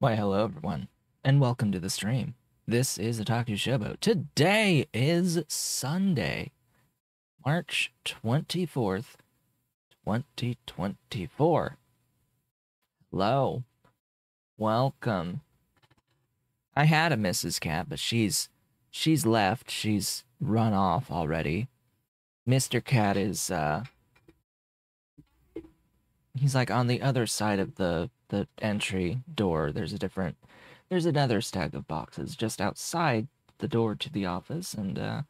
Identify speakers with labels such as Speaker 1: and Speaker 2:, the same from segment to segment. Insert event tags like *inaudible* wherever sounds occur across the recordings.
Speaker 1: Why, hello everyone, and welcome to the stream. This is Otaku Showboat. Today is Sunday, March 24th, 2024. Hello. Welcome. I had a Mrs. Cat, but she's she's left. She's run off already. Mr. Cat is uh he's like on the other side of the the entry door. There's a different there's another stack of boxes just outside the door to the office and uh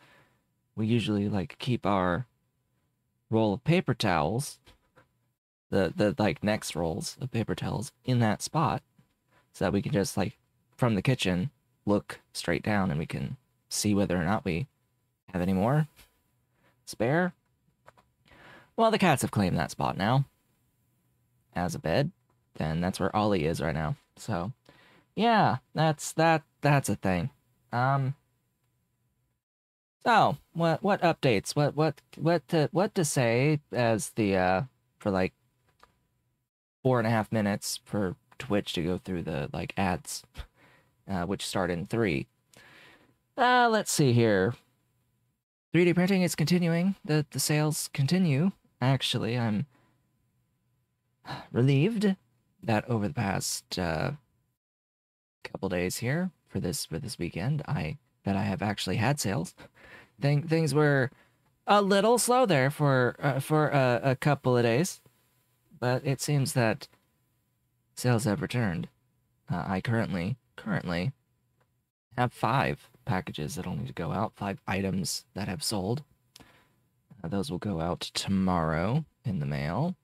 Speaker 1: we usually like keep our roll of paper towels the the like next rolls of paper towels in that spot so that we can just like from the kitchen look straight down and we can see whether or not we have any more spare well the cats have claimed that spot now as a bed then that's where ollie is right now so yeah that's that that's a thing um so what what updates what what what to what to say as the uh for like four and a half minutes for Twitch to go through the like ads, uh, which start in three. Uh, let's see here. 3D printing is continuing. The the sales continue. Actually, I'm relieved that over the past uh, couple days here for this for this weekend, I that I have actually had sales. Thing things were a little slow there for uh, for uh, a couple of days but it seems that sales have returned. Uh, I currently, currently have five packages that'll need to go out, five items that have sold. Uh, those will go out tomorrow in the mail.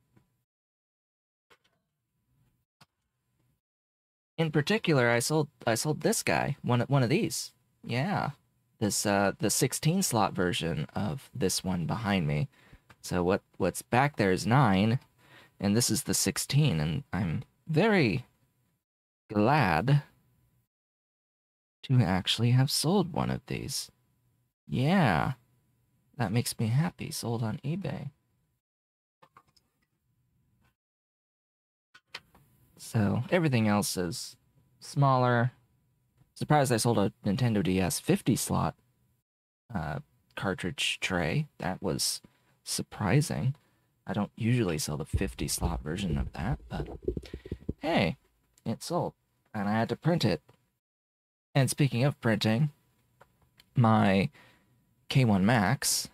Speaker 1: In particular, I sold I sold this guy, one one of these. Yeah. This uh the 16 slot version of this one behind me. So what what's back there is 9 and this is the 16 and i'm very glad to actually have sold one of these yeah that makes me happy sold on ebay so everything else is smaller surprised i sold a nintendo ds 50 slot uh, cartridge tray that was surprising I don't usually sell the 50 slot version of that, but hey, it sold. And I had to print it. And speaking of printing, my K1 Max,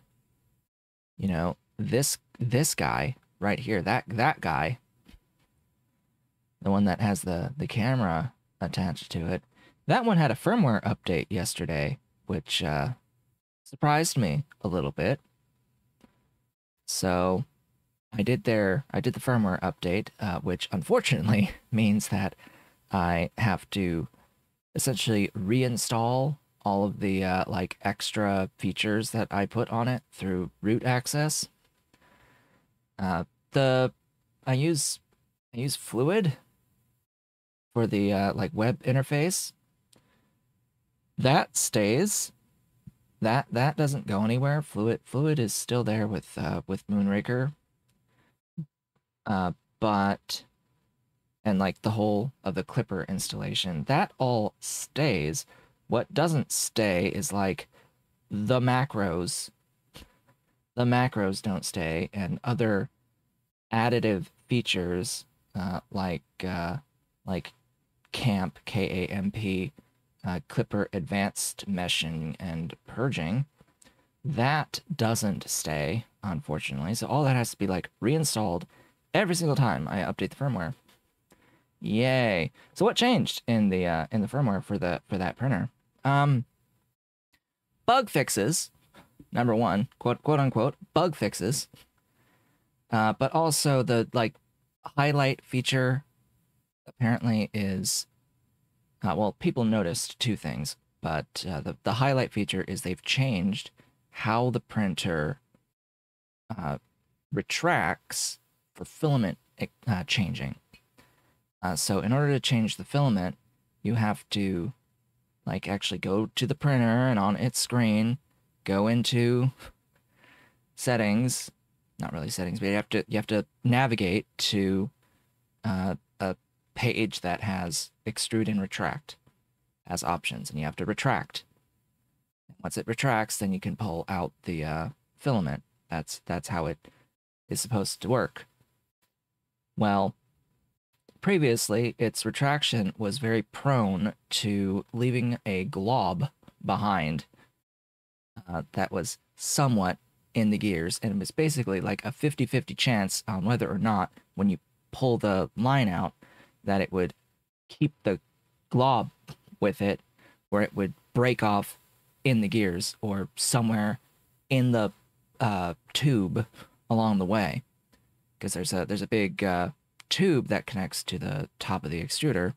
Speaker 1: you know, this this guy right here, that that guy, the one that has the the camera attached to it, that one had a firmware update yesterday, which uh, surprised me a little bit. So I did their I did the firmware update, uh, which unfortunately *laughs* means that I have to essentially reinstall all of the uh, like extra features that I put on it through root access. Uh, the I use I use Fluidd for the uh, like web interface. That stays. That that doesn't go anywhere. Fluidd Fluidd is still there with uh, with Moonraker uh, but and like the whole of the Klipper installation, that all stays. What doesn't stay is like the macros. The macros don't stay, and other additive features uh, like uh, like KAMP K A M P, uh, Klipper Advanced Meshing and Purging. That doesn't stay, unfortunately. So all that has to be like reinstalled every single time I update the firmware. Yay! So what changed in the uh, in the firmware for the for that printer? Um, bug fixes, number one, quote quote unquote bug fixes. Uh, but also the like highlight feature apparently is uh, well people noticed two things but uh, the, the highlight feature is they've changed how the printer uh, retracts for filament uh, changing. Uh, so in order to change the filament, you have to like actually go to the printer and on its screen, go into settings, not really settings, but you have to you have to navigate to uh, page that has extrude and retract as options, and you have to retract. Once it retracts, then you can pull out the uh, filament. That's that's how it is supposed to work. Well, previously, its retraction was very prone to leaving a glob behind uh, that was somewhat in the gears, and it was basically like a 50 50 chance on whether or not, when you pull the line out, that it would keep the glob with it, or it would break off in the gears or somewhere in the uh, tube along the way, because there's a there's a big uh, tube that connects to the top of the extruder,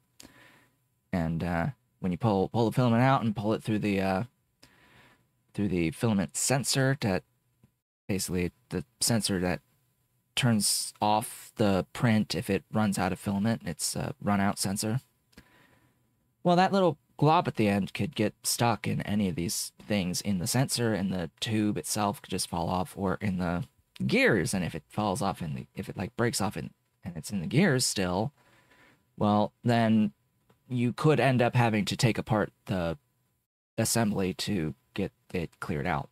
Speaker 1: and uh, when you pull pull the filament out and pull it through the uh, through the filament sensor that basically the sensor that turns off the print if it runs out of filament. It's a run out sensor. Well, that little glob at the end could get stuck in any of these things in the sensor and the tube itself could just fall off or in the gears and if it falls off in the if it like breaks off in, and it's in the gears still well then you could end up having to take apart the assembly to get it cleared out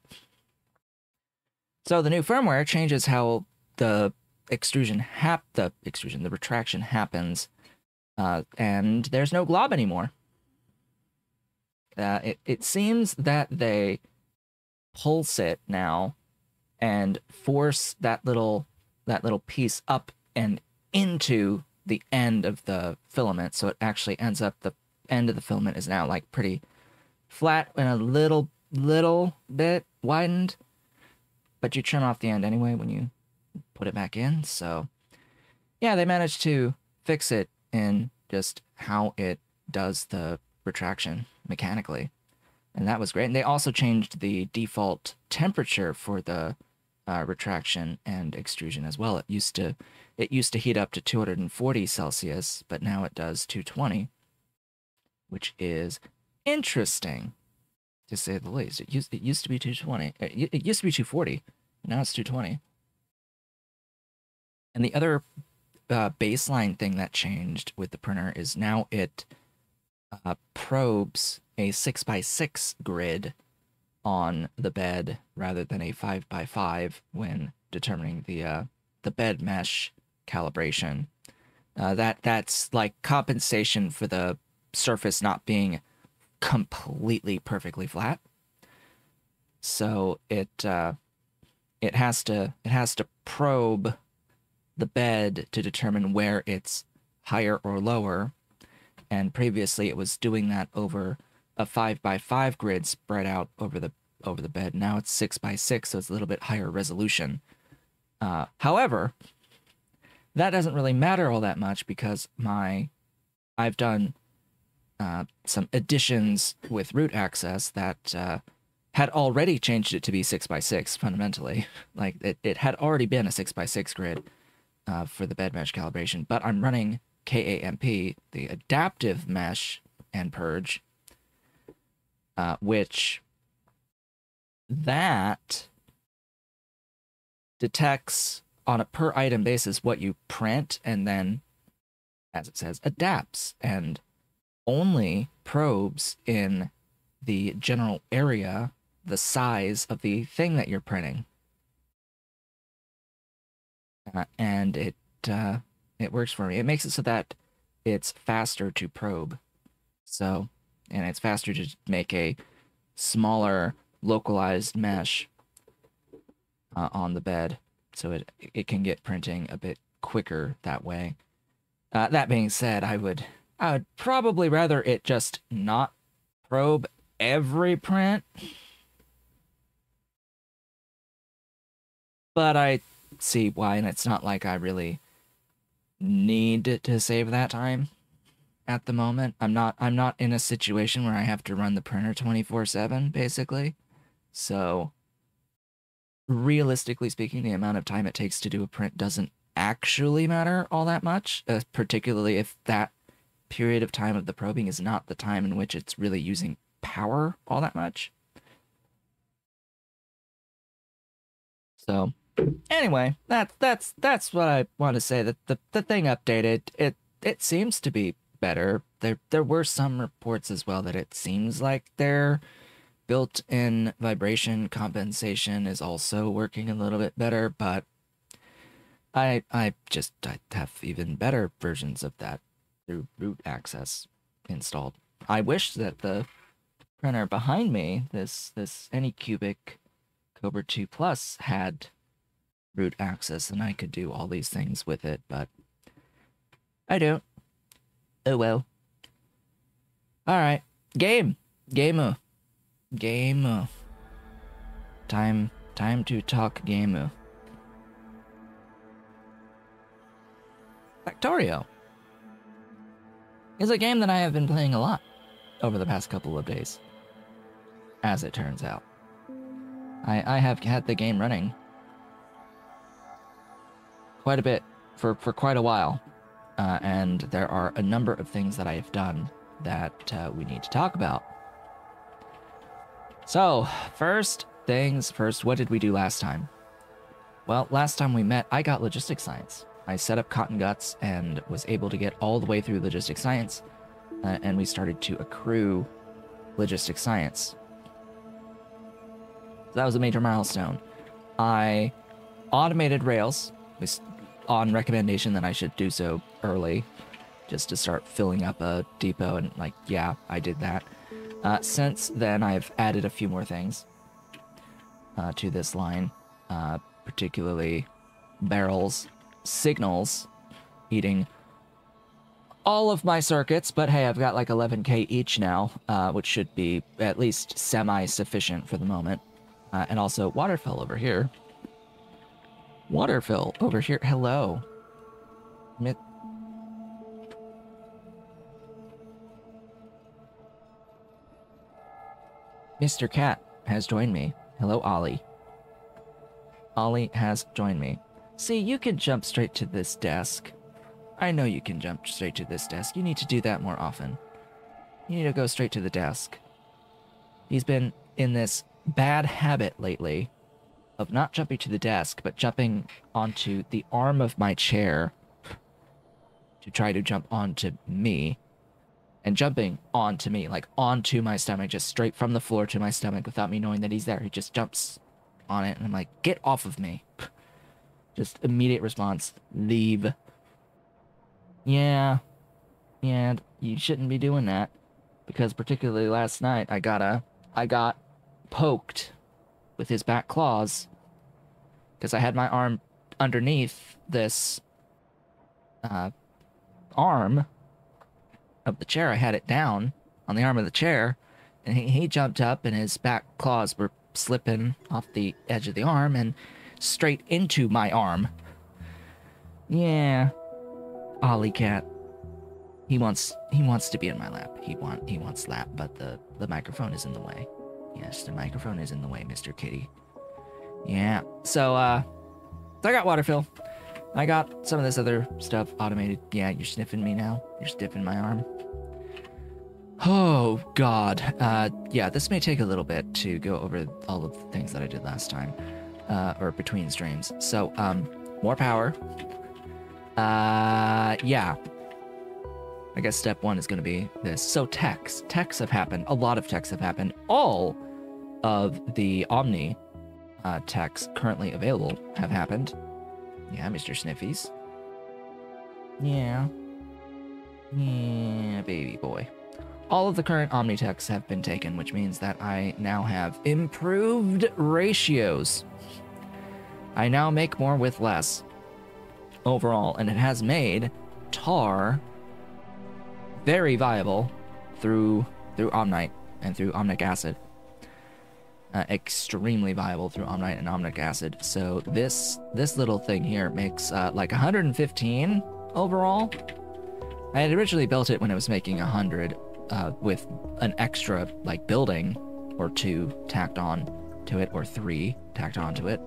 Speaker 1: so the new firmware changes how the extrusion hap the extrusion the retraction happens uh, and there's no glob anymore. Uh, it, it seems that they pulse it now and force that little that little piece up and into the end of the filament. So it actually ends up the end of the filament is now like pretty flat and a little little bit widened. But you trim off the end anyway when you put it back in so yeah they managed to fix it in just how it does the retraction mechanically. And that was great. And they also changed the default temperature for the uh, retraction and extrusion as well. It used to it used to heat up to 240 Celsius, but now it does 220, which is interesting to say the least. It used it used to be 220. It, it used to be 240. Now it's 220. And the other uh, baseline thing that changed with the printer is now it uh, probes a six by six grid on the bed rather than a five by five when determining the uh, the bed mesh calibration. Uh, that that's like compensation for the surface not being completely perfectly flat. So it uh, it has to it has to probe the bed to determine where it's higher or lower and previously it was doing that over a five by five grid spread out over the over the bed. Now it's six by six, so it's a little bit higher resolution. Uh, however, that doesn't really matter all that much because my I've done uh, some additions with root access that uh, had already changed it to be six by six fundamentally. *laughs* Like it, it had already been a six by six grid uh, for the bed mesh calibration, but I'm running KAMP, the adaptive mesh and purge, uh, which that detects on a per item basis what you print and then, as it says, adapts and only probes in the general area the size of the thing that you're printing. Uh, and it uh, it works for me. It makes it so that it's faster to probe. So, and it's faster to make a smaller localized mesh uh, on the bed. So it, it can get printing a bit quicker that way. Uh, that being said, I would I would probably rather it just not probe every print. But I see why, and it's not like I really need to save that time at the moment. I'm not I'm not in a situation where I have to run the printer 24/7 basically. So realistically speaking, the amount of time it takes to do a print doesn't actually matter all that much, uh, particularly if that period of time of the probing is not the time in which it's really using power all that much. So Anyway, that's that's that's what I want to say. That the the thing updated. It it seems to be better. There there were some reports as well that it seems like their built-in vibration compensation is also working a little bit better, but I I just I have even better versions of that through root access installed. I wish that the printer behind me, this this Anycubic Kobra 2 Plus had root access and I could do all these things with it, but I don't. Oh well. Alright. Game. Gamer. Gamer. Time time to talk gamer. Factorio is a game that I have been playing a lot over the past couple of days. As it turns out. I, I have had the game running quite a bit for, for quite a while. Uh, and there are a number of things that I have done that uh, we need to talk about. So, first things first, what did we do last time? Well, last time we met, I got logistics science. I set up Cotton Guts and was able to get all the way through logistics science, uh, and we started to accrue logistics science. So that was a major milestone. I automated Rails on recommendation that I should do so early, just to start filling up a depot, and like, yeah, I did that. Uh, since then, I've added a few more things uh, to this line, uh, particularly barrels signals eating all of my circuits, but hey, I've got like 11k each now, uh, which should be at least semi-sufficient for the moment. Uh, and also waterfill over here. Waterfill over here. Hello. Mi Mr. Cat has joined me. Hello, Ollie. Ollie has joined me. See, you can jump straight to this desk. I know you can jump straight to this desk. You need to do that more often. You need to go straight to the desk. He's been in this bad habit lately of not jumping to the desk, but jumping onto the arm of my chair to try to jump onto me. And jumping onto me, like onto my stomach, just straight from the floor to my stomach without me knowing that he's there. He just jumps on it, and I'm like, get off of me. Just immediate response. Leave. Yeah. Yeah, you shouldn't be doing that. Because particularly last night, I got a... I got poked with his back claws. Because I had my arm underneath this... Uh, arm of the chair. I had it down on the arm of the chair. And he, he jumped up and his back claws were slipping off the edge of the arm and straight into my arm. Yeah. Ollie cat. He wants he wants to be in my lap. He want he wants lap, but the the microphone is in the way. Yes, the microphone is in the way, Mr. Kitty. Yeah. So uh so I got waterfill. I got some of this other stuff automated. Yeah, you're sniffing me now. You're sniffing my arm. Oh god. Uh yeah, this may take a little bit to go over all of the things that I did last time uh, or between streams. So, um, more power. Uh, yeah. I guess step one is going to be this. So techs, techs have happened. A lot of techs have happened. All of the Omni uh, currently available have happened. Yeah, Mr. Sniffies. Yeah. Yeah, baby boy. All of the current Omnitechs have been taken, which means that I now have improved ratios. I now make more with less overall, and it has made tar very viable through through Omnite and through Omnic Acid. Uh, extremely viable through Omnite and Omnic Acid. So this this little thing here makes uh, like 115 overall. I had originally built it when it was making 100 uh, with an extra like building or two tacked on to it or three tacked onto it.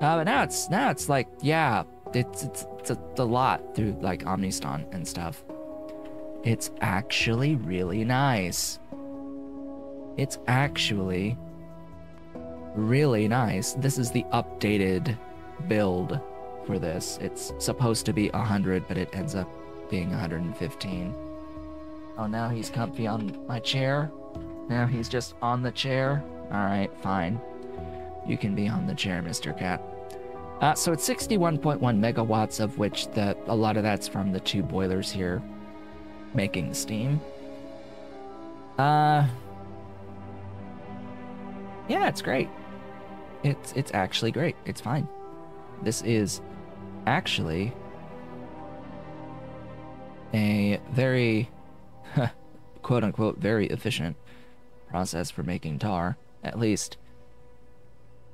Speaker 1: Uh, but now it's now it's like yeah, it's it's it's a, it's a lot through like Omniston and stuff. It's actually really nice. It's actually really nice. This is the updated build for this. It's supposed to be 100, but it ends up being 115. Oh, now he's comfy on my chair. Now he's just on the chair. Alright, fine. You can be on the chair, Mr. Cat. Uh, so it's 61.1 megawatts, of which the a lot of that's from the two boilers here making steam. Uh, yeah, it's great. It's it's actually great. It's fine. This is actually a very *laughs* quote unquote very efficient process for making tar, at least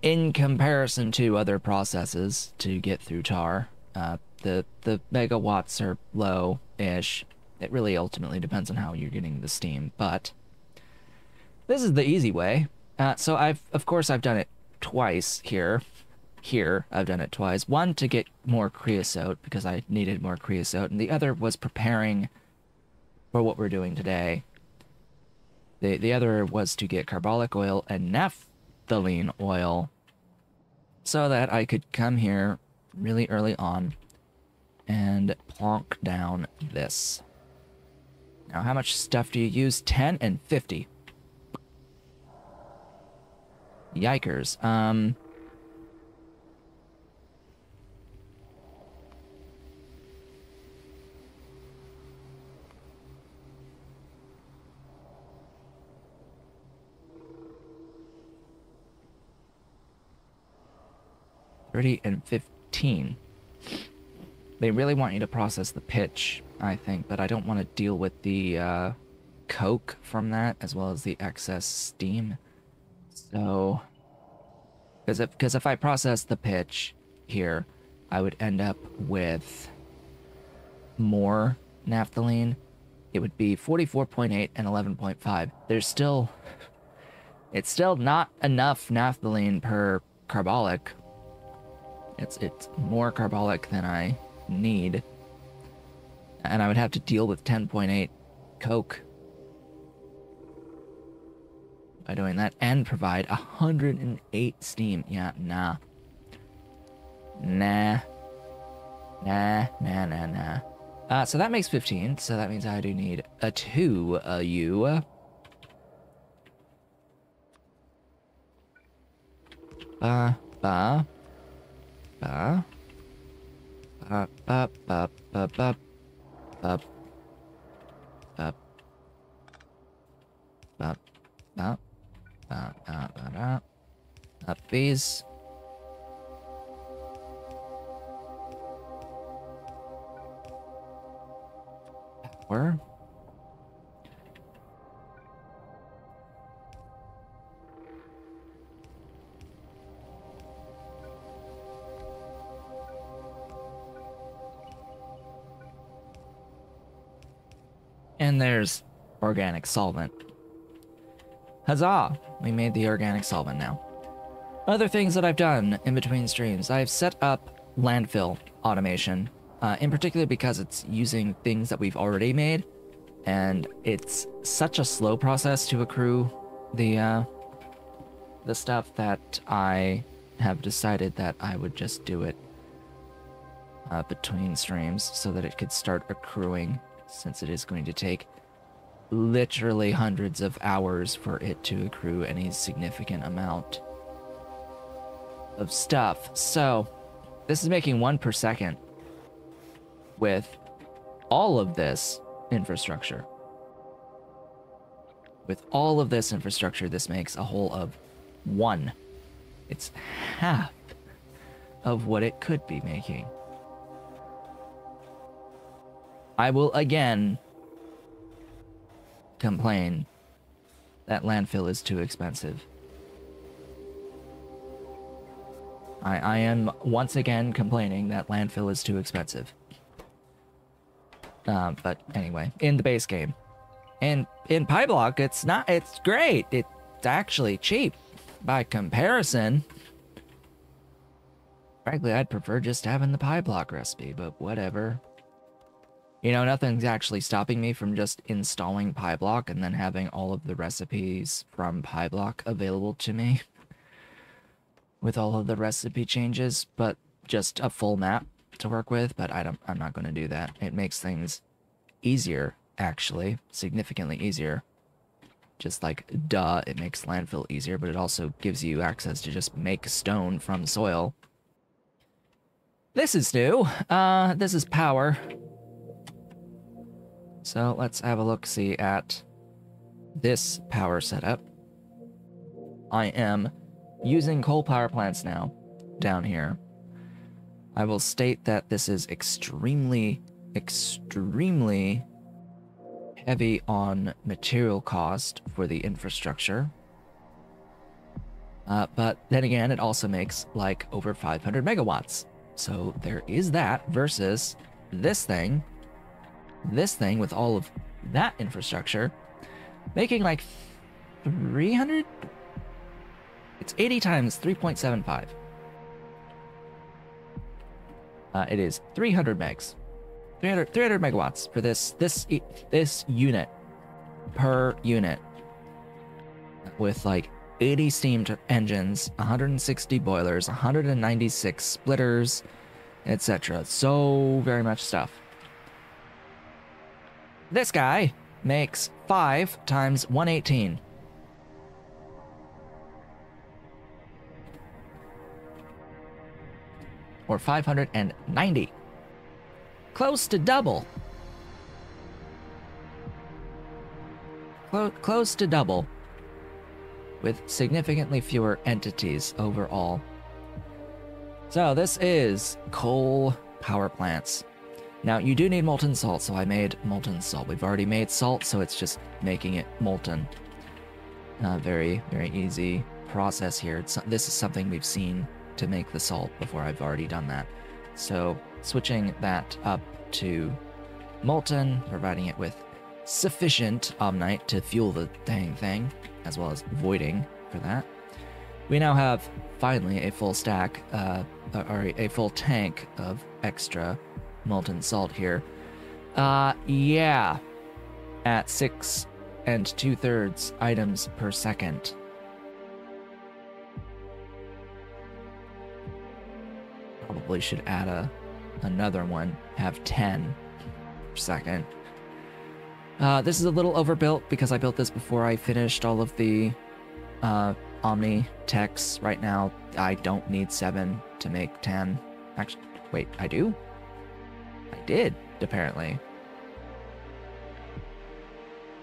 Speaker 1: in comparison to other processes to get through tar. Uh, the the megawatts are low-ish. It really ultimately depends on how you're getting the steam, but this is the easy way. Uh, so I've of course I've done it twice here. Here I've done it twice. One to get more creosote because I needed more creosote, and the other was preparing for what we're doing today. The the other was to get carbolic oil and naphthalene oil so that I could come here really early on and plonk down this. Now, how much stuff do you use? 10 and 50. Yikers. Um... Thirty and fifteen. They really want you to process the pitch, I think, but I don't want to deal with the uh, coke from that as well as the excess steam. So, because if because if I process the pitch here, I would end up with more naphthalene. It would be 44.8 and 11.5. There's still it's still not enough naphthalene per carbolic. It's it's more carbolic than I need. And I would have to deal with 10.8 coke by doing that and provide 108 steam. Yeah, nah. Nah. Nah, nah, nah, nah. Uh, so that makes 15, so that means I do need a 2 of uh, you. Ba, ba. Ba. Ba, ba, ba, ba, ba. Ba. Ba. Ba. ba. That, that, that, Power. And there's organic solvent. Huzzah! We made the organic solvent now. Other things that I've done in between streams, I've set up landfill automation, uh, in particular because it's using things that we've already made, and it's such a slow process to accrue the uh, the stuff that I have decided that I would just do it uh, between streams so that it could start accruing, since it is going to take literally hundreds of hours for it to accrue any significant amount of stuff. So, this is making one per second with all of this infrastructure. With all of this infrastructure, this makes a whole of one. It's half of what it could be making. I will again complain that landfill is too expensive. I, I am once again complaining that landfill is too expensive. Um, but anyway, in the base game. In in Pyblock, it's not it's great. It's actually cheap by comparison. Frankly, I'd prefer just having the Pyblock recipe, but whatever. You know, nothing's actually stopping me from just installing Pyblock and then having all of the recipes from Pyblock available to me. *laughs* With all of the recipe changes, but just a full map to work with, but I don't I'm not going to do that. It makes things easier, actually, significantly easier. Just like, duh, it makes landfill easier, but it also gives you access to just make stone from soil. This is new. Uh, this is power. So let's have a look see at this power setup. I am using coal power plants now down here. I will state that this is extremely, extremely heavy on material cost for the infrastructure. Uh, but then again, it also makes like over 500 megawatts. So there is that versus this thing, this thing with all of that infrastructure, making like 300? It's 80 times 3.75. Uh, it is 300 megs, 300 300 megawatts for this this this unit per unit with like 80 steam engines, 160 boilers, 196 splitters, etc. So very much stuff. This guy makes 5 times 118. Or 590. Close to double. Clo close to double with significantly fewer entities overall. So this is coal power plants. Now you do need molten salt, so I made molten salt. We've already made salt, so it's just making it molten. Uh, very, very easy process here. It's, this is something we've seen to make the salt before I've already done that. So switching that up to molten, providing it with sufficient Omnite to fuel the dang thing, as well as voiding for that. We now have finally a full stack, uh, or a full tank of extra molten salt here. Uh, yeah, at six and two thirds items per second. Probably should add a another one, have 10 per second. Uh, this is a little overbuilt because I built this before I finished all of the uh, Omni techs. Right now, I don't need 7 to make 10. Actually, wait, I do? I did, apparently.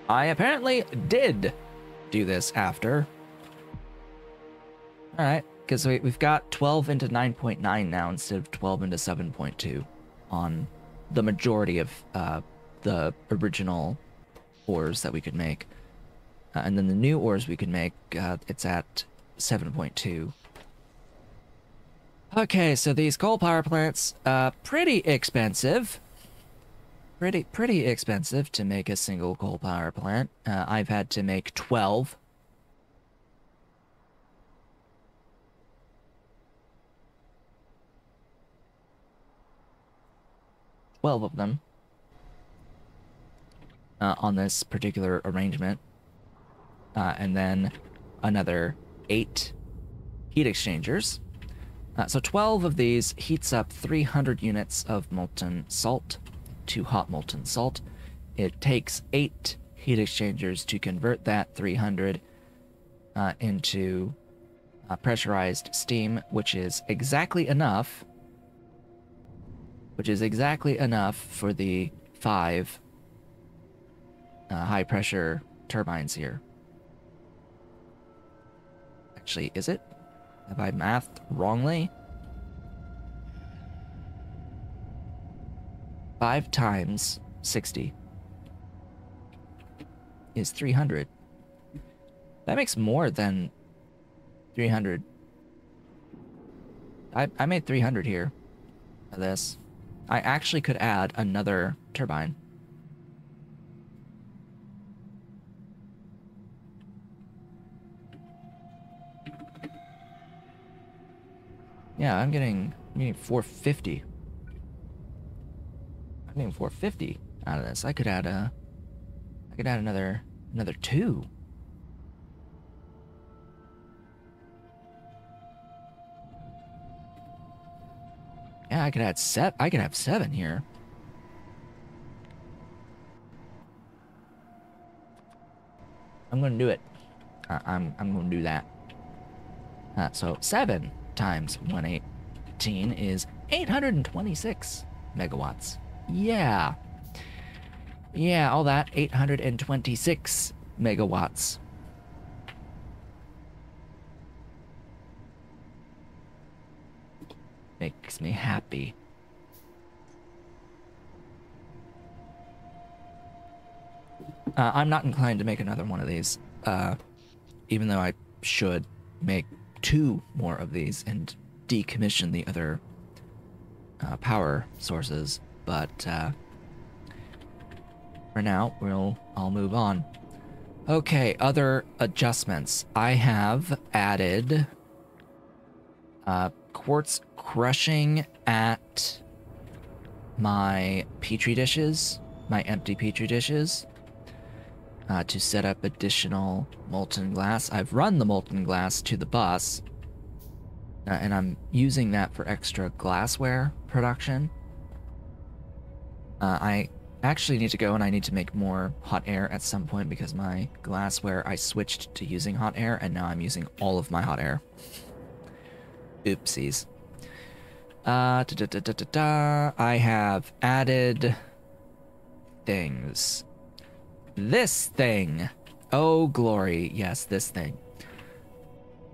Speaker 1: I apparently did do this after. Alright, because we, we've got 12 into 9.9 now instead of 12 into 7.2 on the majority of uh, the original ores that we could make. Uh, and then the new ores we could make, uh, it's at 7.2. Okay, so these coal power plants, uh, pretty expensive. Pretty, pretty expensive to make a single coal power plant. Uh, I've had to make 12. Twelve of them uh, on this particular arrangement. Uh, and then another eight heat exchangers. Uh, so 12 of these heats up 300 units of molten salt to hot molten salt. It takes eight heat exchangers to convert that 300 uh, into uh, pressurized steam, which is exactly enough, which is exactly enough for the five uh, high pressure turbines here. Actually, is it? Have I mathed wrongly? Five times 60 is 300. That makes more than 300. I, I made 300 here this. I actually could add another turbine. Yeah, I'm getting, I'm getting 450. I'm getting 450 out of this. I could add a, I could add another, another two. Yeah, I could add set. I could have seven here. I'm gonna do it. I I'm I'm gonna do that. Uh, so seven times 118 is 826 megawatts. Yeah. Yeah, all that 826 megawatts. Makes me happy. Uh, I'm not inclined to make another one of these, uh, even though I should make two more of these and decommission the other uh, power sources. But uh, for now, we'll I'll move on. Okay, other adjustments. I have added uh, quartz crushing at my petri dishes, my empty petri dishes uh, to set up additional molten glass. I've run the molten glass to the bus, uh, and I'm using that for extra glassware production. Uh, I actually need to go and I need to make more hot air at some point because my glassware, I switched to using hot air, and now I'm using all of my hot air. Oopsies. Uh, da, da, da, I have added things. This thing. Oh, glory. Yes, this thing.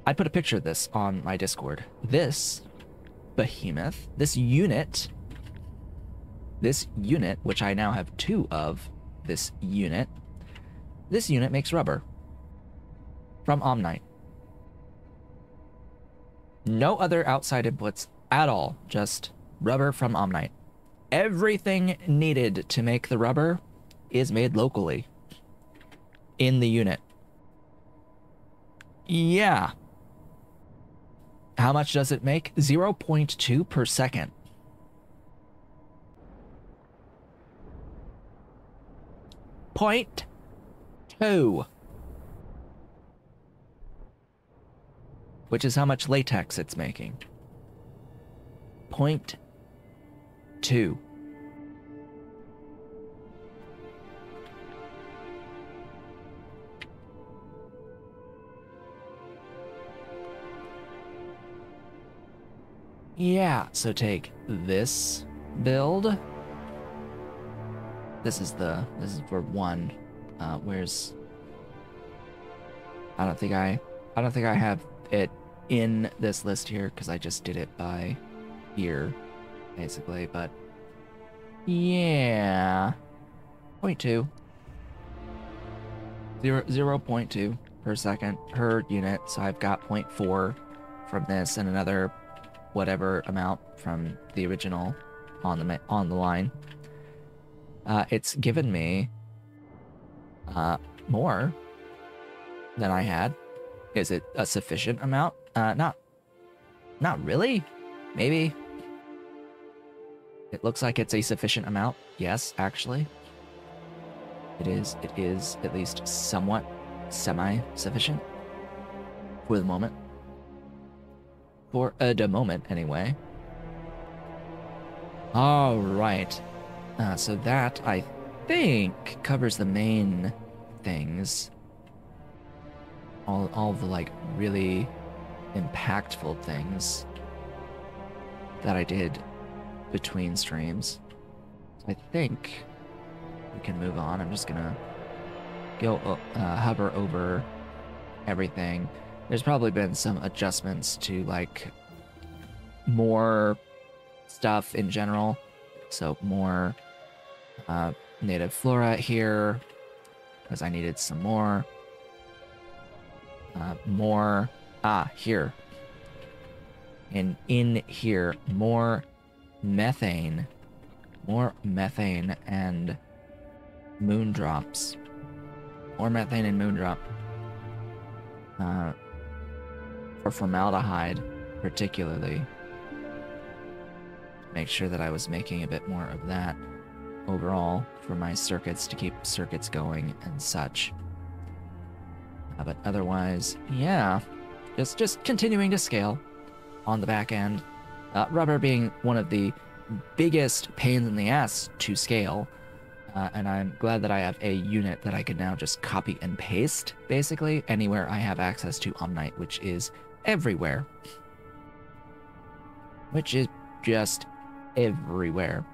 Speaker 1: I put a picture of this on my Discord. This behemoth, this unit, this unit, which I now have two of, this unit, this unit makes rubber from Omnite. No other outside inputs at all, just rubber from Omnite. Everything needed to make the rubber is made locally in the unit. Yeah. How much does it make? 0.2 per second. Point two. Which is how much latex it's making. Point two. Yeah, so take this build. This is the, this is for one. Uh, where's, I don't think I, I don't think I have it in this list here because I just did it by year, basically, but yeah, point two. Zero, 0.2 per second per unit. So I've got 0.4 from this and another whatever amount from the original on the on the line. Uh, it's given me uh, more than I had. Is it a sufficient amount? Uh, not, not really. Maybe. It looks like it's a sufficient amount. Yes, actually. It is. It is at least somewhat semi-sufficient for the moment for uh, moment, anyway. All right. Uh, so that, I think, covers the main things. All, all the, like, really impactful things that I did between streams. I think we can move on. I'm just gonna go uh, hover over everything there's probably been some adjustments to like more stuff in general. So more uh, native flora here because I needed some more. Uh, more ah here. And in here, more methane, more methane and moondrops More methane and moondrop. Uh, for formaldehyde, particularly. Make sure that I was making a bit more of that overall for my circuits to keep circuits going and such. Uh, but otherwise, yeah, just just continuing to scale on the back end. Uh, rubber being one of the biggest pains in the ass to scale, Uh, and I'm glad that I have a unit that I can now just copy and paste, basically, anywhere I have access to Omnite, which is everywhere. Which is just everywhere.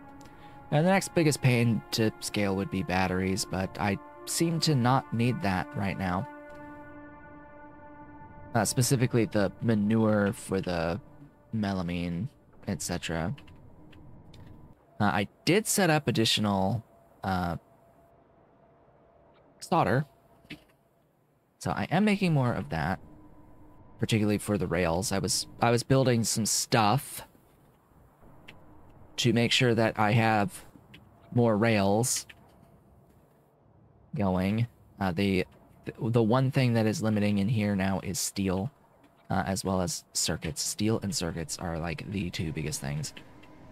Speaker 1: And the next biggest pain to scale would be batteries, but I seem to not need that right now. Uh, specifically the manure for the melamine, etc. Uh, I did set up additional uh, solder. So I am making more of that, particularly for the rails. I was I was building some stuff to make sure that I have more rails going. Uh, the the one thing that is limiting in here now is steel, uh, as well as circuits. Steel and circuits are like the two biggest things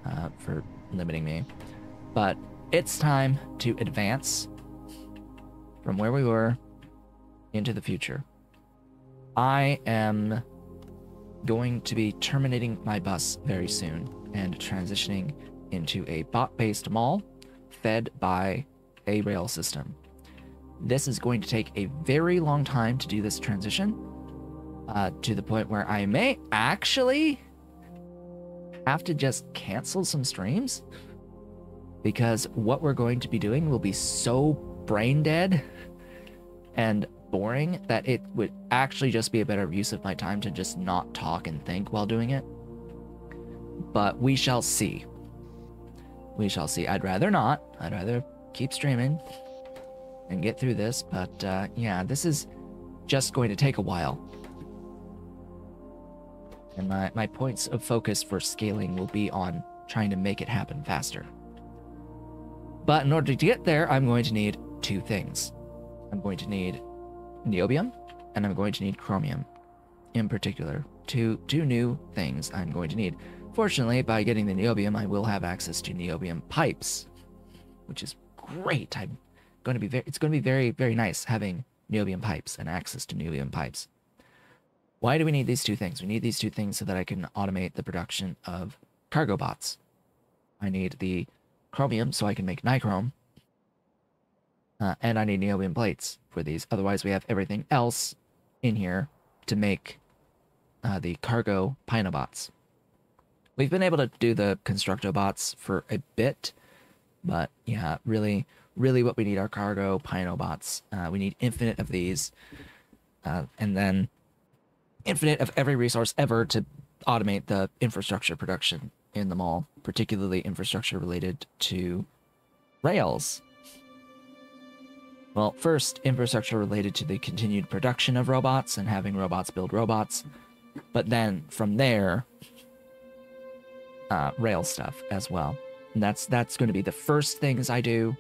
Speaker 1: uh, for limiting me. But it's time to advance from where we were into the future. I am going to be terminating my bus very soon and transitioning into a bot based mall fed by a rail system. This is going to take a very long time to do this transition uh, to the point where I may actually have to just cancel some streams because what we're going to be doing will be so brain dead and boring that it would actually just be a better use of my time to just not talk and think while doing it. But we shall see. We shall see. I'd rather not. I'd rather keep streaming and get through this, but uh, yeah, this is just going to take a while. And my, my points of focus for scaling will be on trying to make it happen faster. But in order to get there, I'm going to need two things. I'm going to need niobium, and I'm going to need chromium. In particular, two two new things I'm going to need. Fortunately, by getting the niobium, I will have access to niobium pipes, which is great. I'm going to be very, it's going to be very, very nice having niobium pipes and access to niobium pipes. Why do we need these two things? We need these two things so that I can automate the production of cargo bots. I need the chromium so I can make nichrome. Uh, and I need niobium plates for these. Otherwise, we have everything else in here to make uh, the cargo Pinobots. We've been able to do the Constructobots for a bit, but yeah, really, really what we need are cargo Pinobots. Uh, we need infinite of these, uh, and then infinite of every resource ever to automate the infrastructure production in the mall, particularly infrastructure related to rails. Well, first, infrastructure related to the continued production of robots and having robots build robots. But then from there, uh, rail stuff as well. And that's that's going to be the first things I do.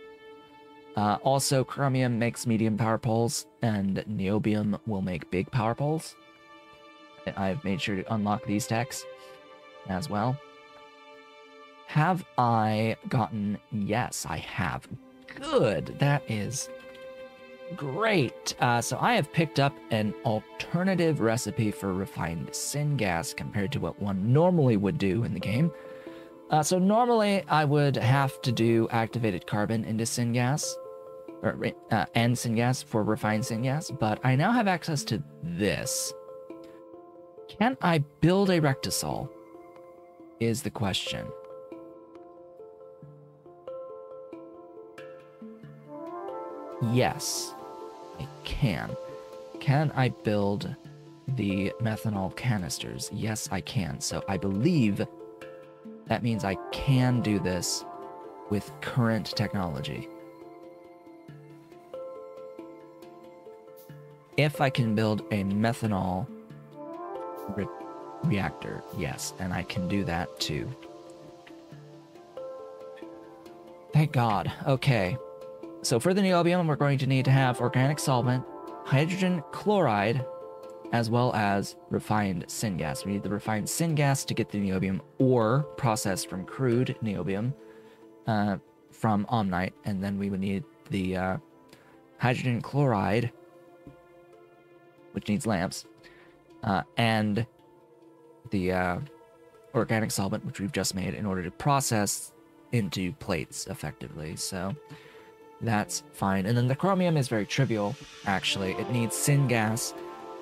Speaker 1: Uh, also, chromium makes medium power poles, and niobium will make big power poles. I've made sure to unlock these techs as well. Have I gotten... Yes, I have. Good. That is great. Uh, so I have picked up an alternative recipe for refined syngas compared to what one normally would do in the game. Uh, so normally I would have to do activated carbon into syngas, or uh, and syngas for refined syngas, but I now have access to this. Can I build a rectisol? Is the question. Yes, I can. Can I build the methanol canisters? Yes, I can. So I believe that means I can do this with current technology. If I can build a methanol re reactor, yes, and I can do that too. Thank God. Okay. So for the niobium, we're going to need to have organic solvent, hydrogen chloride, as well as refined syngas. We need the refined syngas to get the niobium ore process from crude niobium uh, from Omnite, and then we would need the uh, hydrogen chloride, which needs lamps, uh, and the uh, organic solvent, which we've just made, in order to process into plates effectively. So That's fine. And then the chromium is very trivial, actually. It needs syngas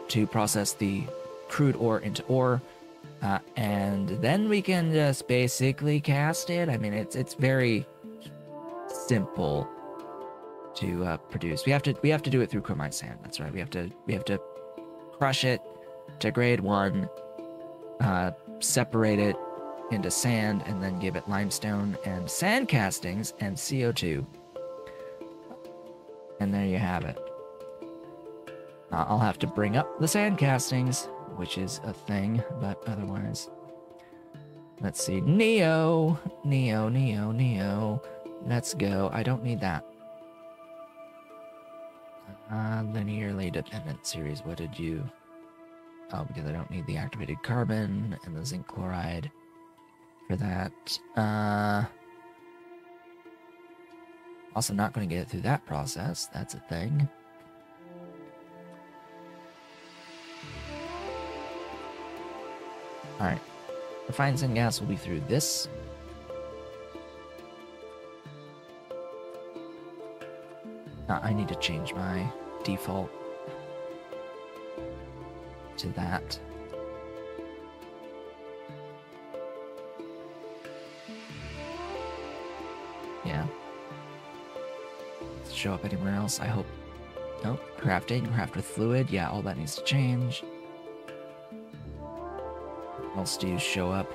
Speaker 1: to process the crude ore into ore. Uh, and then we can just basically cast it. I mean, it's it's very simple to uh, produce. We have to we have to do it through chromite sand. That's right. We have to we have to crush it to grade one, uh, separate it into sand, and then give it limestone and sand castings and CO2. And there you have it. Uh, I'll have to bring up the sand castings, which is a thing, but otherwise. Let's see. Neo, Neo, Neo, Neo. Let's go. I don't need that. Uh, linearly dependent series. What did you... Oh, because I don't need the activated carbon and the zinc chloride for that. Uh... Also not going to get it through that process. That's a thing. Alright. Refined syngas will be through this. Uh, I need to change my default to that. Yeah. Show up anywhere else, I hope. Nope. Crafting, craft with fluid. Yeah, all that needs to change. What else do you show up?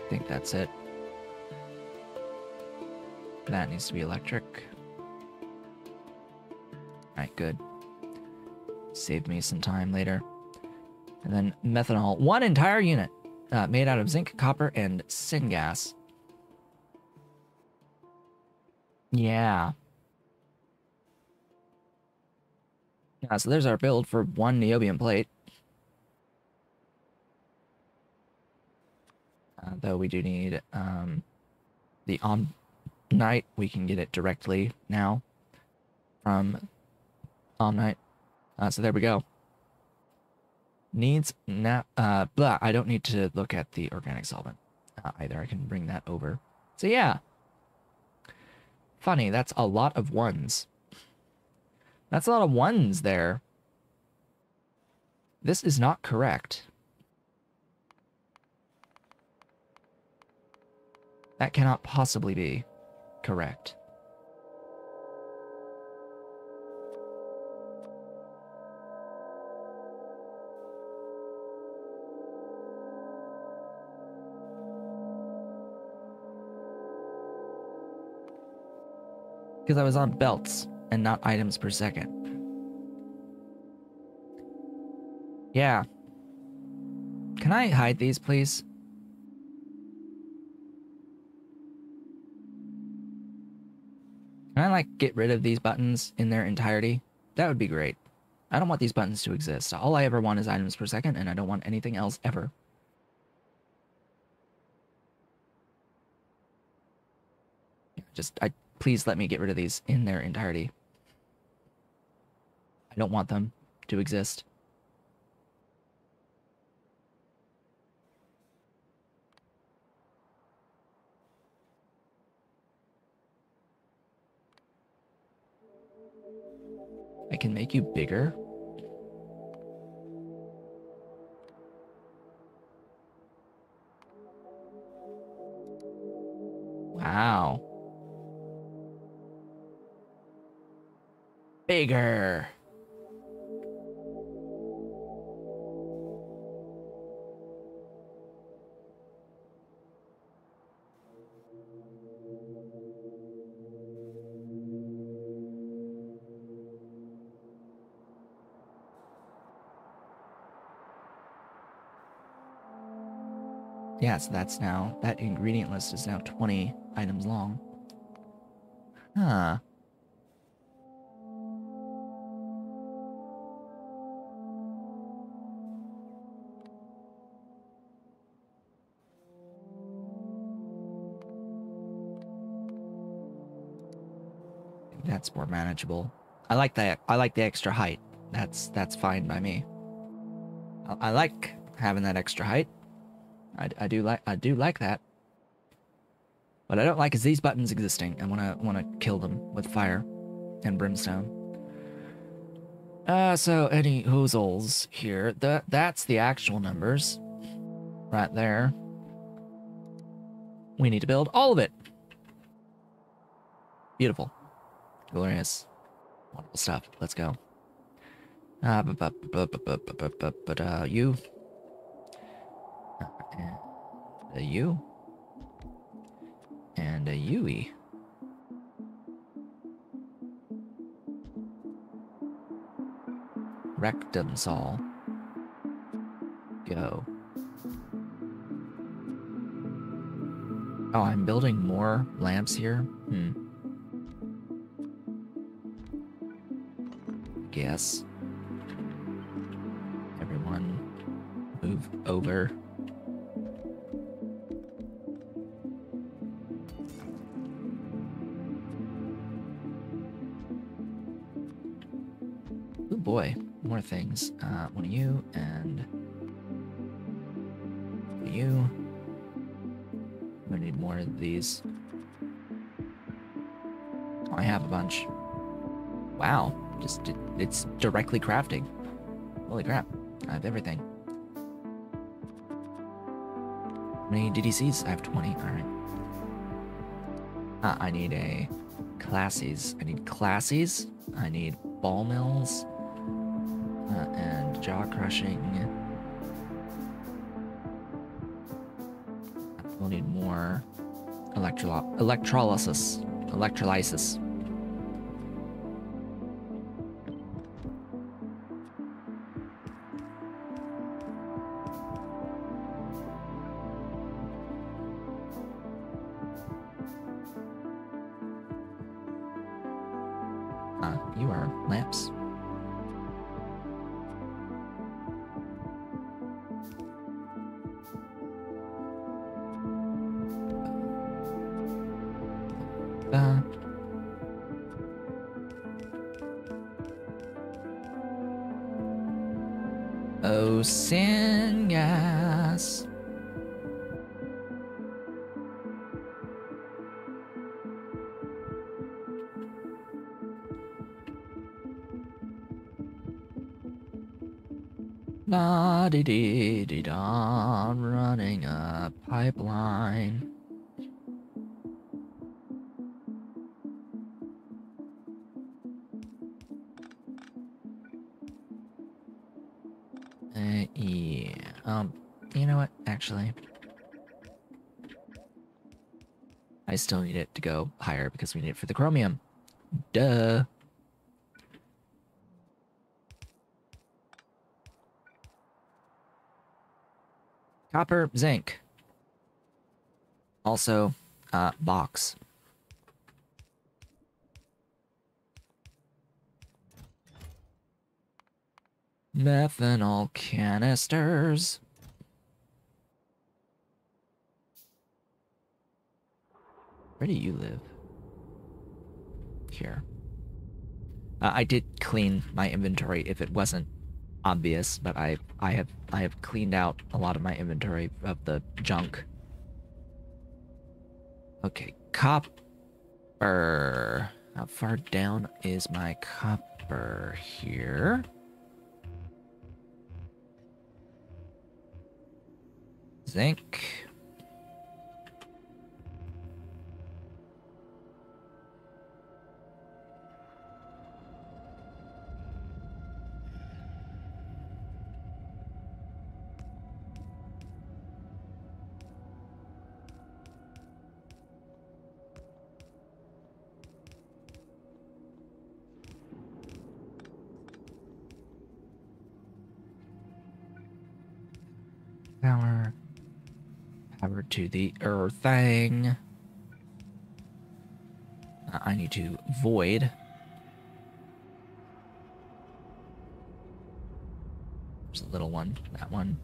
Speaker 1: I think that's it. That needs to be electric. Alright, good. Save me some time later. And then methanol. One entire unit uh, made out of zinc, copper, and syngas. Yeah. Yeah, so there's our build for one niobium plate. Uh, though we do need um, the om Night, we can get it directly now from Omnite. Uh, so there we go. Needs nap, uh, blah, I don't need to look at the organic solvent uh, either. I can bring that over. So yeah. Funny, that's a lot of ones. That's a lot of ones there. This is not correct. That cannot possibly be correct. Because I was on belts and not items per second. Yeah. Can I hide these, please? Can I like get rid of these buttons in their entirety? That would be great. I don't want these buttons to exist. All I ever want is items per second, and I don't want anything else ever. Just, I please let me get rid of these in their entirety. I don't want them to exist. I can make you bigger. Wow. Bigger. Yeah, so that's now, that ingredient list is now 20 items long. Huh. That's more manageable. I like that. I like the extra height. That's that's fine by me. I, I like having that extra height. I, I do like I do like that. What I don't like is these buttons existing. I wanna wanna kill them with fire and brimstone. Uh, so any hoozles here. That that's the actual numbers. Right there. We need to build all of it. Beautiful. Glorious. Wonderful stuff. Let's go. Uh, but, but, but, but, but, but, but, but, uh, you. Uh, you. And a Yui. Rectum saw. Go. Oh, I'm building more lamps here? Hmm. Guess. Everyone move over. Oh boy, more things. Uh, one of you and you. I need more of these. Oh, I have a bunch. Wow, just it, it's directly crafting. Holy crap, I have everything. How many DDCs? I have 20, alright. Uh, I need a classies. I need classies. I need ball mills. Uh, and jaw crushing. We'll need more electro electrolysis. Electrolysis. Still need it to go higher because we need it for the chromium. Duh. Copper, zinc. Also, uh, box. Methanol canisters. Where do you live? Here. Uh, I did clean my inventory if it wasn't obvious, but I I have I have cleaned out a lot of my inventory of the junk. Okay, copper. How far down is my copper here? Zinc. Earthing. Uh, I need to void. There's a little one. That one.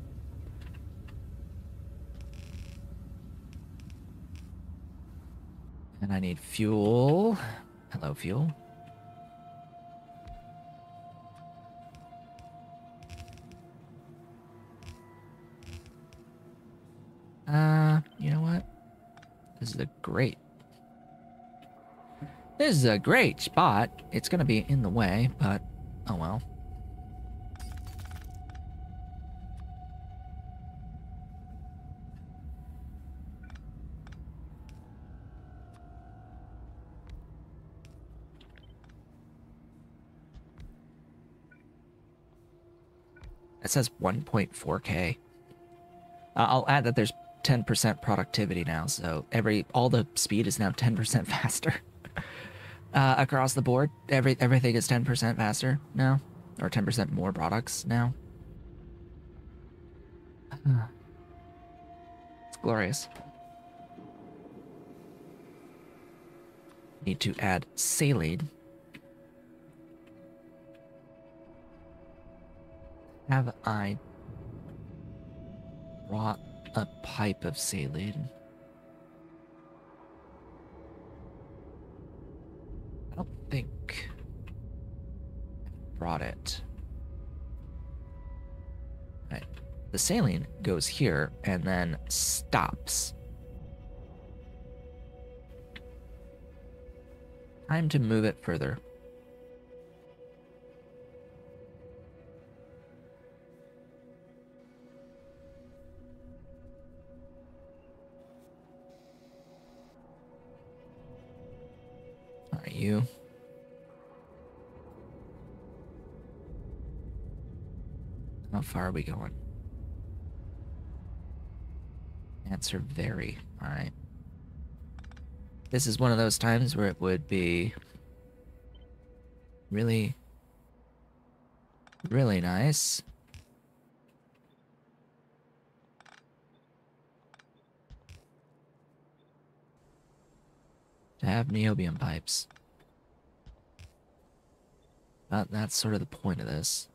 Speaker 1: And I need fuel. Hello, fuel. Is a great spot. It's gonna be in the way, but oh well. It says 1.4k. Uh, I'll add that there's 10% productivity now, so every all the speed is now 10% *laughs* faster. Uh, across the board, every everything is 10% faster now, or 10% more products now. *sighs* it's glorious. Need to add saline. Have I brought a pipe of saline? I don't think I brought it. Right. The saline goes here and then stops. Time to move it further. Are you. Far are we going? Answer very. Alright. This is one of those times where it would be really, really nice. To have niobium pipes. That, that's sort of the point of this.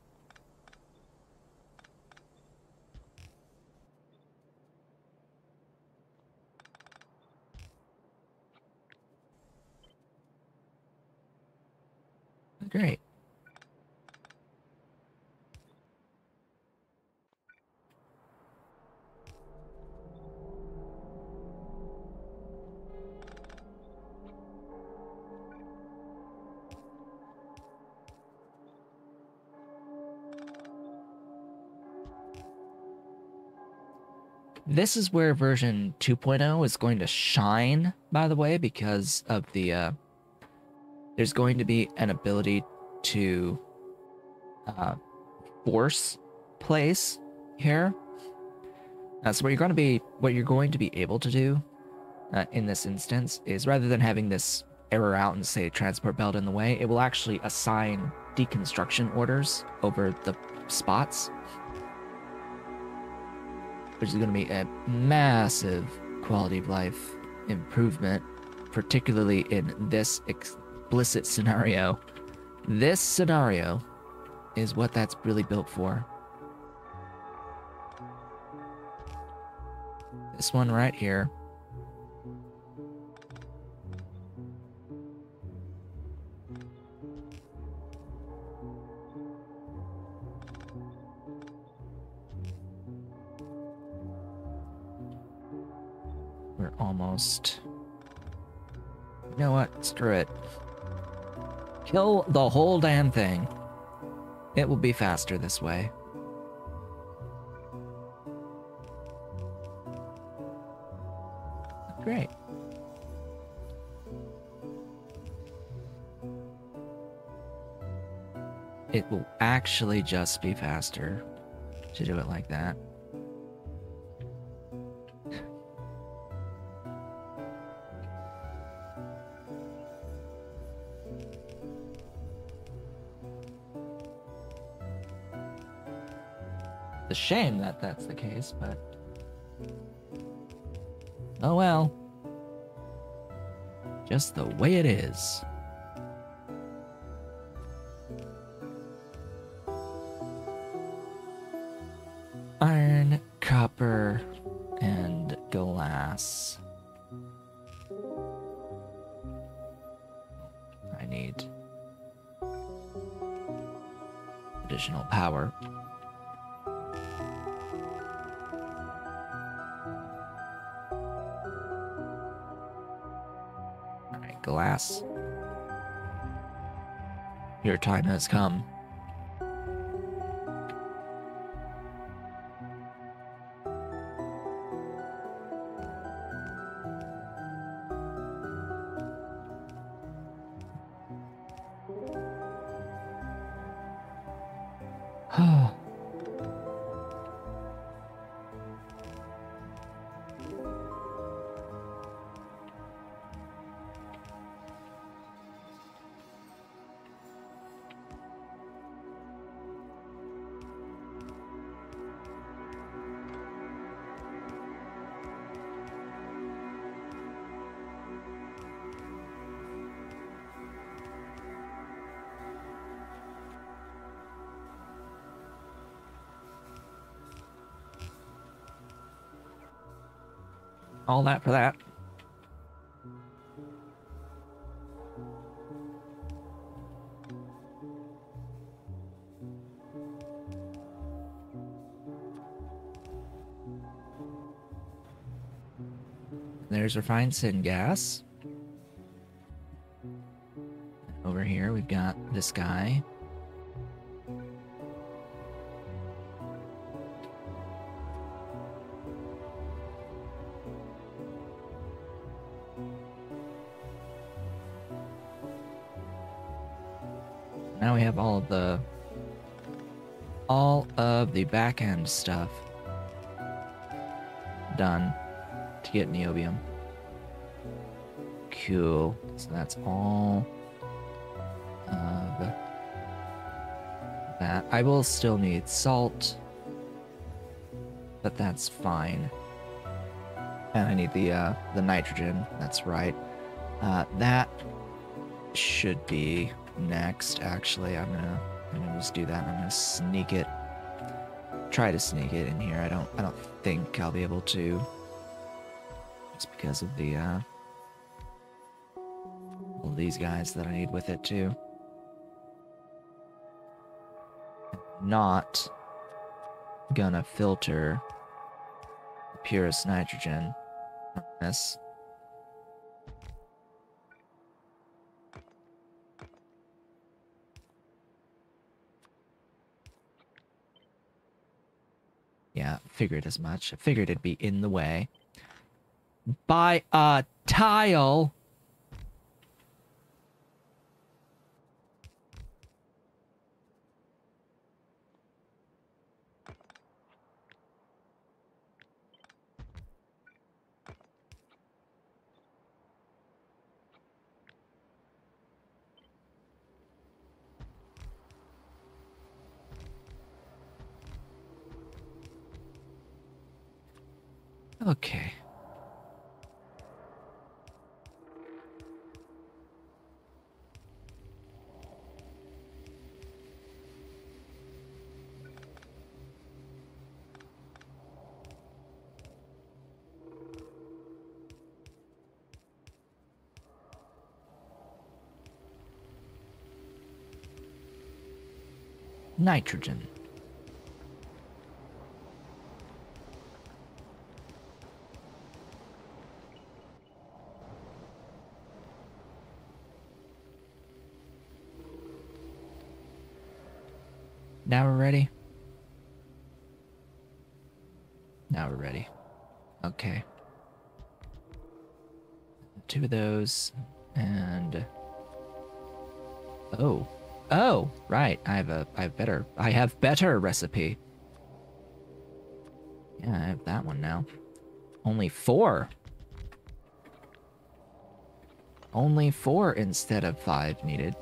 Speaker 1: Great. This is where version 2.0 is going to shine, by the way, because of the, uh, there's going to be an ability to, uh, force place here. Uh, so what you're going to be, what you're going to be able to do uh, in this instance is rather than having this error out and say transport belt in the way, it will actually assign deconstruction orders over the spots which is going to be a massive quality of life improvement, particularly in this explicit scenario. This scenario is what that's really built for. This one right here We're almost. You know what? Screw it. Kill the whole damn thing. It will be faster this way. Great. It will actually just be faster to do it like that. Shame that that's the case, but... Oh well. Just the way it is. Has come. All that for that. There's refined syngas. Over here, we've got this guy. Back end stuff done to get niobium. Cool. So that's all of that. I will still need salt, but that's fine. And I need the uh, the nitrogen. That's right. Uh, that should be next. Actually, I'm gonna I'm gonna just do that. I'm gonna sneak it. Try to sneak it in here. I don't I don't think I'll be able to. Just because of the uh, all these guys that I need with it too. Not gonna filter the purest nitrogen on this. Yeah, figured as much. I figured it'd be in the way. By a tile. Okay. Nitrogen. Now we're ready? Now we're ready. Okay. Two of those, and... Oh. Oh, right. I have a, I have better, I have better recipe. Yeah, I have that one now. Only four. Only four instead of five needed.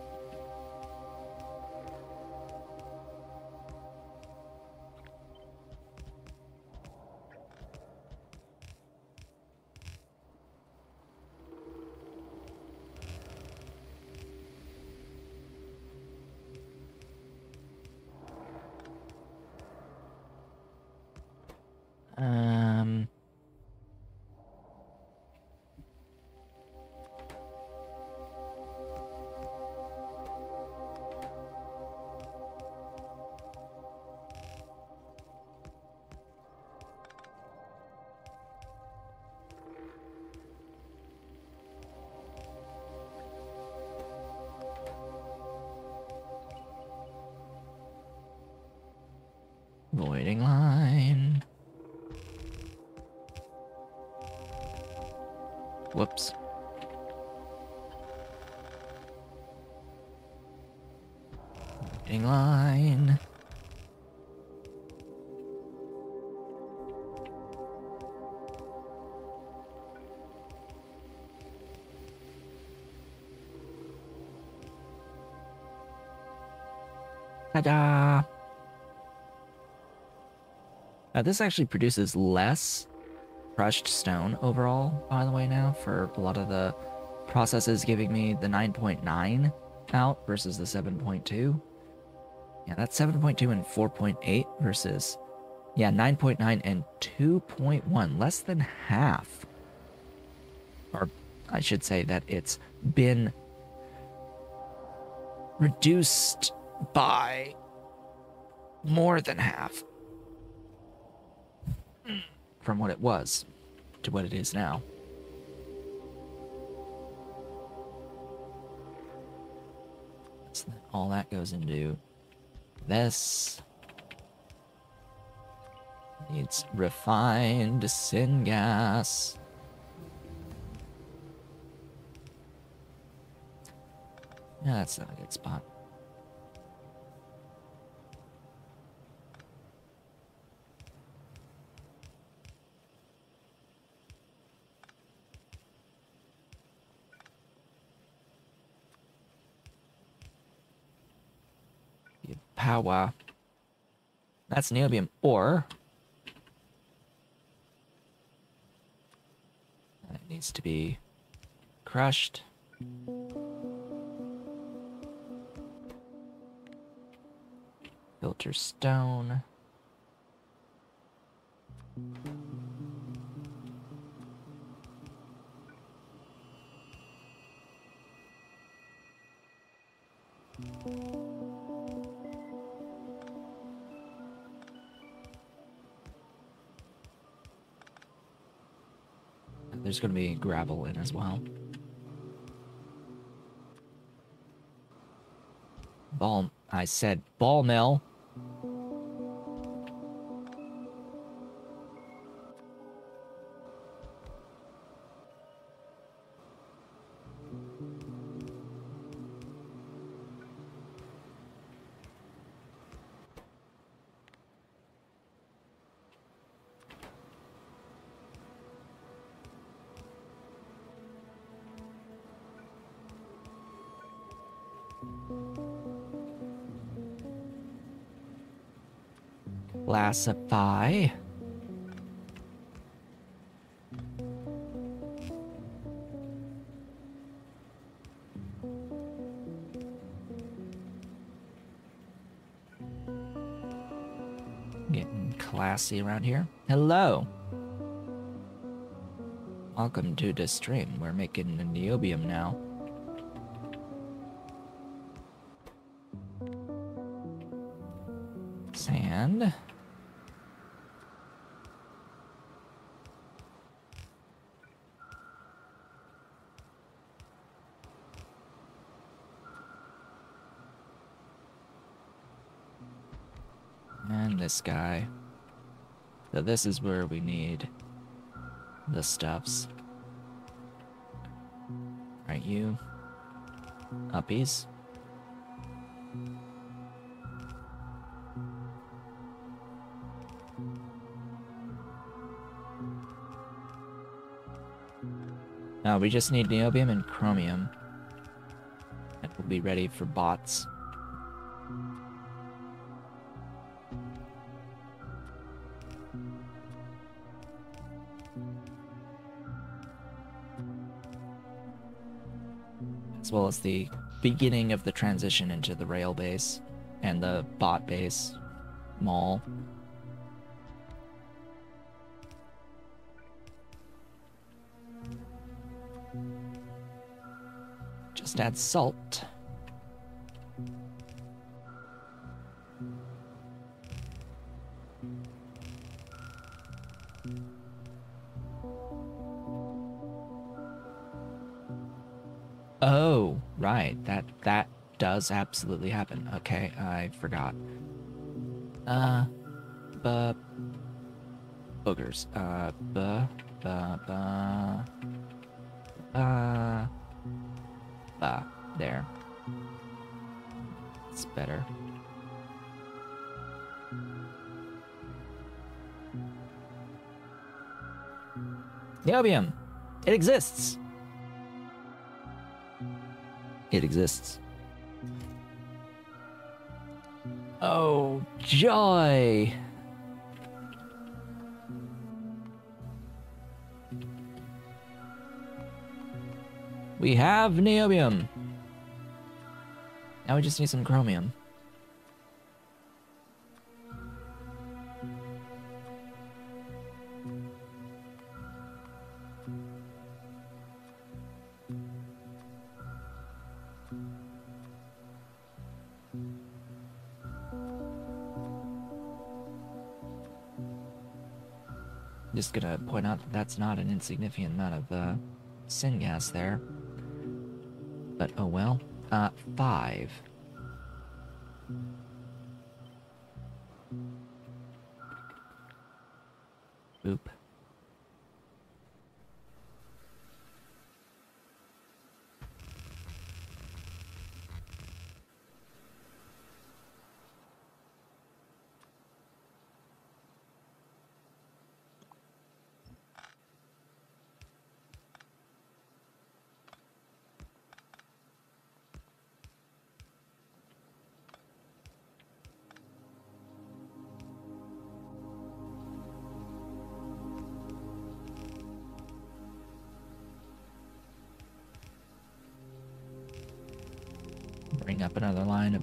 Speaker 1: Ta-da! Now this actually produces less crushed stone overall, by the way, now, for a lot of the processes giving me the 9.9 out versus the 7.2. Yeah, that's 7.2 and 4.8 versus, yeah, 9.9 and 2.1, less than half. Or I should say that it's been reduced by more than half from what it was to what it is now. All that goes into this. It's refined syngas. Yeah, that's not a good spot. Power. Uh, that's niobium ore. It needs to be crushed. Filter stone. There's going to be gravel in as well. Ball, I said ball mill. Classify. Getting classy around here. Hello. Welcome to the stream. We're making a niobium now. This guy. So this is where we need the stuffs. Right, you. Uh, Uppies. Now uh, we just need niobium and chromium. And we'll be ready for bots. As well as the beginning of the transition into the rail base and the bot base mall. Just add salt. Does absolutely happen. Okay, I forgot. Uh bu boogers. Uh, bu bu bu. Uh, ba. There. It's better. Niobium! It exists! It exists. Joy! We have niobium. Now we just need some chromium. That's not an insignificant amount of uh, syngas there. But oh well. Uh, five.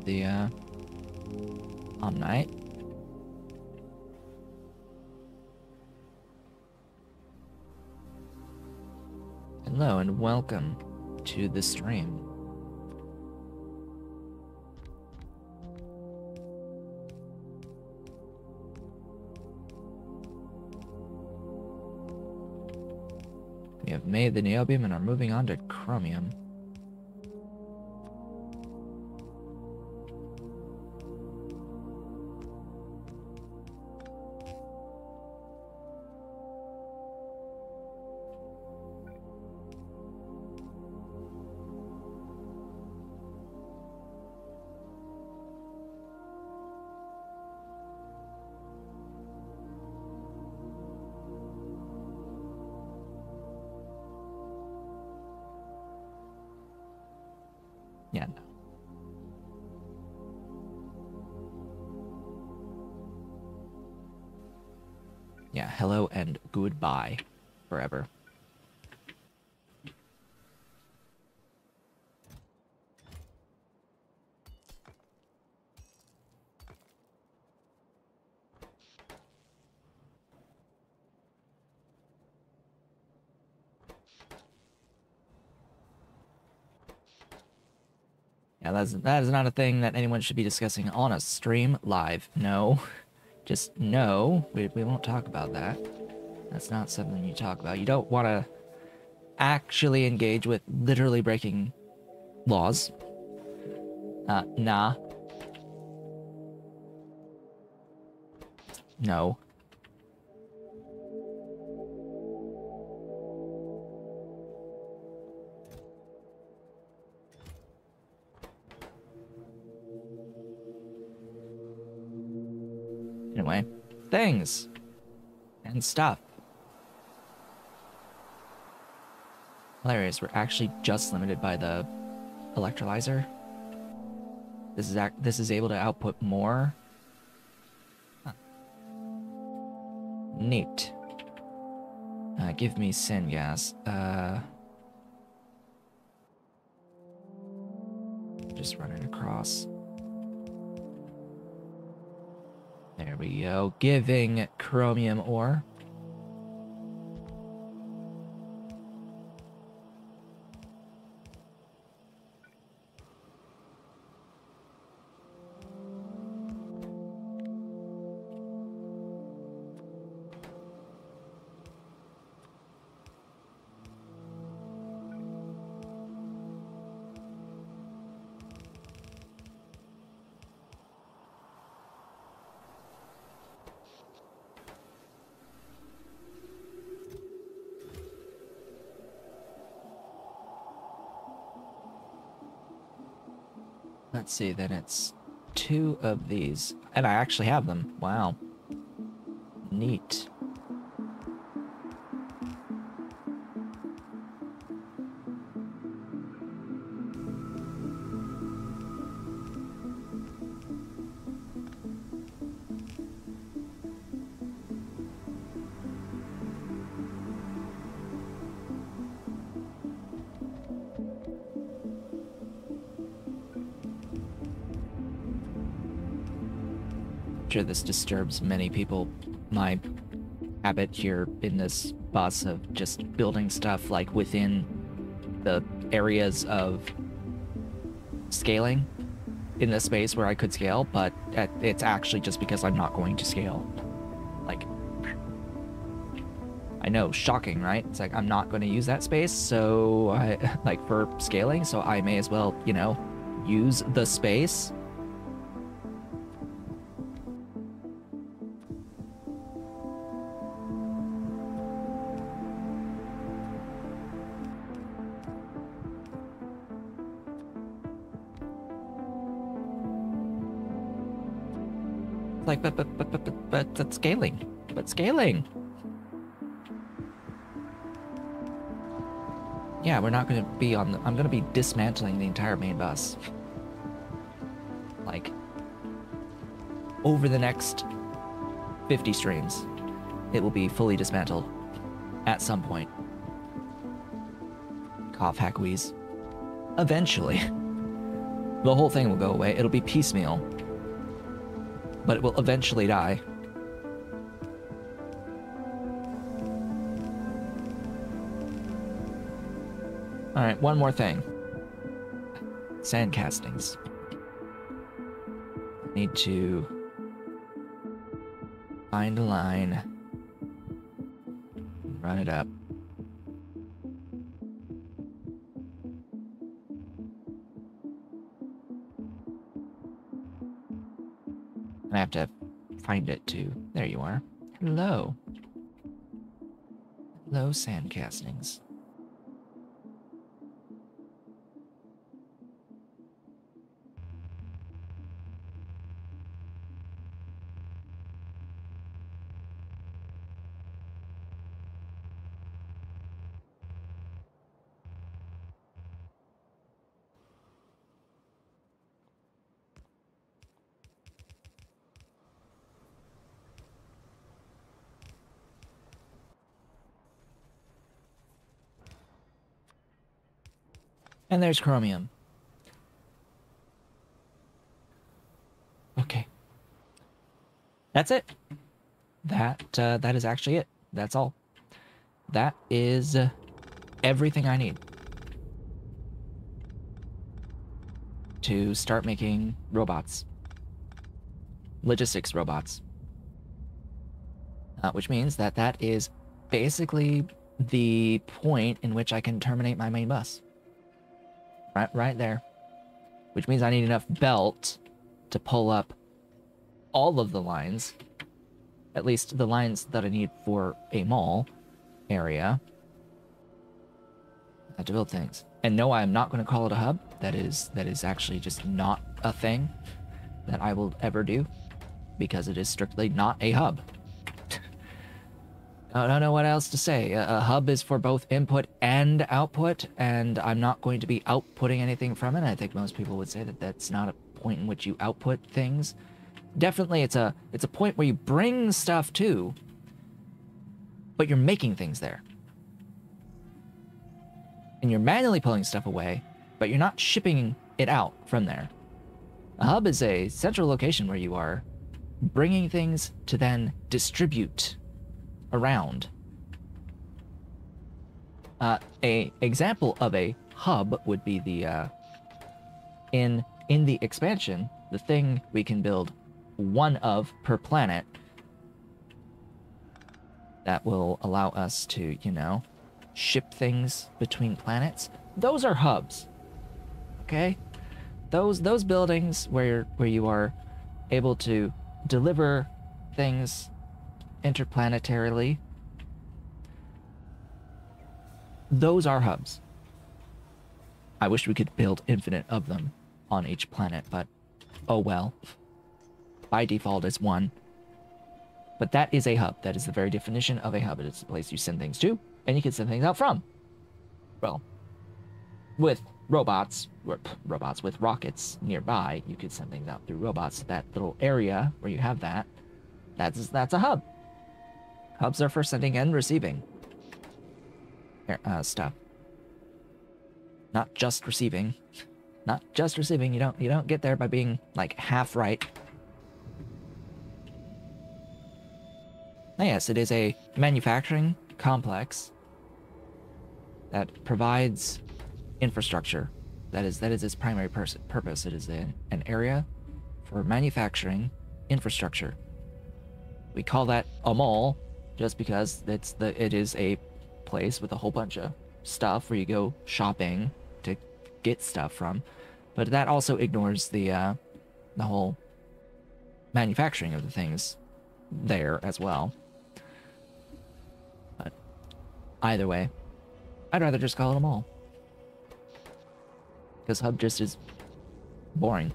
Speaker 1: The uh, Omnite. Hello and welcome to the stream. We have made the niobium and are moving on to chromium. That's that is not a thing that anyone should be discussing on a stream live. No. Just no. We we won't talk about that. That's not something you talk about. You don't want to actually engage with literally breaking laws. Uh, nah. No. Things and stuff. Hilarious, we're actually just limited by the electrolyzer. This is this is able to output more. Huh. Neat. Uh, give me syngas. Uh, just running across. There we go. Giving chromium ore. See, then it's two of these. And I actually have them. Wow. Neat. Sure this disturbs many people. My habit here in this bus of just building stuff like within the areas of scaling in the space where I could scale, but it's actually just because I'm not going to scale. Like, I know, shocking, right? It's like I'm not going to use that space, so I *laughs* like for scaling, so I may as well, you know, use the space scaling. But scaling. Yeah, we're not going to be on the... I'm going to be dismantling the entire main bus. Like, over the next 50 streams, it will be fully dismantled at some point. Cough, hack, wheeze. Eventually. *laughs* The whole thing will go away. It'll be piecemeal but it will eventually die. One more thing. Sand castings. Need to find a line, run it up. And I have to find it too. There you are. Hello. Hello, sand castings. And there's chromium. Okay. That's it. That uh, that is actually it. That's all. That is uh, everything I need to start making robots. Logistics robots. Uh, which means that that is basically the point in which I can terminate my main bus. Right, right there. Which means I need enough belt to pull up all of the lines. At least the lines that I need for a mall area. I have to build things. And no, I am not going to call it a hub. That is that is actually just not a thing that I will ever do because it is strictly not a hub. I don't know what else to say. A, hub is for both input and output, and I'm not going to be outputting anything from it. I think most people would say that that's not a point in which you output things. Definitely, it's a it's a point where you bring stuff to, but you're making things there. And you're manually pulling stuff away, but you're not shipping it out from there. A hub is a central location where you are bringing things to then distribute around. Uh, a example of a hub would be the uh, in in the expansion, the thing we can build one of per planet that will allow us to, you know, ship things between planets. Those are hubs. Okay? Those those buildings where where you are able to deliver things interplanetarily. Those are hubs. I wish we could build infinite of them. on each planet, but oh well. By default, it's one. But that is a hub. That is the very definition of a hub. It is a place you send things to, and you can send things out from. Well, with robots, robots with rockets nearby, you could send things out through robots. That little area where you have that, that's that's a hub. Hubs are for sending and receiving Here, uh, stuff. Not just receiving. Not just receiving. You don't you don't get there by being like half right. yes, it is a manufacturing complex that provides infrastructure. That is that is its primary purpose. It is a, an area for manufacturing infrastructure. We call that a mall just because it's the it is a place with a whole bunch of stuff where you go shopping to get stuff from. But that also ignores the uh, the whole manufacturing of the things there as well. But either way, I'd rather just call it a mall. Because hub just is boring.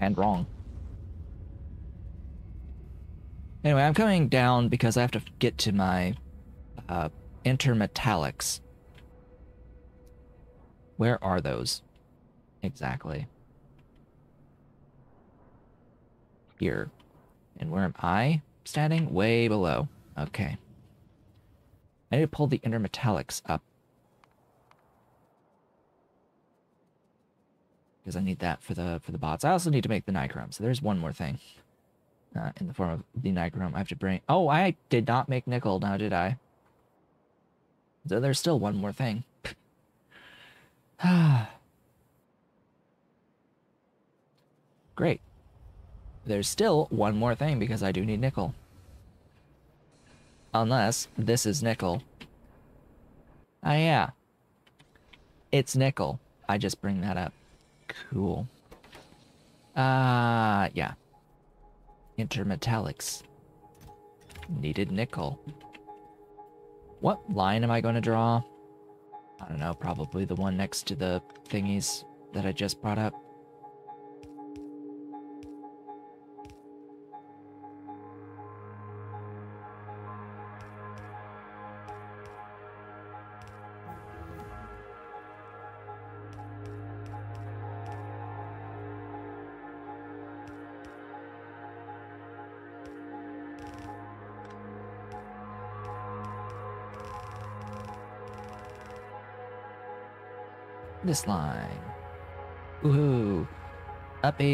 Speaker 1: And wrong. Anyway, I'm coming down because I have to get to my uh, intermetallics. Where are those? Exactly. Here. And where am I standing? Way below. Okay. I need to pull the intermetallics up. Because I need that for the for the bots. I also need to make the nichrome, so there's one more thing uh, in the form of the nichrome. I have to bring... Oh, I did not make nickel now, did I? So there's still one more thing. *sighs* Great. There's still one more thing because I do need nickel. Unless this is nickel. Ah, yeah. It's nickel. I just bring that up. Cool. Uh, yeah. Intermetallics. Needed nickel. What line am I going to draw? I don't know, probably the one next to the thingies that I just brought up. This line. Woohoo. Uppies.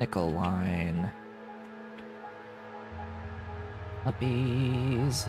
Speaker 1: Nickel line. Uppies.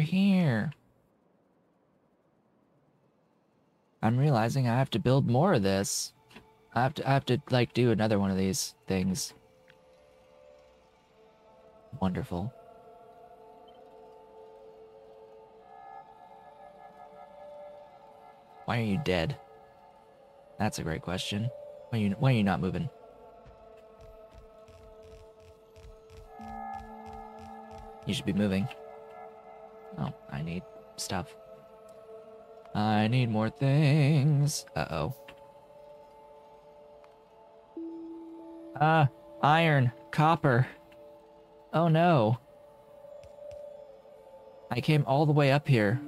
Speaker 1: We're here. I'm realizing I have to build more of this. I have to, I have to, like, do another one of these things. Wonderful. Why are you dead? That's a great question. Why are you, why are you not moving? You should be moving. Oh, I need stuff. I need more things. Uh-oh. Uh, iron, copper. Oh no. I came all the way up here.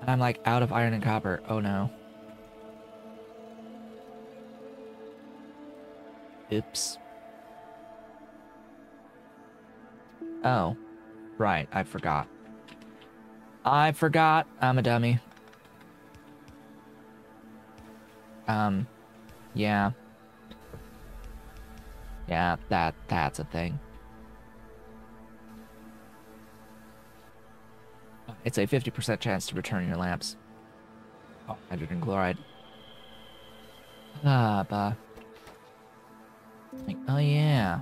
Speaker 1: And I'm like out of iron and copper. Oh no. Oops. Oh, right, I forgot. I forgot. I'm a dummy. Um, yeah. Yeah, that that's a thing. It's a 50% chance to return your lamps. Oh, hydrogen chloride. Ah, bah. Like, oh yeah.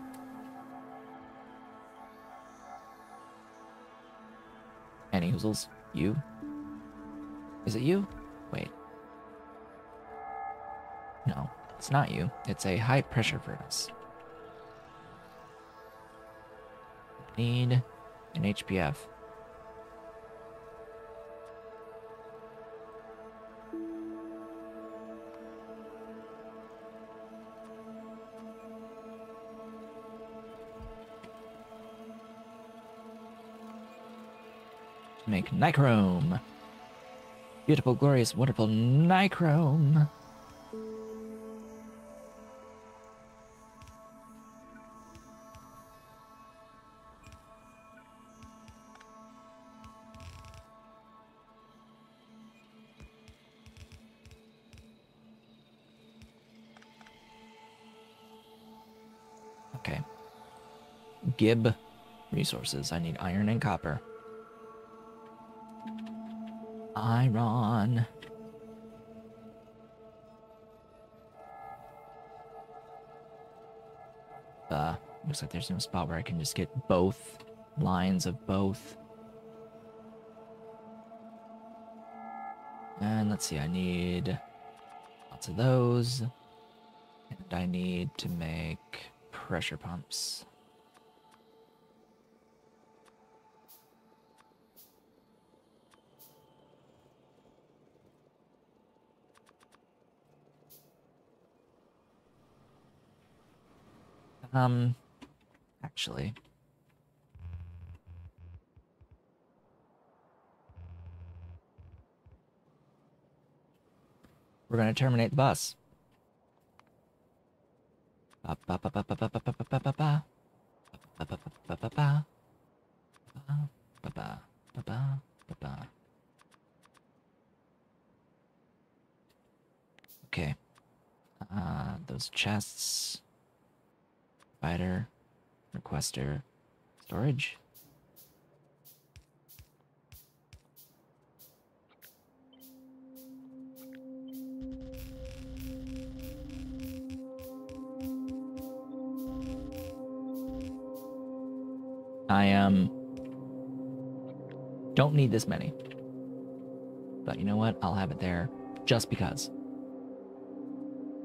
Speaker 1: Any hoozles? You? Is it you? Wait. No, it's not you. It's a high pressure furnace. Need an HPF. Make nichrome. Beautiful, glorious, wonderful nichrome. Okay. Gib resources. I need iron and copper. Iron. Uh, looks like there's no spot where I can just get both lines of both. And let's see, I need lots of those. And I need to make pressure pumps. Um, actually. We're going to terminate the bus. Okay. Uh, those chests. Provider. Requester. Storage. I um don't need this many. But you know what? I'll have it there just because.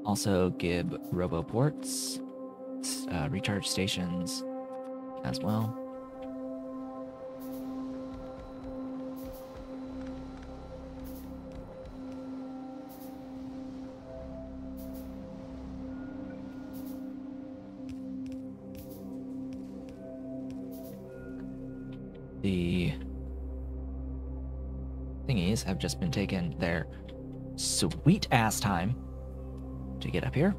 Speaker 1: Also, give roboports, s- uh, recharge stations as well. The thingies have just been taken their sweet ass time to get up here.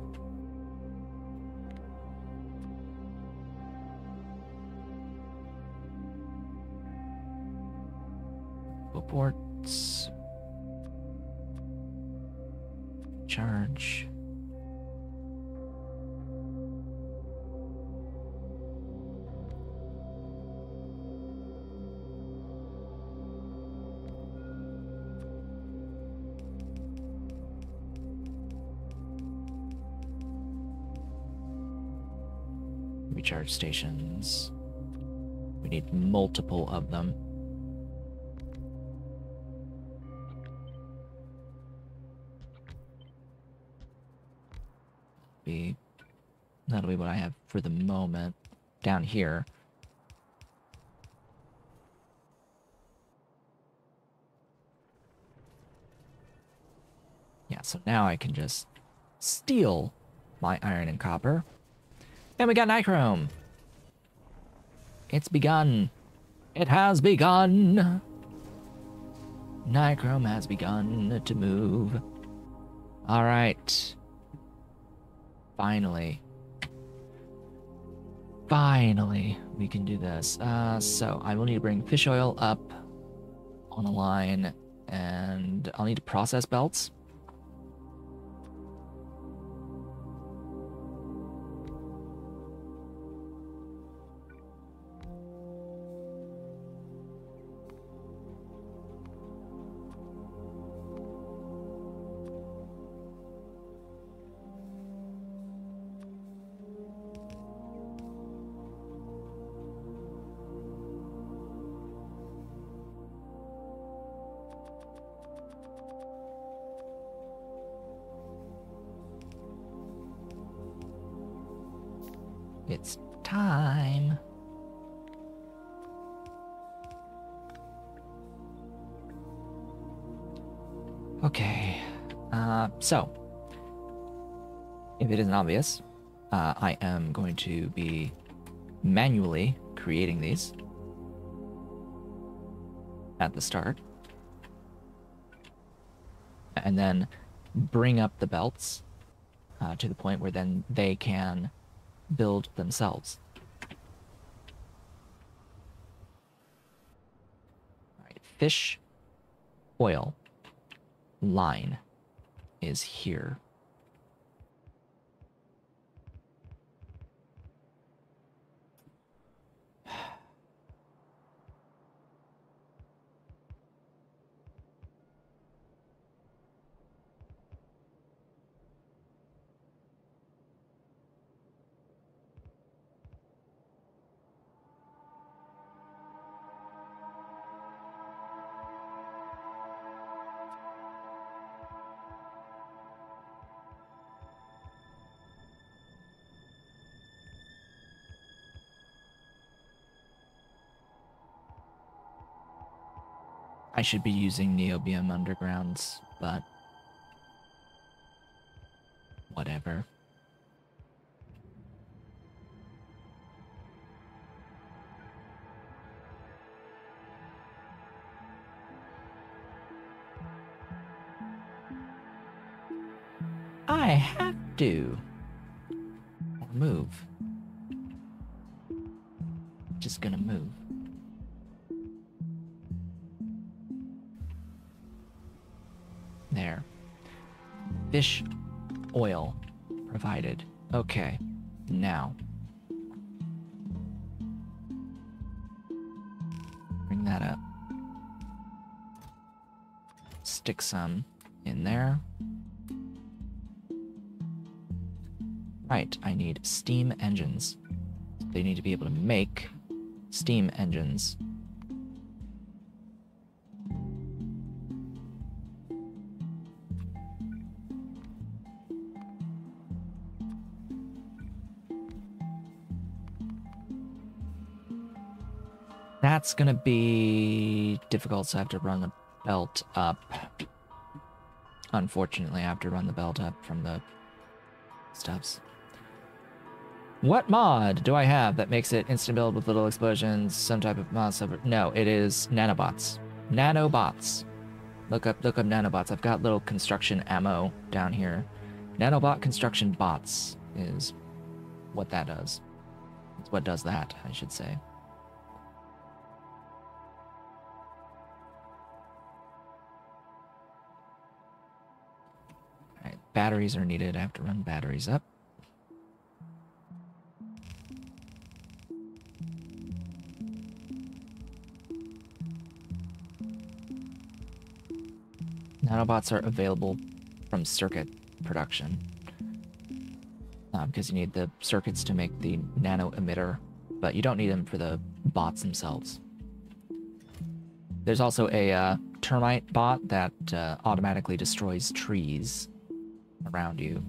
Speaker 1: Reports. Charge. Recharge stations. We need multiple of them. That'll what I have for the moment down here. Yeah, so now I can just steal my iron and copper. And we got nichrome. It's begun. It has begun. Nichrome has begun to move. All right. Finally. Finally, we can do this. Uh, so I will need to bring fish oil up on a line, and I'll need to process belts. So if it isn't obvious, uh, I am going to be manually creating these at the start. And then bring up the belts uh, to the point where then they can build themselves. All right, fish oil line is here. I should be using Niobium Undergrounds, but whatever. I have to move. Fish oil provided. Okay, now. Bring that up. Stick some in there. Right, I need steam engines. They need to be able to make steam engines. That's gonna be difficult, so I have to run the belt up. Unfortunately, I have to run the belt up from the stuffs. What mod do I have that makes it instant build with little explosions? Some type of mod sub? No, it is nanobots. Nanobots. Look up, look up nanobots. I've got little construction ammo down here. Nanobot construction bots is what that does. It's what does that, I should say. Batteries are needed. I have to run batteries up. Nanobots are available from circuit production. Uh, because you need the circuits to make the nano emitter, but you don't need them for the bots themselves. There's also a uh, termite bot that uh, automatically destroys trees around you.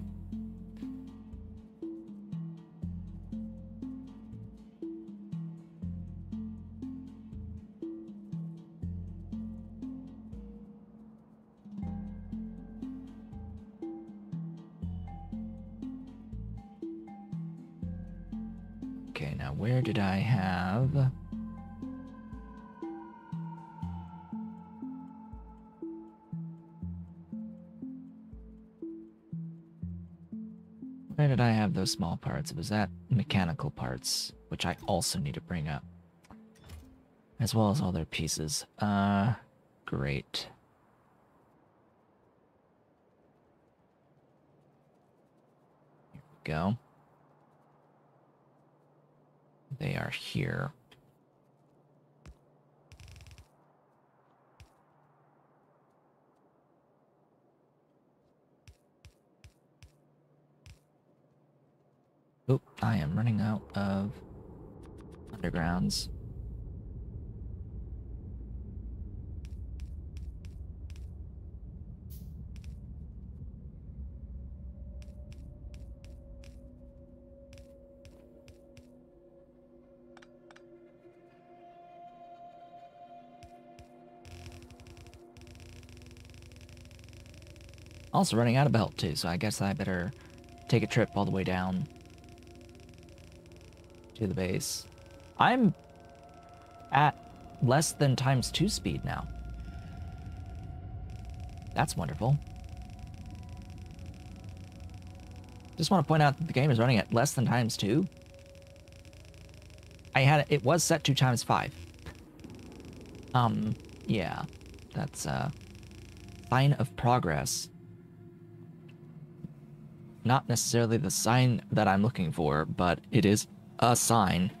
Speaker 1: Small parts? It was that mechanical parts, which I also need to bring up. As well as all their pieces. Uh, great. Here we go. They are here. Oop, I am running out of undergrounds. Also running out of belt too, so I guess I better take a trip all the way down to the base. I'm at less than times two speed now. That's wonderful. Just want to point out that the game is running at less than times two. I had it was set to times five. Um, yeah, that's a sign of progress. Not necessarily the sign that I'm looking for, but it is a sign.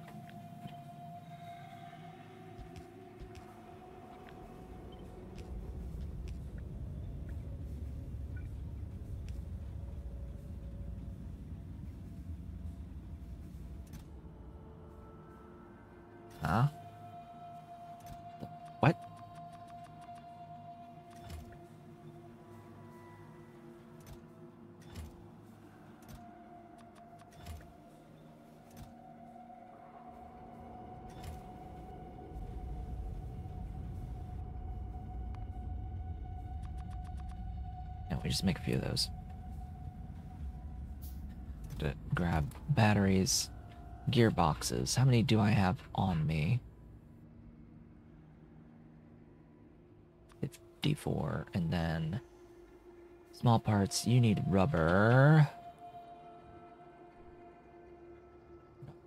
Speaker 1: Yeah, we just make a few of those. To grab batteries, gearboxes. How many do I have on me? 54, and then small parts. You need rubber.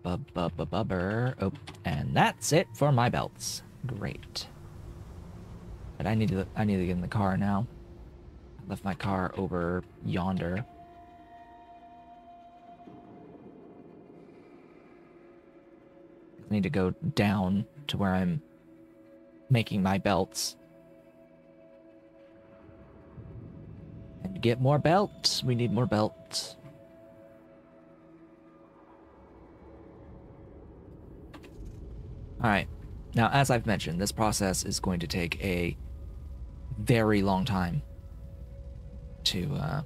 Speaker 1: Bub bub bub bubber. Oh, and that's it for my belts. Great. But I need to I need to get in the car now. Left my car over yonder. I need to go down to where I'm making my belts. And get more belts, we need more belts. Alright. Now, as I've mentioned, this process is going to take a very long time to uh,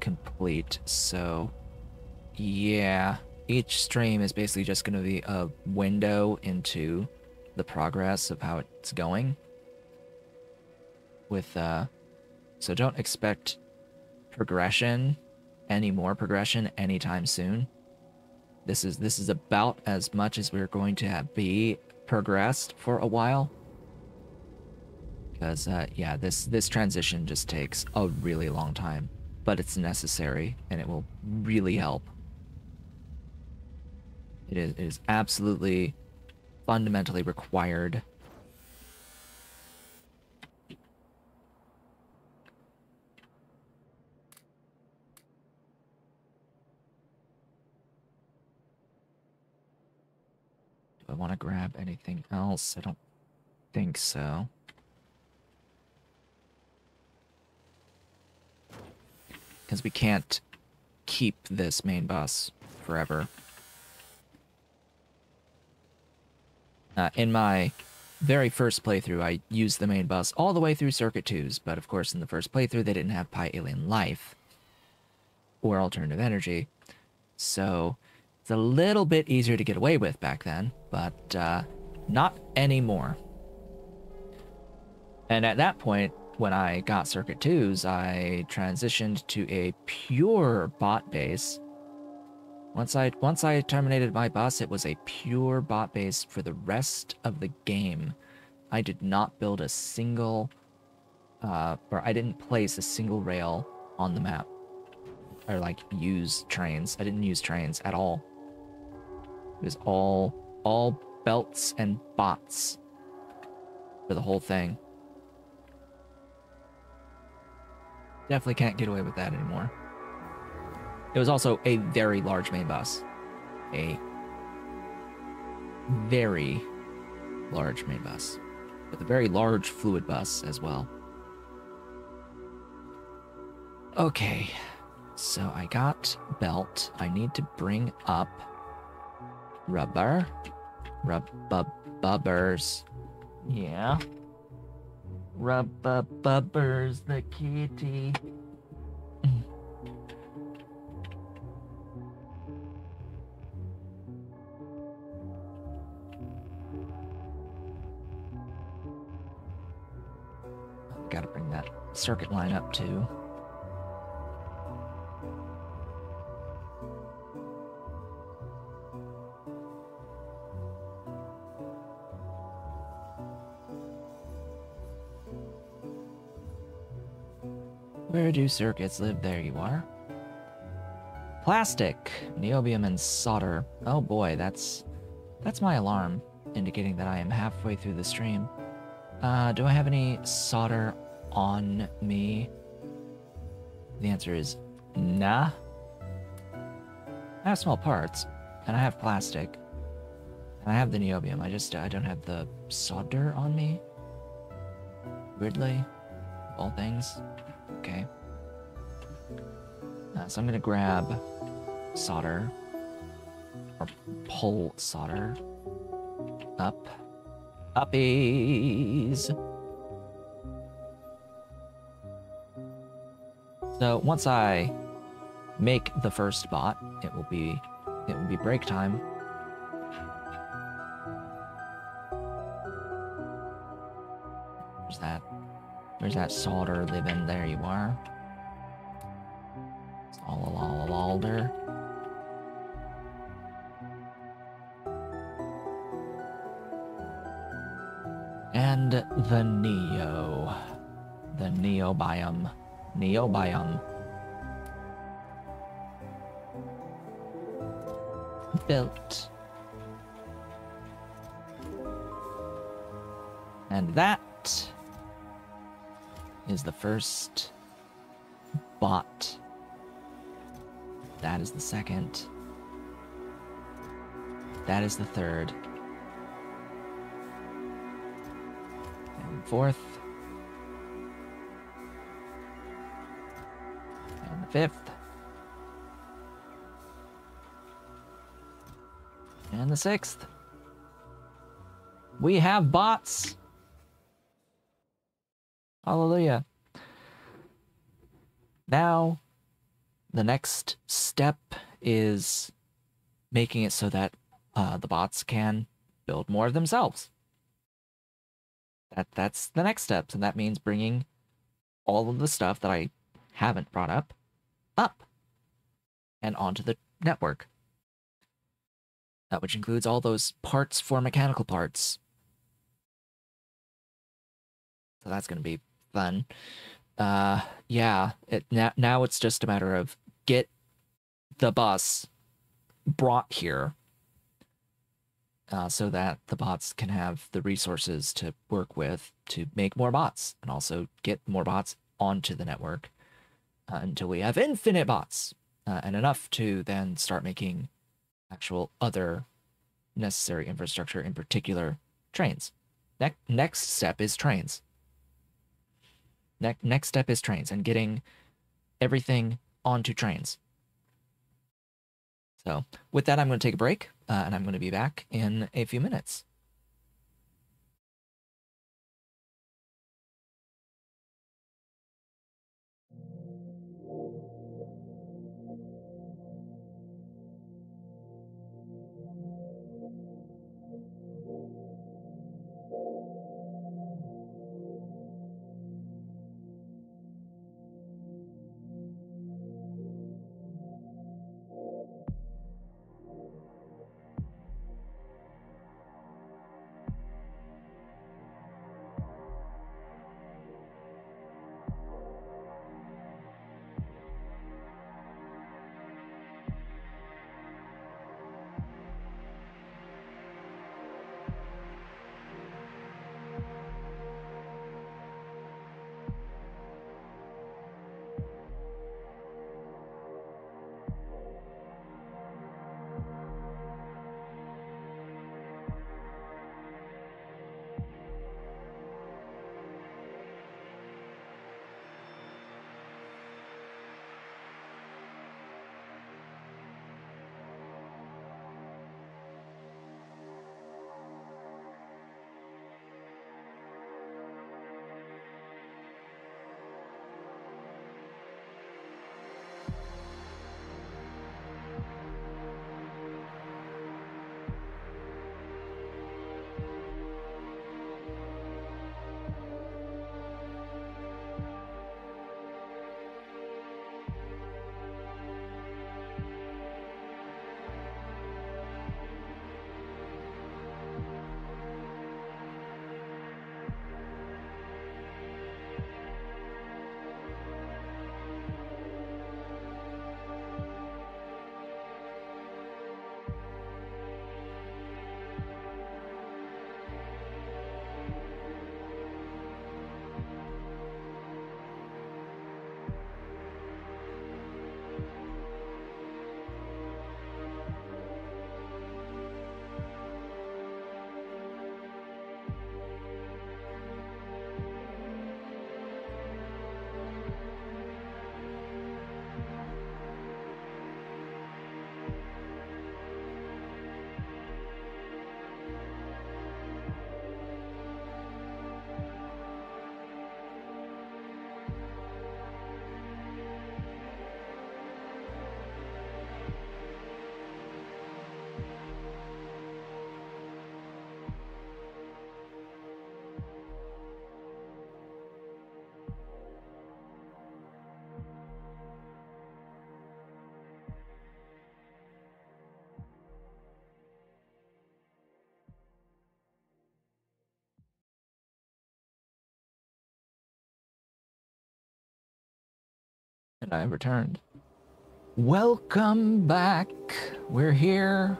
Speaker 1: complete. So, yeah, each stream is basically just going to be a window into the progress of how it's going. With, uh, so don't expect progression, any more progression anytime soon. This is this is about as much as we're going to have be progressed for a while. Because uh, yeah, this this transition just takes a really long time, but it's necessary and it will really help. It is, it is absolutely fundamentally required. Do I want to grab anything else? I don't think so. Because we can't keep this main bus forever. Uh, in my very first playthrough, I used the main bus all the way through Circuit 2s, but of course in the first playthrough they didn't have Py Alien Life or Alternative Energy, so it's a little bit easier to get away with back then, but uh, not anymore. And at that point, when I got Circuit 2s, I transitioned to a pure bot base once I once I terminated my bus, it was a pure bot base for the rest of the game. I did not build a single, uh, or I didn't place a single rail on the map. or like use trains. I didn't use trains at all. It was all all belts and bots for the whole thing. Definitely can't get away with that anymore. It was also a very large main bus. A very large main bus. With a very large fluid bus as well. Okay, so I got belt. I need to bring up rubber. Rub-bubbers. Yeah. Rub-bubbers the kitty. Gotta bring that circuit line up too. Do circuits live? There you are. Plastic, niobium, and solder. Oh boy, that's that's my alarm, indicating that I am halfway through the stream. Uh, do I have any solder on me? The answer is nah. I have small parts, and I have plastic, and I have the niobium. I just I don't have the solder on me. Weirdly, all things. Okay. Uh, so I'm gonna grab solder or pull solder up. Uppies. So once I make the first bot, it will be it will be break time. There's that. There's that solder living. There you are. Alder. And the Neo. The Neobiome. Neobiome. Built. And that is the first bot. That is the second. That is the third. And fourth. And the fifth. And the sixth. We have bots. Hallelujah. Now, the next step is making it so that uh, the bots can build more of themselves. That that's the next step, and that means bringing all of the stuff that I haven't brought up up and onto the network. That which includes all those parts for mechanical parts. So that's going to be fun. Uh, yeah, it now now it's just a matter of get the bus brought here uh, so that the bots can have the resources to work with to make more bots and also get more bots onto the network uh, until we have infinite bots uh, and enough to then start making actual other necessary infrastructure, in particular trains. Ne- next step is trains. Ne- next step is trains and getting everything onto trains. So, with that, I'm going to take a break uh, and I'm going to be back in a few minutes. I returned. Welcome back. We're here.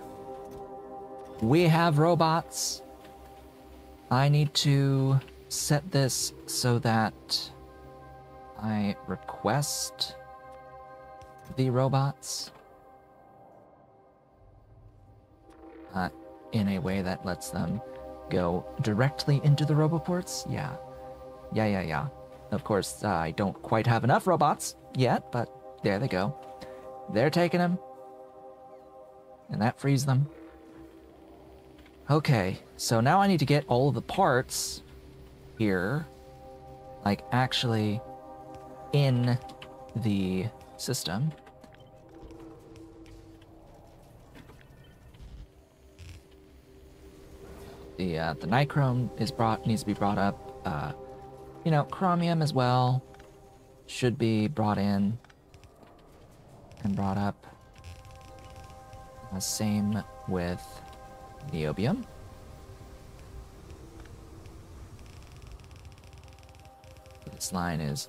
Speaker 1: We have robots. I need to set this so that I request the robots uh, in a way that lets them go directly into the roboports. Yeah. Yeah, yeah, yeah. Of course, uh, I don't quite have enough robots yet, but there they go. They're taking them. And that frees them. Okay, so now I need to get all the parts here, like actually in the system. The uh, the nichrome is brought needs to be brought up. Uh, you know, chromium as well should be brought in and brought up. Uh, same with niobium. This line is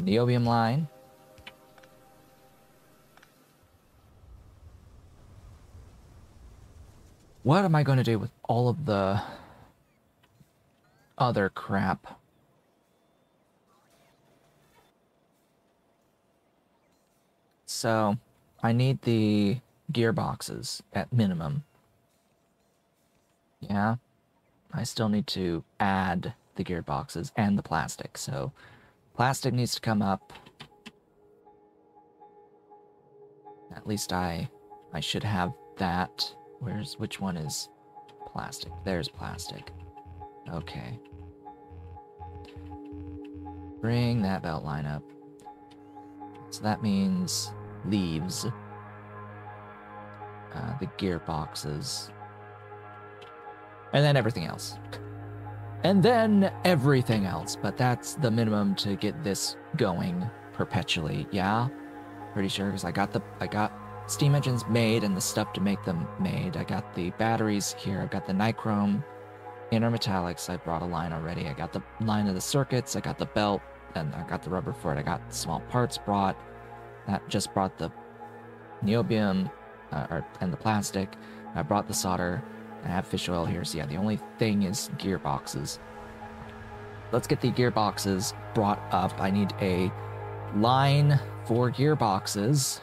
Speaker 1: niobium line. What am I going to do with all of the other crap? So, I need the gearboxes at minimum. Yeah. I still need to add the gearboxes and the plastic. So plastic needs to come up. At least I I should have that. Where's which one is plastic? There's plastic. Okay. Bring that belt line up. So that means leaves. Uh, the gearboxes and then everything else. And then everything else, but that's the minimum to get this going perpetually, yeah? Pretty sure, because I got the, I got steam engines made and the stuff to make them made. I got the batteries here, I've got the nichrome, intermetallics, I brought a line already. I got the line of the circuits, I got the belt, and I got the rubber for it. I got small parts brought. That just brought the niobium uh, or, and the plastic. I brought the solder. I have fish oil here, so yeah, the only thing is gearboxes. Let's get the gearboxes brought up. I need a line for gearboxes.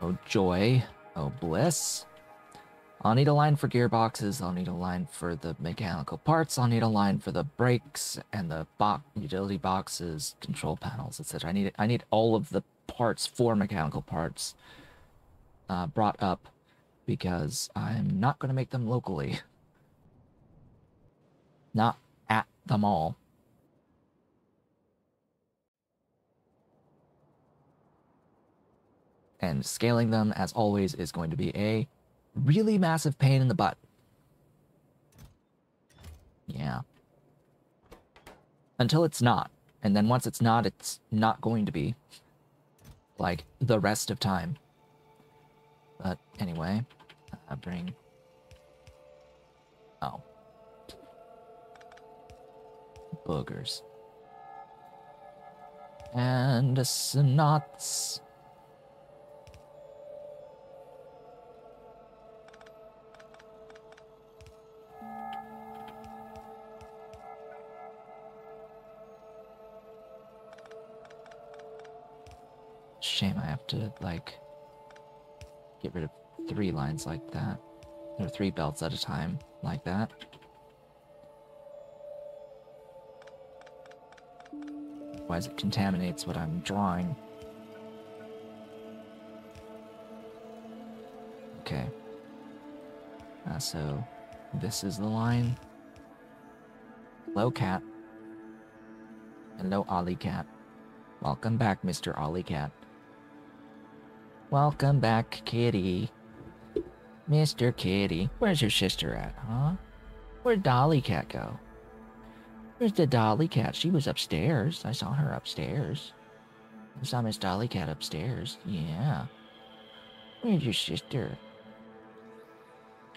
Speaker 1: Oh joy, oh bliss. I'll need a line for gearboxes, I'll need a line for the mechanical parts, I'll need a line for the brakes and the box, utility boxes, control panels, etc. I need I need all of the parts for mechanical parts uh, brought up because I'm not going to make them locally. Not at the mall. And scaling them, as always, is going to be a really massive pain in the butt. Yeah. Until it's not. And then once it's not, it's not going to be. Like, the rest of time. But anyway, I bring... Oh. Boogers. And snots. Shame I have to, like, get rid of three lines like that. Or three belts at a time like that. Otherwise it contaminates what I'm drawing. Okay. Uh, so this is the line. Hello, cat. Hello, Ollie cat. Welcome back, Mr. Ollie cat. Welcome back, kitty. Mr. Kitty. Where's your sister at, huh? Where'd Dolly Cat go? Where's the Dolly Cat? She was upstairs. I saw her upstairs. I saw Miss Dolly Cat upstairs. Yeah. Where's your sister?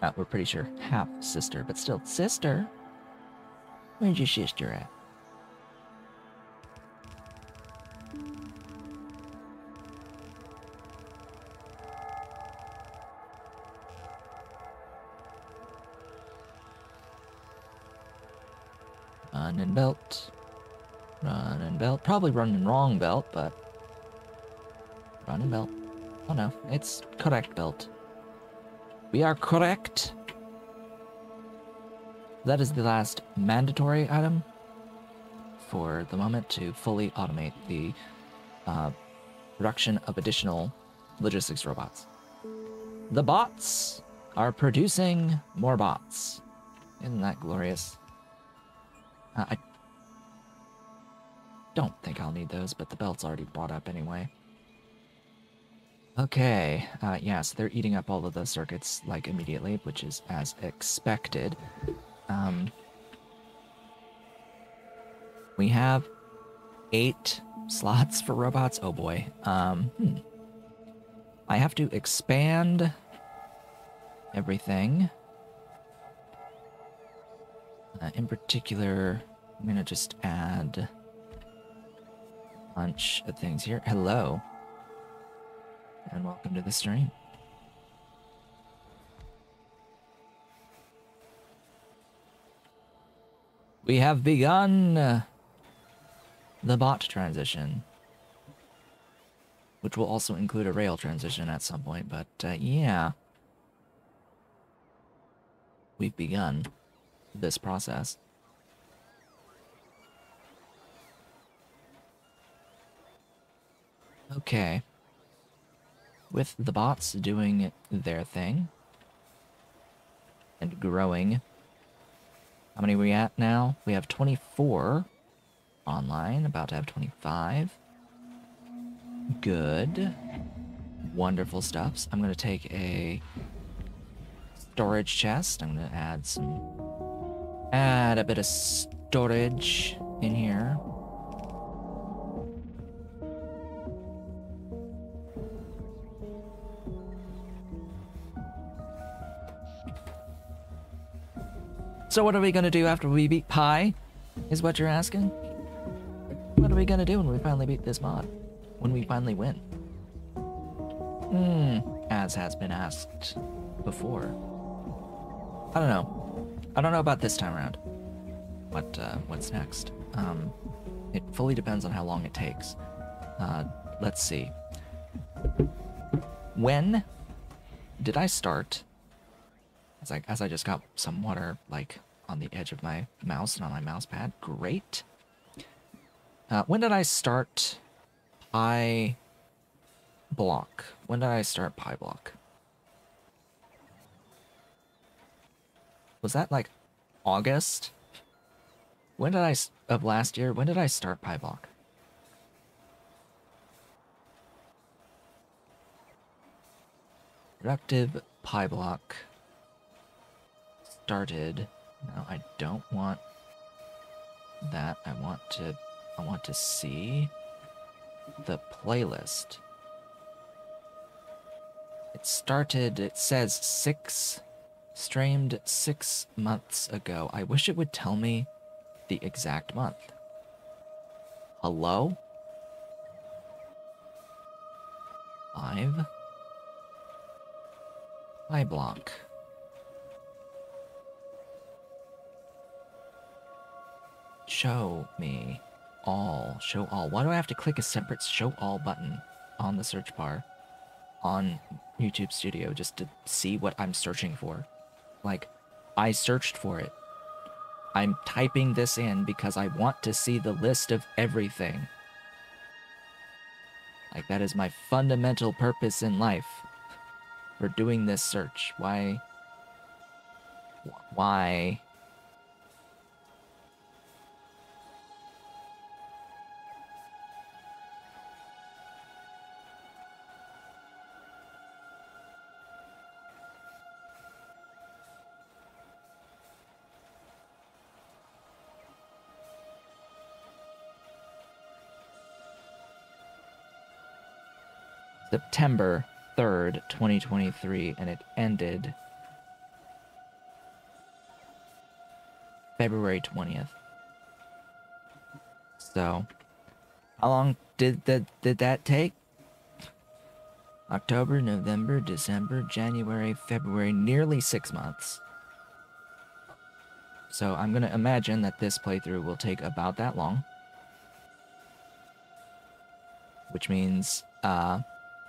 Speaker 1: Oh, we're pretty sure half sister, but still sister. Where's your sister at? Running belt. Running belt. Probably running wrong belt, but running belt. Oh no, it's correct belt. We are correct. That is the last mandatory item for the moment to fully automate the uh, production of additional logistics robots. The bots are producing more bots. Isn't that glorious? Uh, I don't think I'll need those, but the belt's already brought up anyway. Okay, uh, yeah, so they're eating up all of the circuits, like, immediately, which is as expected. Um, we have eight slots for robots. Oh boy. Um, hmm. I have to expand everything. Uh, in particular, I'm gonna just add a bunch of things here. Hello. And welcome to the stream. We have begun the bot transition, which will also include a rail transition at some point, but uh, yeah. We've begun this process. Okay. With the bots doing their thing and growing, how many are we at now? We have 24 online, about to have 25. Good. Wonderful stuffs. I'm going to take a storage chest. I'm going to add some... Add a bit of storage in here. So what are we gonna do after we beat Py? Is what you're asking? What are we gonna do when we finally beat this mod? When we finally win? Hmm, as has been asked before. I don't know. I don't know about this time around. What, uh, what's next? Um, it fully depends on how long it takes. Uh, let's see. When did I start? As I, as I just got some water, like, on the edge of my mouse and on my mouse pad. Great. Uh, when did I start Pi block? When did I start Pyblock? Was that like August? When did I, of last year, when did I start Pyblock? Productive Pyblock started no, I don't want that. I want to I want to see the playlist. It started, it says six, streamed six months ago. I wish it would tell me the exact month. Hello? Five. I block. Show me all. Show all. Why do I have to click a separate show all button on the search bar on YouTube Studio just to see what I'm searching for? Like, I searched for it. I'm typing this in because I want to see the list of everything. Like, that is my fundamental purpose in life for doing this search. Why? Why? September 3rd, 2023, and it ended February 20th. So, how long did that did that take? October, November, December, January, February, nearly 6 months. So I'm going to imagine that this playthrough will take about that long. Which means uh,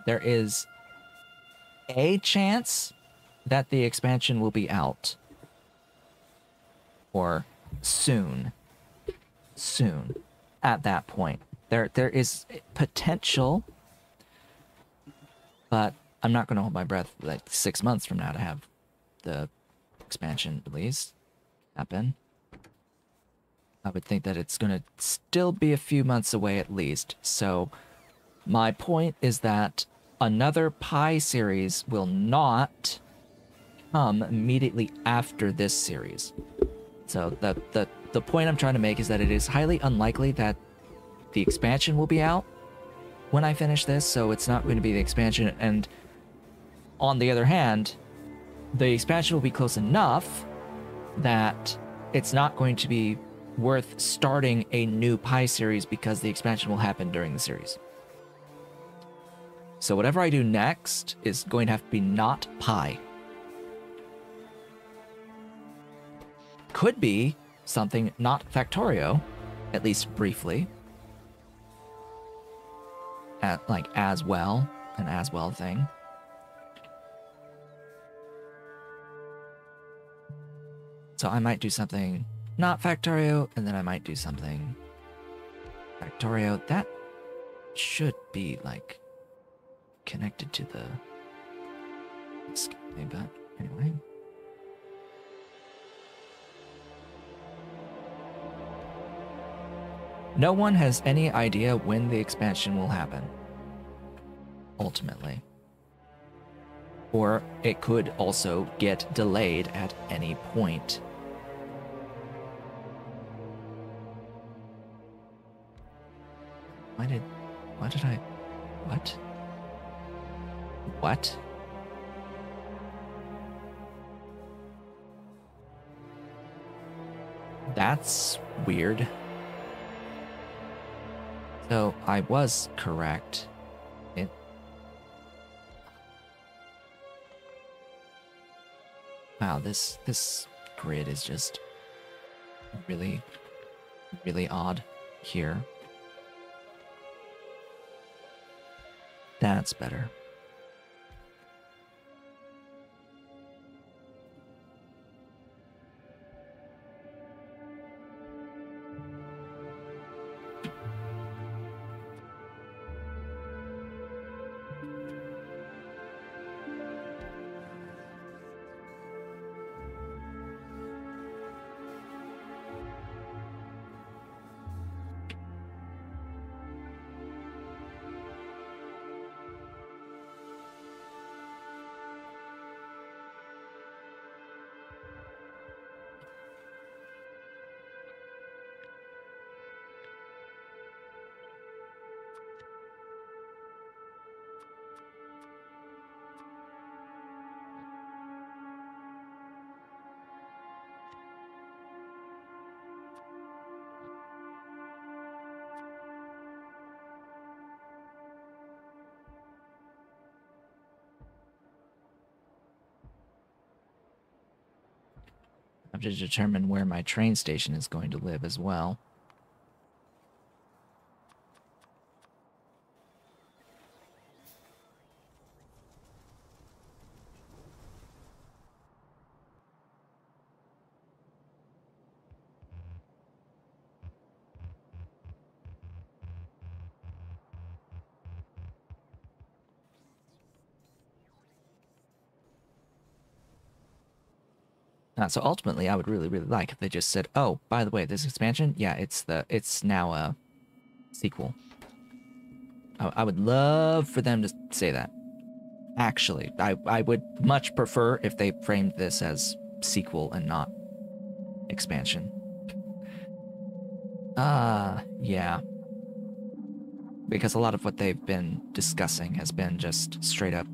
Speaker 1: there is a chance that the expansion will be out. Or soon. Soon. At that point. There there is potential. But I'm not gonna hold my breath like six months from now to have the expansion released happen. I would think that it's gonna still be a few months away at least. So my point is that another Py series will not come immediately after this series. So the the the point I'm trying to make is that it is highly unlikely that the expansion will be out when I finish this, so it's not going to be the expansion and on the other hand, the expansion will be close enough that it's not going to be worth starting a new Py series because the expansion will happen during the series. So whatever I do next is going to have to be not Py. Could be something not Factorio, at least briefly. At, like as well, an as well thing. So I might do something not Factorio, and then I might do something Factorio. That should be like connected to the but anyway. No one has any idea when the expansion will happen. Ultimately. Or it could also get delayed at any point. Why did... Why did I... What? What? That's weird. So I was correct. It. Wow, this this grid is just really, really odd here. That's better. Have to determine where my train station is going to live as well. Uh, so ultimately, I would really, really like if they just said, "Oh, by the way, this expansion, yeah, it's the it's now a sequel." I, I would love for them to say that. Actually, I I would much prefer if they framed this as sequel and not expansion. Ah, uh, yeah. Because a lot of what they've been discussing has been just straight up,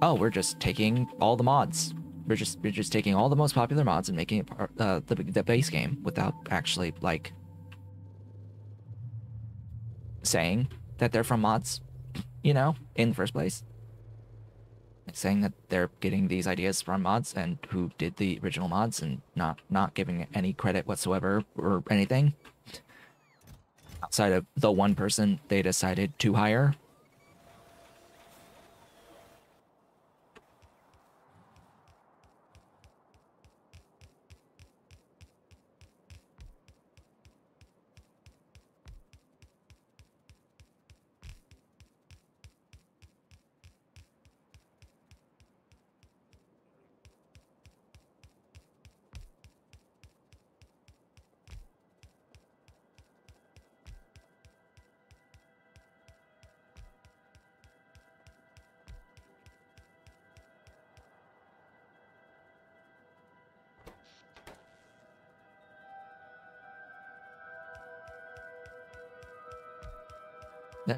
Speaker 1: oh, we're just taking all the mods we're just we're just taking all the most popular mods and making it part uh, the the base game without actually like saying that they're from mods, you know, in the first place. saying that they're getting these ideas from mods and who did the original mods and not not giving any credit whatsoever or anything outside of the one person they decided to hire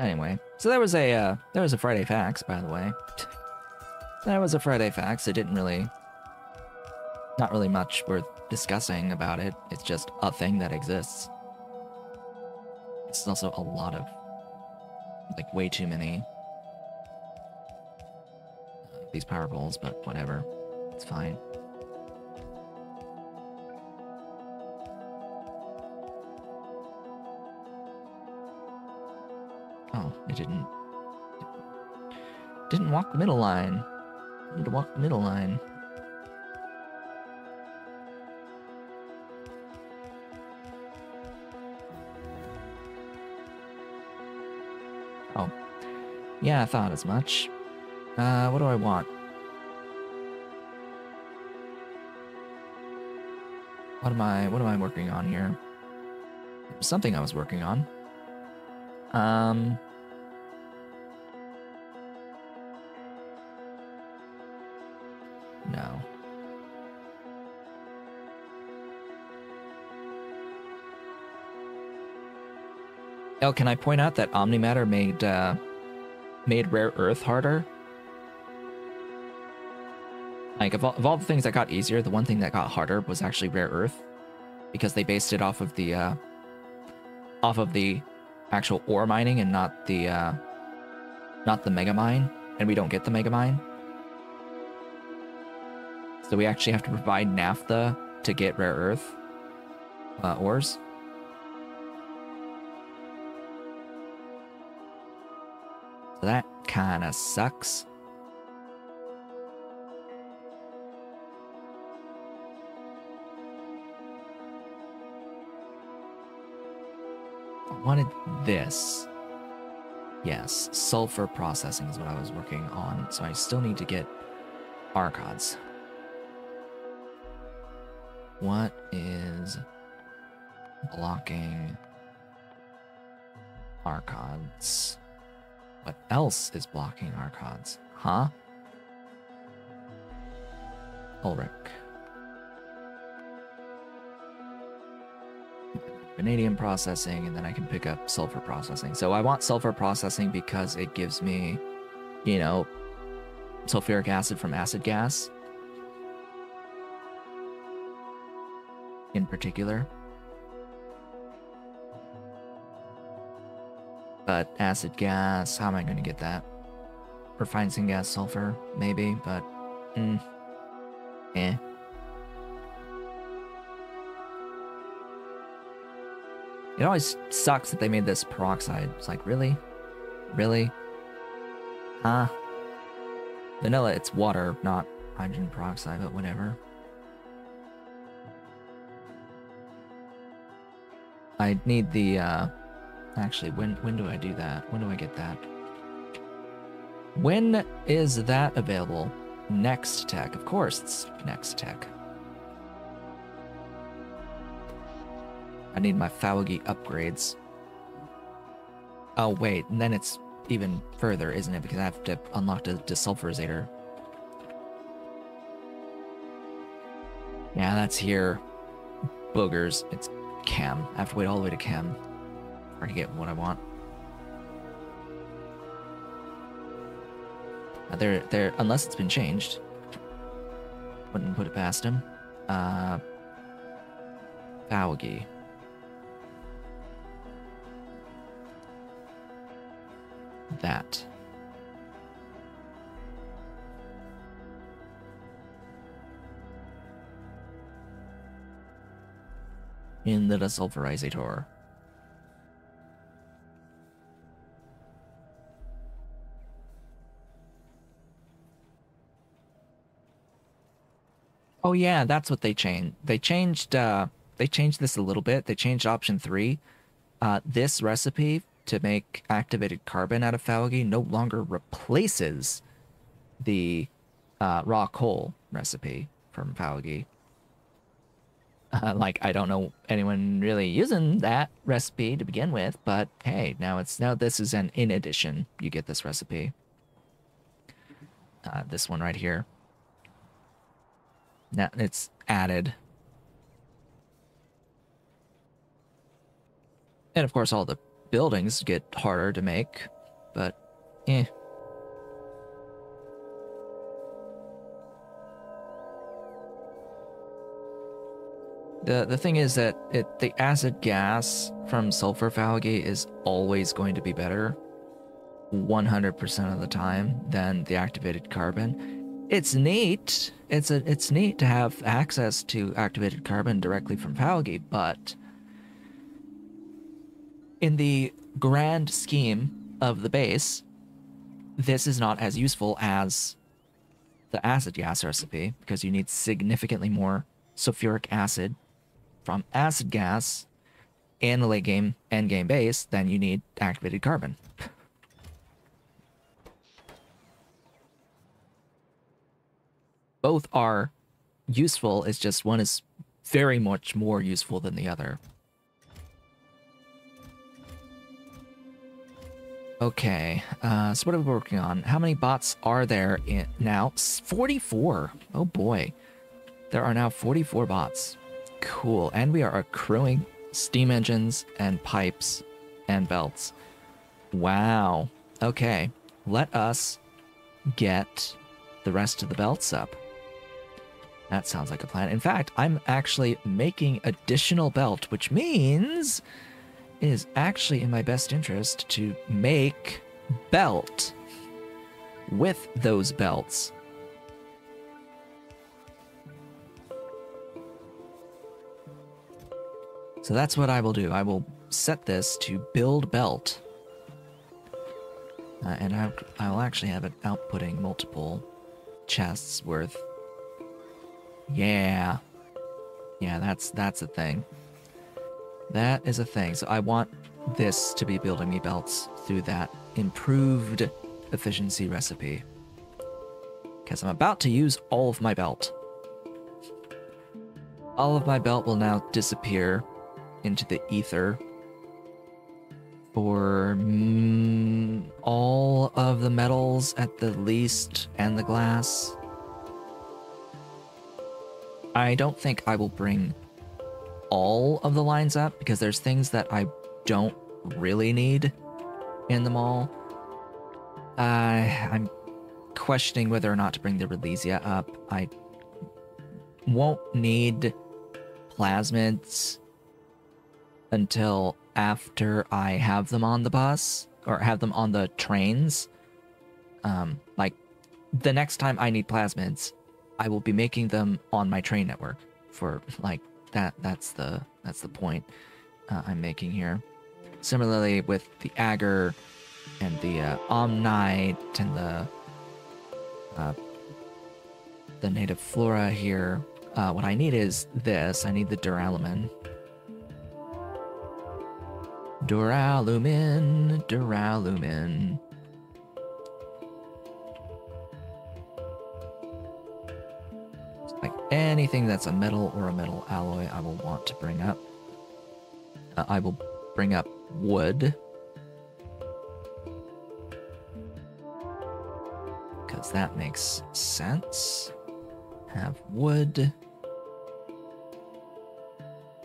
Speaker 1: Anyway, so there was a uh, there was a Friday Facts, by the way. That was a Friday Facts. It didn't really, not really much worth discussing about it. It's just a thing that exists. Is also a lot of, like, way too many uh, these power goals, but whatever, it's fine. It didn't. Didn't walk the middle line. Need to walk the middle line. Oh. Yeah, I thought as much. Uh, what do I want? What am I, what am I working on here? Something I was working on. Um... Oh, can I point out that Omnimatter made uh, made rare earth harder? Like of all, of all the things that got easier, the one thing that got harder was actually rare earth, because they based it off of the uh, off of the actual ore mining and not the uh, not the mega mine, and we don't get the mega mine. So we actually have to provide naphtha to get rare earth uh, ores. That kind of sucks. I wanted this. Yes, sulfur processing is what I was working on, so I still need to get archons. What is blocking archons? What else is blocking archons? Huh? Ulrich. Vanadium processing, and then I can pick up sulfur processing. So I want sulfur processing because it gives me, you know, sulfuric acid from acid gas. In particular. But acid gas, how am I going to get that? Refined gas sulfur, maybe, but... Mm, eh. It always sucks that they made this peroxide. It's like, really? Really? Huh? Vanilla, it's water, not hydrogen peroxide, but whatever. I need the, uh... Actually, when, when do I do that? When do I get that? When is that available? Next Tech. Of course, it's Next Tech. I need my Fawogae upgrades. Oh, wait, and then it's even further, isn't it? Because I have to unlock the desulfurizator. Yeah, that's here. Boogers. It's Cam. I have to wait all the way to chem. Trying to get what I want. Uh, they're, they're, unless it's been changed, wouldn't put it past him. Uh, Fawogae. That. In the Desulfurizator. Yeah, that's what they changed. They changed uh they changed this a little bit. They changed option 3. Uh this recipe to make activated carbon out of Fawogae no longer replaces the uh, raw coal recipe from Fawogae. Uh, like I don't know anyone really using that recipe to begin with, but hey, now it's now this is an in addition. You get this recipe. Uh, this one right here. Now it's added. And of course, all the buildings get harder to make, but eh. The, the thing is that it, the acid gas from sulfur Phalgi is always going to be better 100% of the time than the activated carbon. It's neat. It's a it's neat to have access to activated carbon directly from Phalgi, but in the grand scheme of the base, this is not as useful as the acid gas recipe because you need significantly more sulfuric acid from acid gas in the late game end game base than you need activated carbon. Both are useful, it's just one is very much more useful than the other. Okay, uh, so what are we working on? How many bots are there in now? 44. Oh boy. There are now 44 bots. Cool. And we are accruing steam engines and pipes and belts. Wow. Okay. Let us get the rest of the belts up. That sounds like a plan. In fact, I'm actually making additional belt, which means it is actually in my best interest to make belt with those belts. So that's what I will do. I will set this to build belt. Uh, and I, I will actually have it outputting multiple chests worth. Yeah. Yeah, that's that's a thing. That is a thing. So I want this to be building me belts through that improved efficiency recipe. Because I'm about to use all of my belt. All of my belt will now disappear into the ether for mm, all of the metals at the least and the glass. I don't think I will bring all of the lines up because there's things that I don't really need in them all. Uh, I'm questioning whether or not to bring the Ralesia up. I won't need plasmids until after I have them on the bus or have them on the trains. Um, like the next time I need plasmids, I will be making them on my train network for like that. That's the that's the point uh, I'm making here. Similarly with the Agar and the uh, Omnite and the uh, the native flora here. Uh, what I need is this. I need the duralumin. Duralumin, duralumin. Like anything that's a metal or a metal alloy, I will want to bring up. Uh, I will bring up wood. Because that makes sense. Have wood.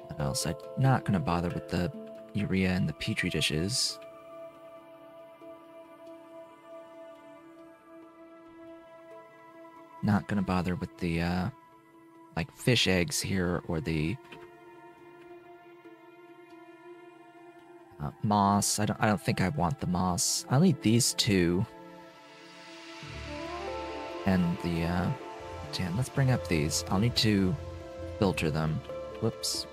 Speaker 1: What else? I'm not going to bother with the urea and the petri dishes. Not gonna bother with the, uh, like fish eggs here or the uh, moss. I don't, I don't think I want the moss. I need these two. And the, uh, damn, let's bring up these. I'll need to filter them. Whoops.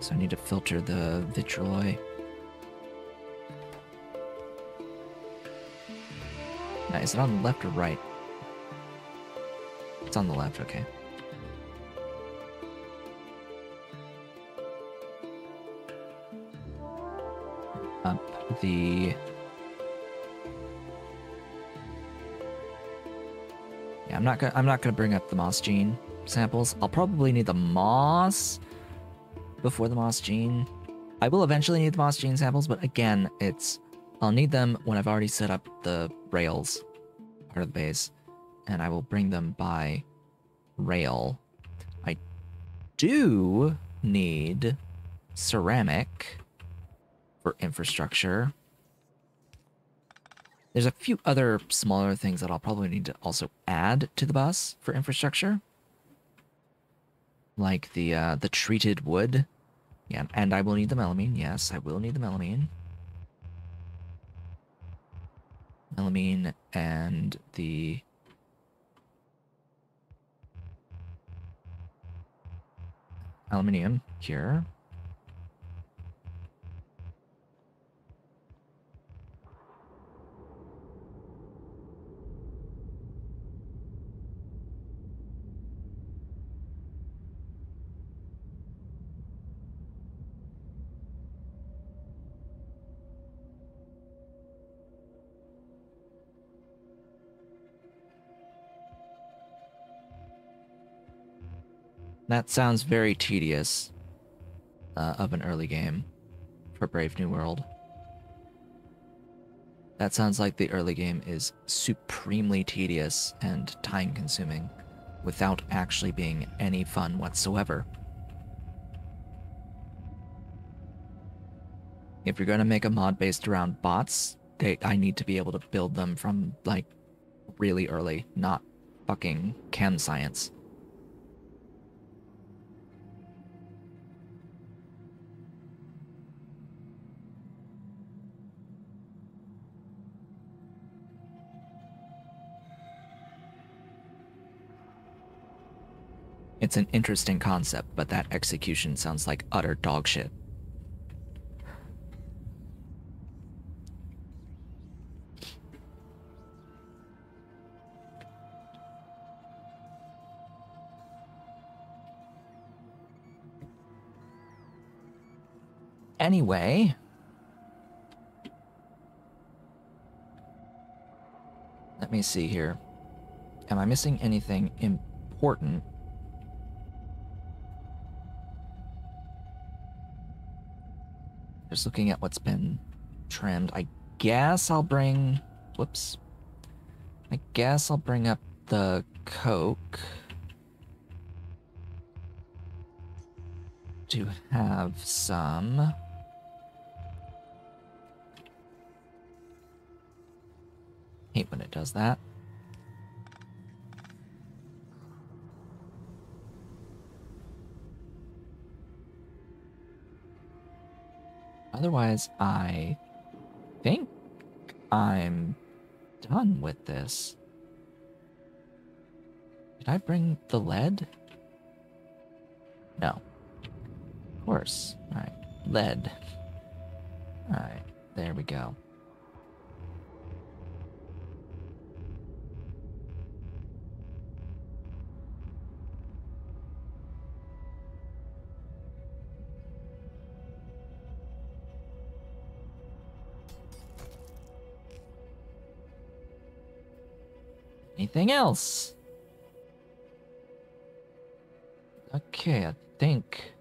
Speaker 1: So I need to filter the vitreloy. Now, is it on the left or right? It's on the left, okay. Up the... Yeah, I'm not gonna I'm not gonna bring up the moss gene samples. I'll probably need the moss before the moss gene. I will eventually need the moss gene samples, but again, it's I'll need them when I've already set up the rails part of the base, and I will bring them by rail. I do need ceramic for infrastructure. There's a few other smaller things that I'll probably need to also add to the bus for infrastructure. Like the uh, the treated wood. Yeah, and I will need the melamine. Yes, I will need the melamine. Melamine and the aluminium here. That sounds very tedious uh, of an early game for Brave New World. That sounds like the early game is supremely tedious and time consuming without actually being any fun whatsoever. If you're going to make a mod based around bots, they, I need to be able to build them from like really early, not fucking chem science. It's an interesting concept, but that execution sounds like utter dog shit. Anyway, let me see here. Am I missing anything important? Just looking at what's been trimmed. I guess I'll bring... Whoops. I guess I'll bring up the Coke. To have some... Hate when it does that. Otherwise, I think I'm done with this. Did I bring the lead? No. Of course. Alright. Lead. Alright. There we go. Anything else? Okay, I think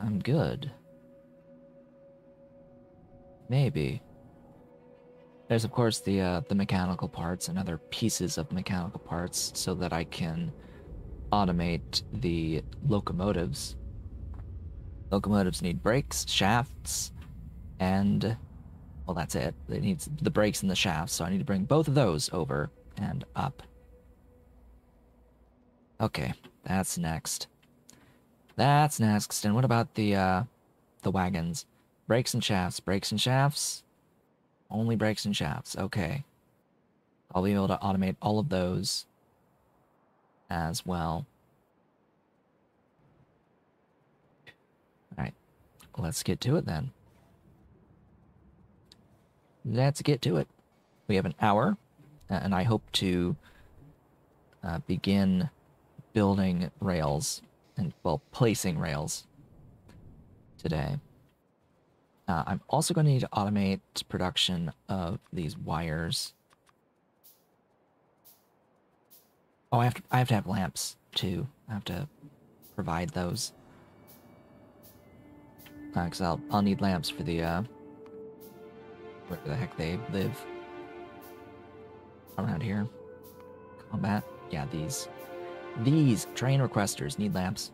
Speaker 1: I'm good. Maybe. There's of course the uh, the mechanical parts and other pieces of mechanical parts so that I can automate the locomotives. Locomotives need brakes, shafts, and well that's it. It needs the brakes and the shafts, so I need to bring both of those over and up. Okay, that's next. That's next. And what about the uh the wagons? Brakes and shafts, brakes and shafts. Only brakes and shafts. Okay. I'll be able to automate all of those as well. Alright, let's get to it then. Let's get to it. We have an hour, and I hope to uh, begin building rails and, well, placing rails today. Uh, I'm also going to need to automate production of these wires. Oh, I have to, I have to have lamps too. I have to provide those. Because uh, I'll, I'll need lamps for the, uh, where the heck they live. Around here. Combat. Yeah, these. These train requesters need lamps.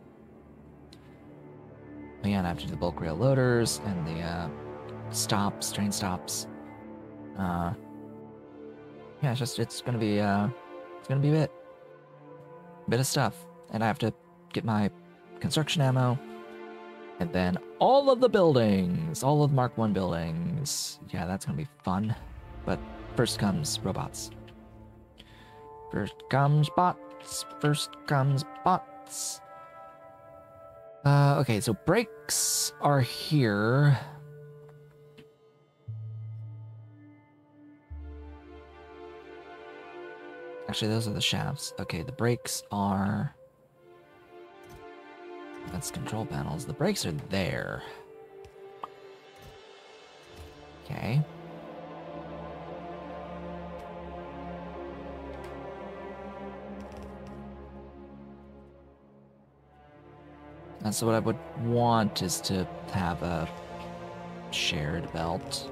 Speaker 1: Man, I have to do the bulk rail loaders and the uh, stops, train stops. Uh, yeah, it's just it's gonna be uh, it's gonna be a bit, a bit of stuff, and I have to get my construction ammo, and then all of the buildings, all of Mark One buildings. Yeah, that's gonna be fun. But first comes robots. First comes bots. First comes bots. Uh, okay, so brakes are here. Actually, those are the shafts. Okay, the brakes are... That's control panels. The brakes are there. Okay. And so what I would want is to have a shared belt.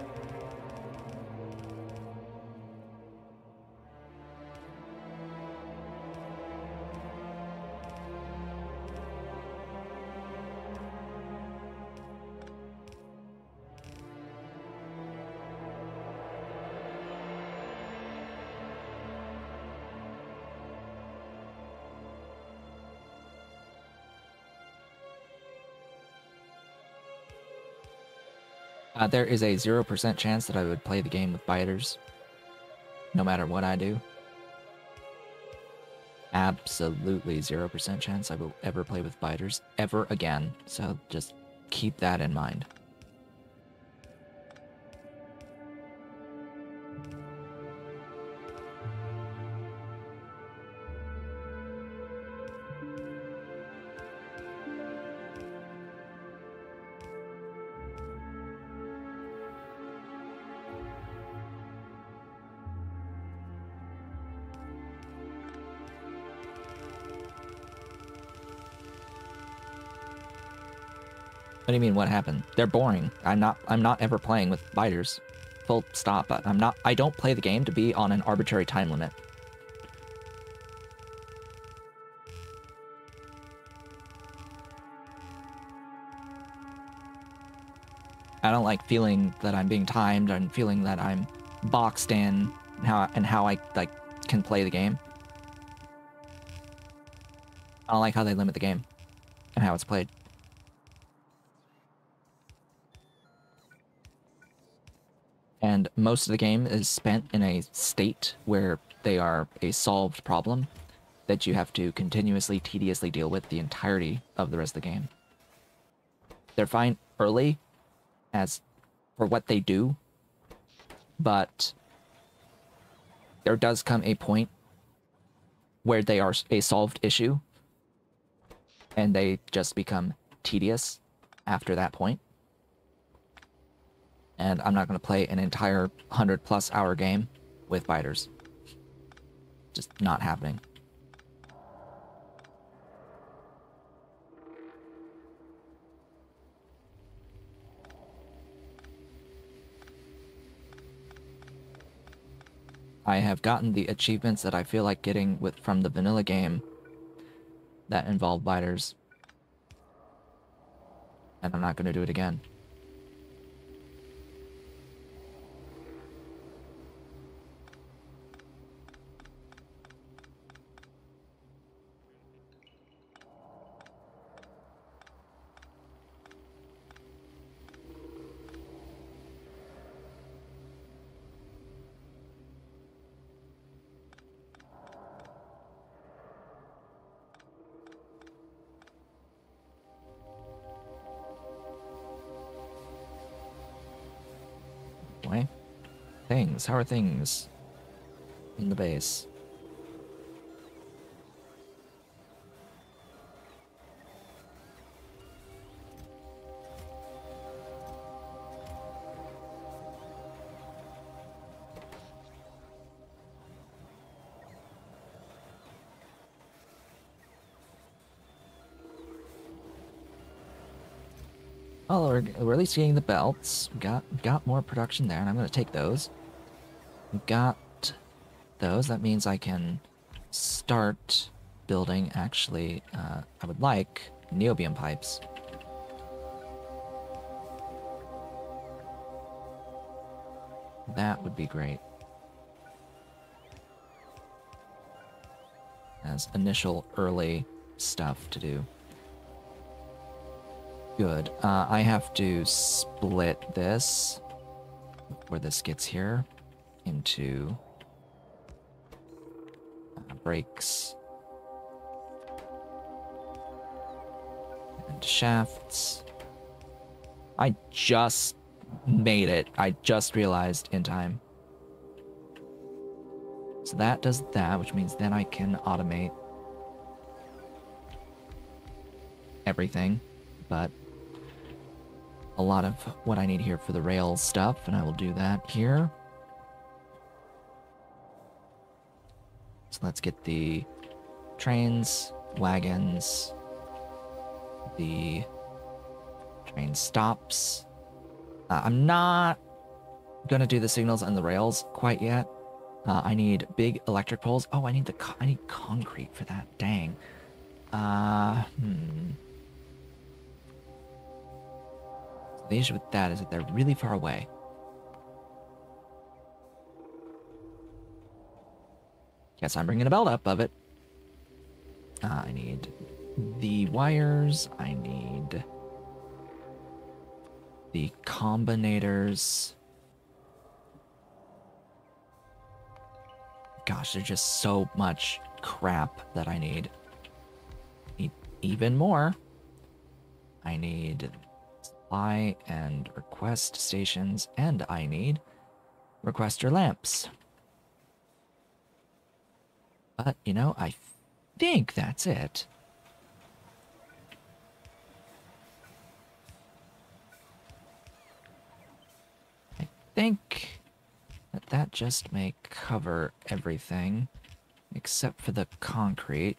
Speaker 1: There is a 0% chance that I would play the game with biters, no matter what I do. Absolutely 0% chance I will ever play with biters ever again, so just keep that in mind. What do you mean? What happened? They're boring. I'm not. I'm not ever playing with biters. Full stop. I'm not. I don't play the game to be on an arbitrary time limit. I don't like feeling that I'm being timed and feeling that I'm boxed in how and how I like can play the game. I don't like how they limit the game and how it's played. Most of the game is spent in a state where they are a solved problem that you have to continuously, tediously deal with the entirety of the rest of the game. They're fine early as for what they do, but there does come a point where they are a solved issue and they just become tedious after that point and I'm not going to play an entire 100 plus hour game with biters. Just not happening. I have gotten the achievements that I feel like getting with from the vanilla game that involve biters. And I'm not going to do it again. Things. How are things in the base? Well, we're, we're at least getting the belts. Got got more production there, and I'm going to take those. Got those. That means I can start building, actually, uh, I would like niobium pipes. That would be great. As initial early stuff to do. Good. Uh, I have to split this, where this gets here, into uh, brakes and shafts. I just made it. I just realized in time. So that does that, which means then I can automate everything, but a lot of what I need here for the rail stuff, and I will do that here. Let's get the trains, wagons, the train stops. Uh, I'm not gonna do the signals and the rails quite yet. Uh, I need big electric poles. Oh, I need the I need concrete for that. Dang. Uh, hmm. The issue with that is that they're really far away. Guess I'm bringing a belt up of it. Uh, I need the wires. I need the combinators. Gosh, there's just so much crap that I need. Need even more. I need supply and request stations, and I need requester lamps. But, you know, I think that's it. I think that that just may cover everything, except for the concrete.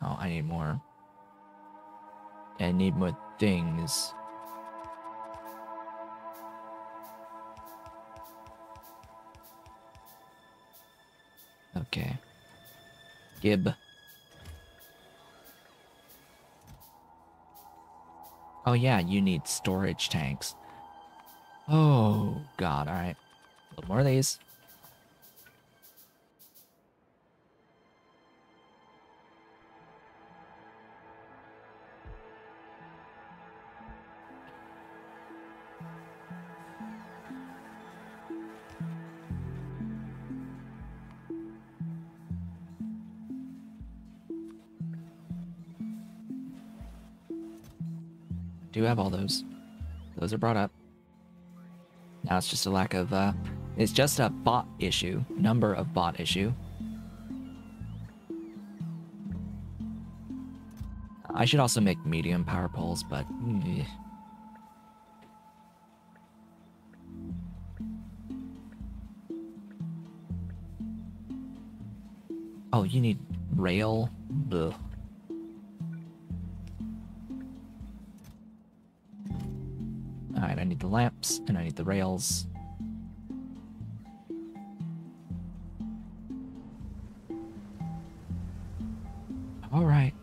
Speaker 1: Oh, I need more. I need more things. Okay. Gib. Oh yeah, you need storage tanks. Oh god, alright. A little more of these. Have all those. Those are brought up. Now it's just a lack of, uh, it's just a bot issue, number of bot issue. I should also make medium power poles, but... Eh. Oh, you need rail? The lamps, and I need the rails. Alright. Alright.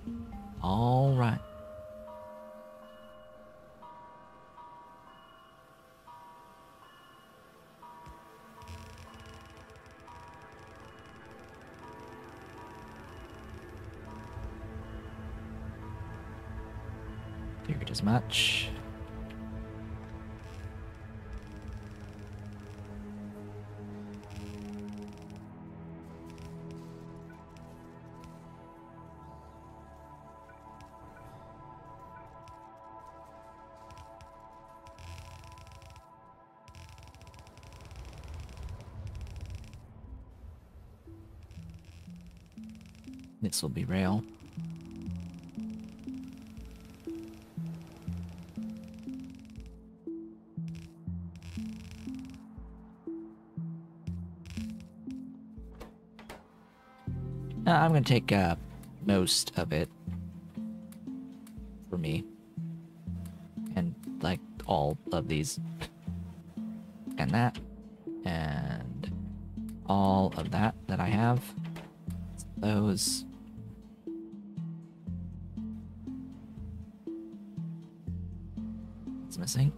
Speaker 1: This will be rail. Uh, I'm gonna take uh, most of it for me, and like all of these, and that, and all of that that I have. Those.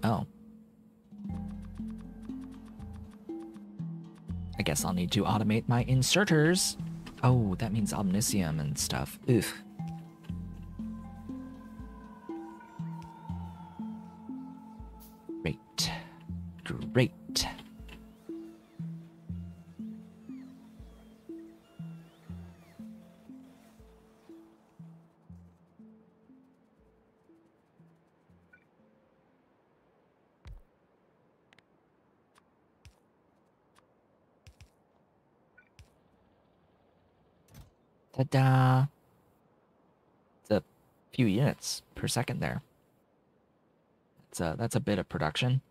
Speaker 1: Oh. I guess I'll need to automate my inserters. Oh, that means omnicium and stuff. Ugh. Second there. That's a, that's a bit of production.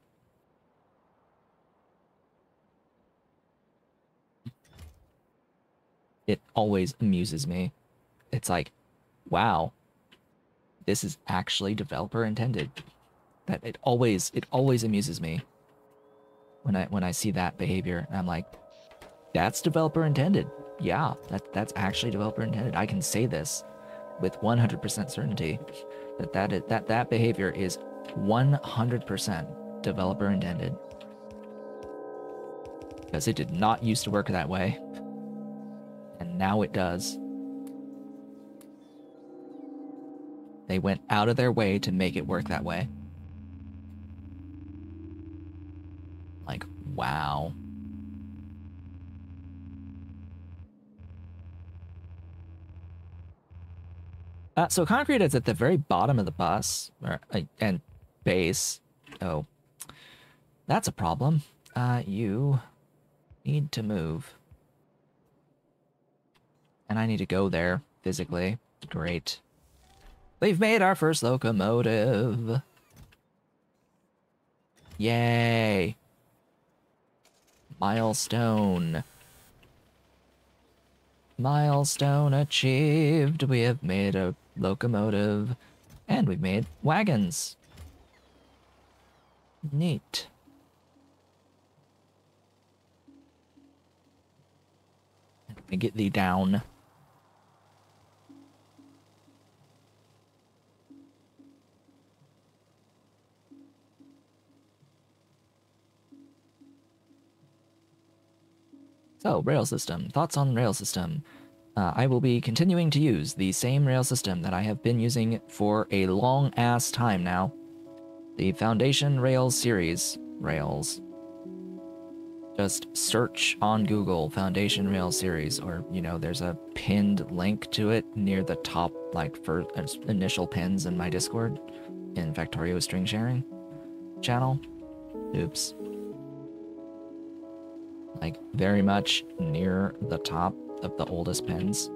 Speaker 1: It always amuses me. It's like, wow, this is actually developer intended. That it always it always amuses me when I when I see that behavior. And I'm like, that's developer intended yeah, that that's actually developer intended. I can say this with 100% certainty that that is, that that behavior is 100% developer intended. Because it did not used to work that way. And now it does. They went out of their way to make it work that way. Like, wow. Uh, so concrete is at the very bottom of the bus, or, uh, and base. Oh, that's a problem. Uh, you need to move. And I need to go there physically. Great. We've made our first locomotive. Yay. Milestone. Milestone achieved. We have made a locomotive, and we've made wagons. Neat. Let me get thee down. So, rail system. Thoughts on rail system? Uh, I will be continuing to use the same rail system that I have been using for a long ass time now. The Foundation Rails series. Rails. Just search on Google Foundation Rails series, or, you know, there's a pinned link to it near the top, like, for initial pins in my Discord in Factorio String Sharing channel. Oops. Like, very much near the top of the oldest pens.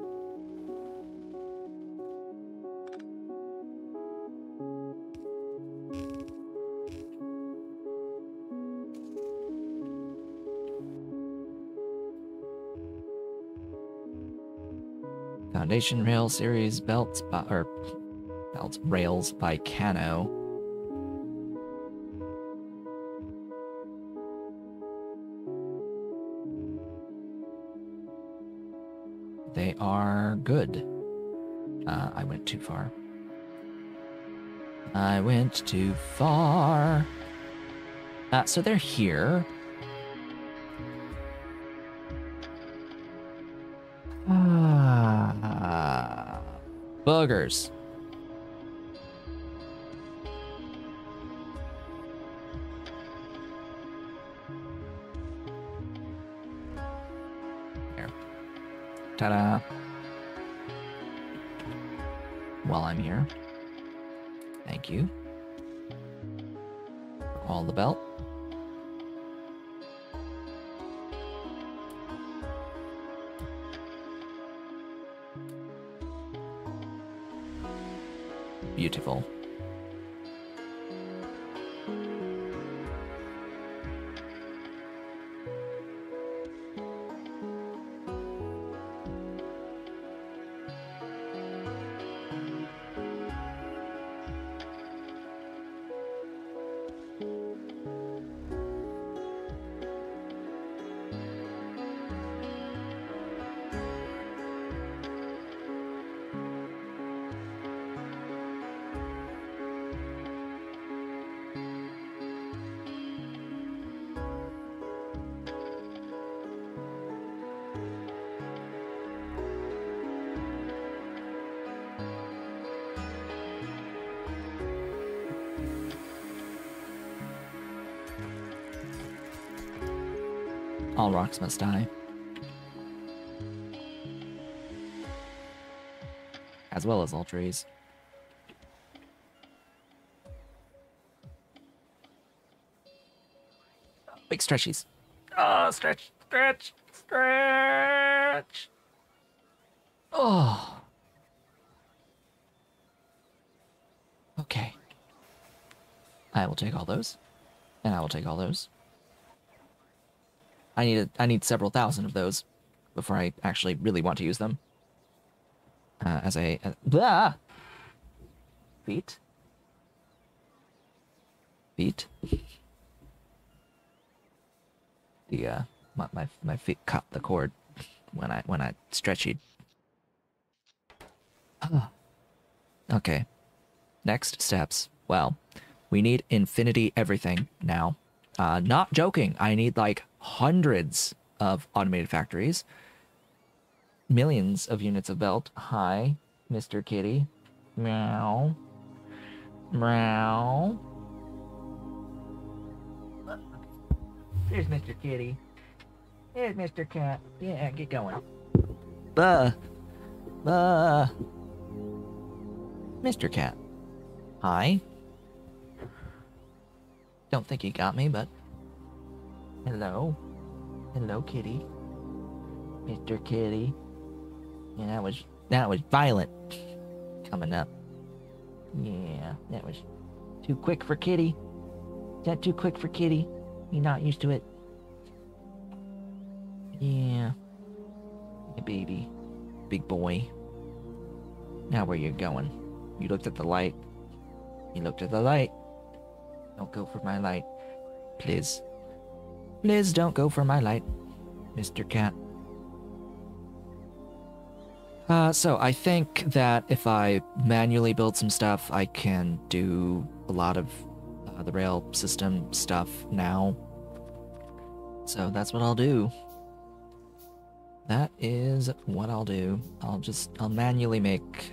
Speaker 1: Foundation Rail Series belts by, or belts rails by Kano. They are good. Uh, I went too far. I went too far. Uh, so they're here. Ah, boogers. Ta-da. While I'm here. Thank you. All the belt. Beautiful. Rocks must die. As well as all trees. Big stretchies. Oh, stretch, stretch, stretch. Oh. Okay. I will take all those. And I will take all those. I need a, I need several thousand of those before I actually really want to use them. Uh, as a uh, blah feet feet. The uh my my my feet cut the cord when I when I stretched. Ah. *sighs* Okay. Next steps. Well, we need infinity everything now. Uh, not joking. I need like hundreds of automated factories, millions of units of belt. Hi, Mr. Kitty. Meow. Meow. There's Mr. Kitty. Here's Mr. Cat. Yeah, get going. Buh. Buh. Mr. Cat. Hi. Don't think he got me, but Hello. Hello, kitty. Mr. Kitty. Yeah, that was that was violent coming up. Yeah, that was too quick for Kitty. Is that too quick for Kitty? You're not used to it. Yeah. Hey, baby. Big boy. Now where you going? You looked at the light. You looked at the light. Don't go for my light. Please. Please don't go for my light, Mr. Cat. Uh, so I think that if I manually build some stuff, I can do a lot of uh, the rail system stuff now. So that's what I'll do. That is what I'll do. I'll just, I'll manually make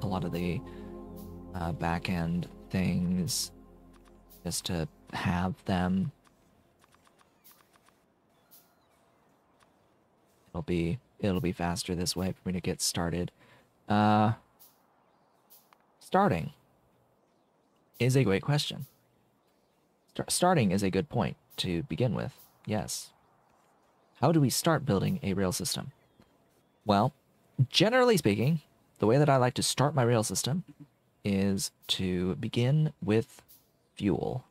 Speaker 1: a lot of the uh, back end things just to have them It'll be it'll be faster this way for me to get started. Uh, starting is a great question. Start, starting is a good point to begin with. Yes. How do we start building a rail system? Well, generally speaking, the way that I like to start my rail system is to begin with fuel.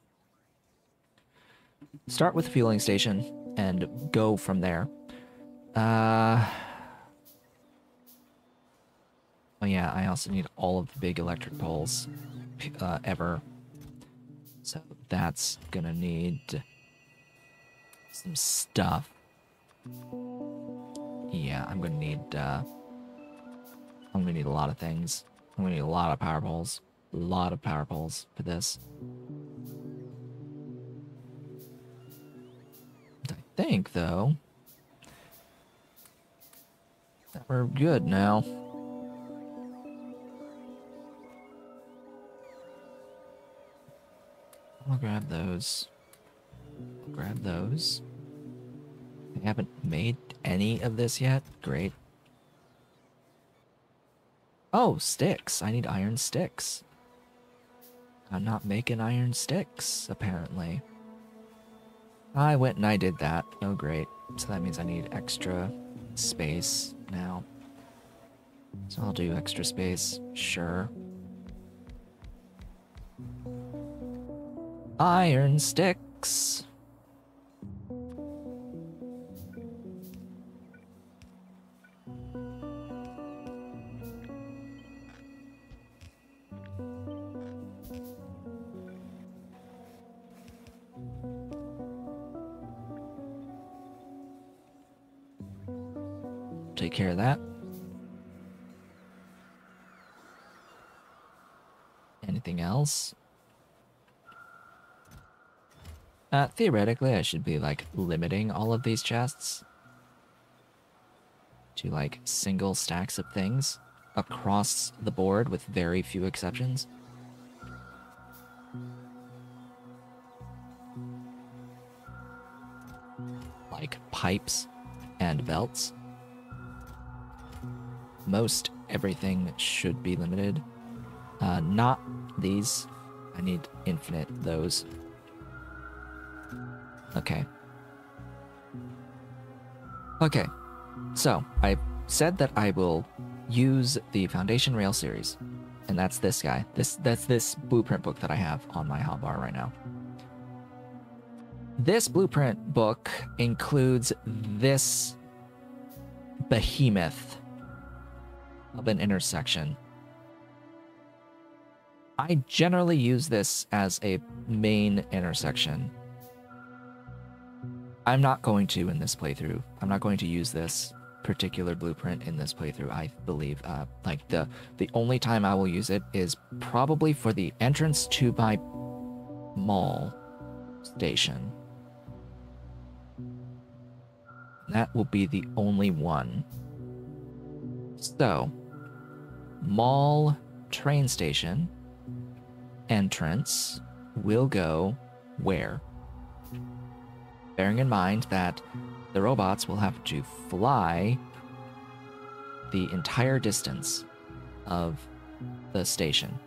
Speaker 1: Start with a fueling station and go from there. Uh. Oh yeah, I also need all of the big electric poles uh, ever. So that's gonna need some stuff. Yeah, I'm gonna need, uh, I'm gonna need a lot of things. I'm gonna need a lot of power poles. A lot of power poles for this. I think, though, we're good now. I'll grab those. I'll grab those. I haven't made any of this yet. Great. Oh, sticks. I need iron sticks. I'm not making iron sticks, apparently. I went and I did that. Oh, great. So that means I need extra space now. So I'll do extra space, sure. Iron sticks. Care of that. Anything else? Uh, theoretically, I should be, like, limiting all of these chests to, like, single stacks of things across the board with very few exceptions. Like pipes and belts. Most everything should be limited. Uh, not these. I need infinite those. Okay. Okay. So, I said that I will use the Foundation Rail series. And that's this guy. This that's this blueprint book that I have on my hotbar right now. This blueprint book includes this behemoth of an intersection. I generally use this as a main intersection. I'm not going to in this playthrough. I'm not going to use this particular blueprint in this playthrough, I believe. Uh, like, the, the only time I will use it is probably for the entrance to my mall station. That will be the only one. So, mall train station entrance will go where? Bearing in mind that the robots will have to fly the entire distance of the station